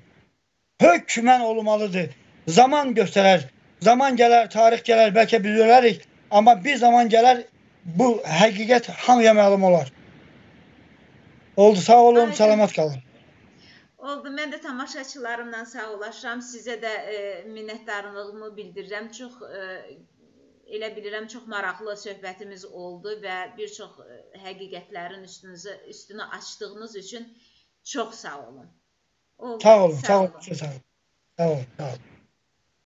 Hökmən olmalıdır. Zaman göstərər. Zaman gələr, tarix gələr, bəlkə biz ölərik, amma bir zaman gələr bu həqiqət hamıya məlum olar. Oldu, sağ olun,
Aydın.
salamat qalın.
Oldu. Mən də tamaşaçılarımla sağollaşıram. Sizə də e, minnətdarlığımı bildirirəm. Çox e, elə bilirəm çox maraqlı söhbətimiz oldu və bir çox e, həqiqətlərin üstünüzü üstünü açdığınız üçün çox sağ olun. Oldu.
Sağ olun, sağ olun, sağ olun. Sağ olun, sağ olun.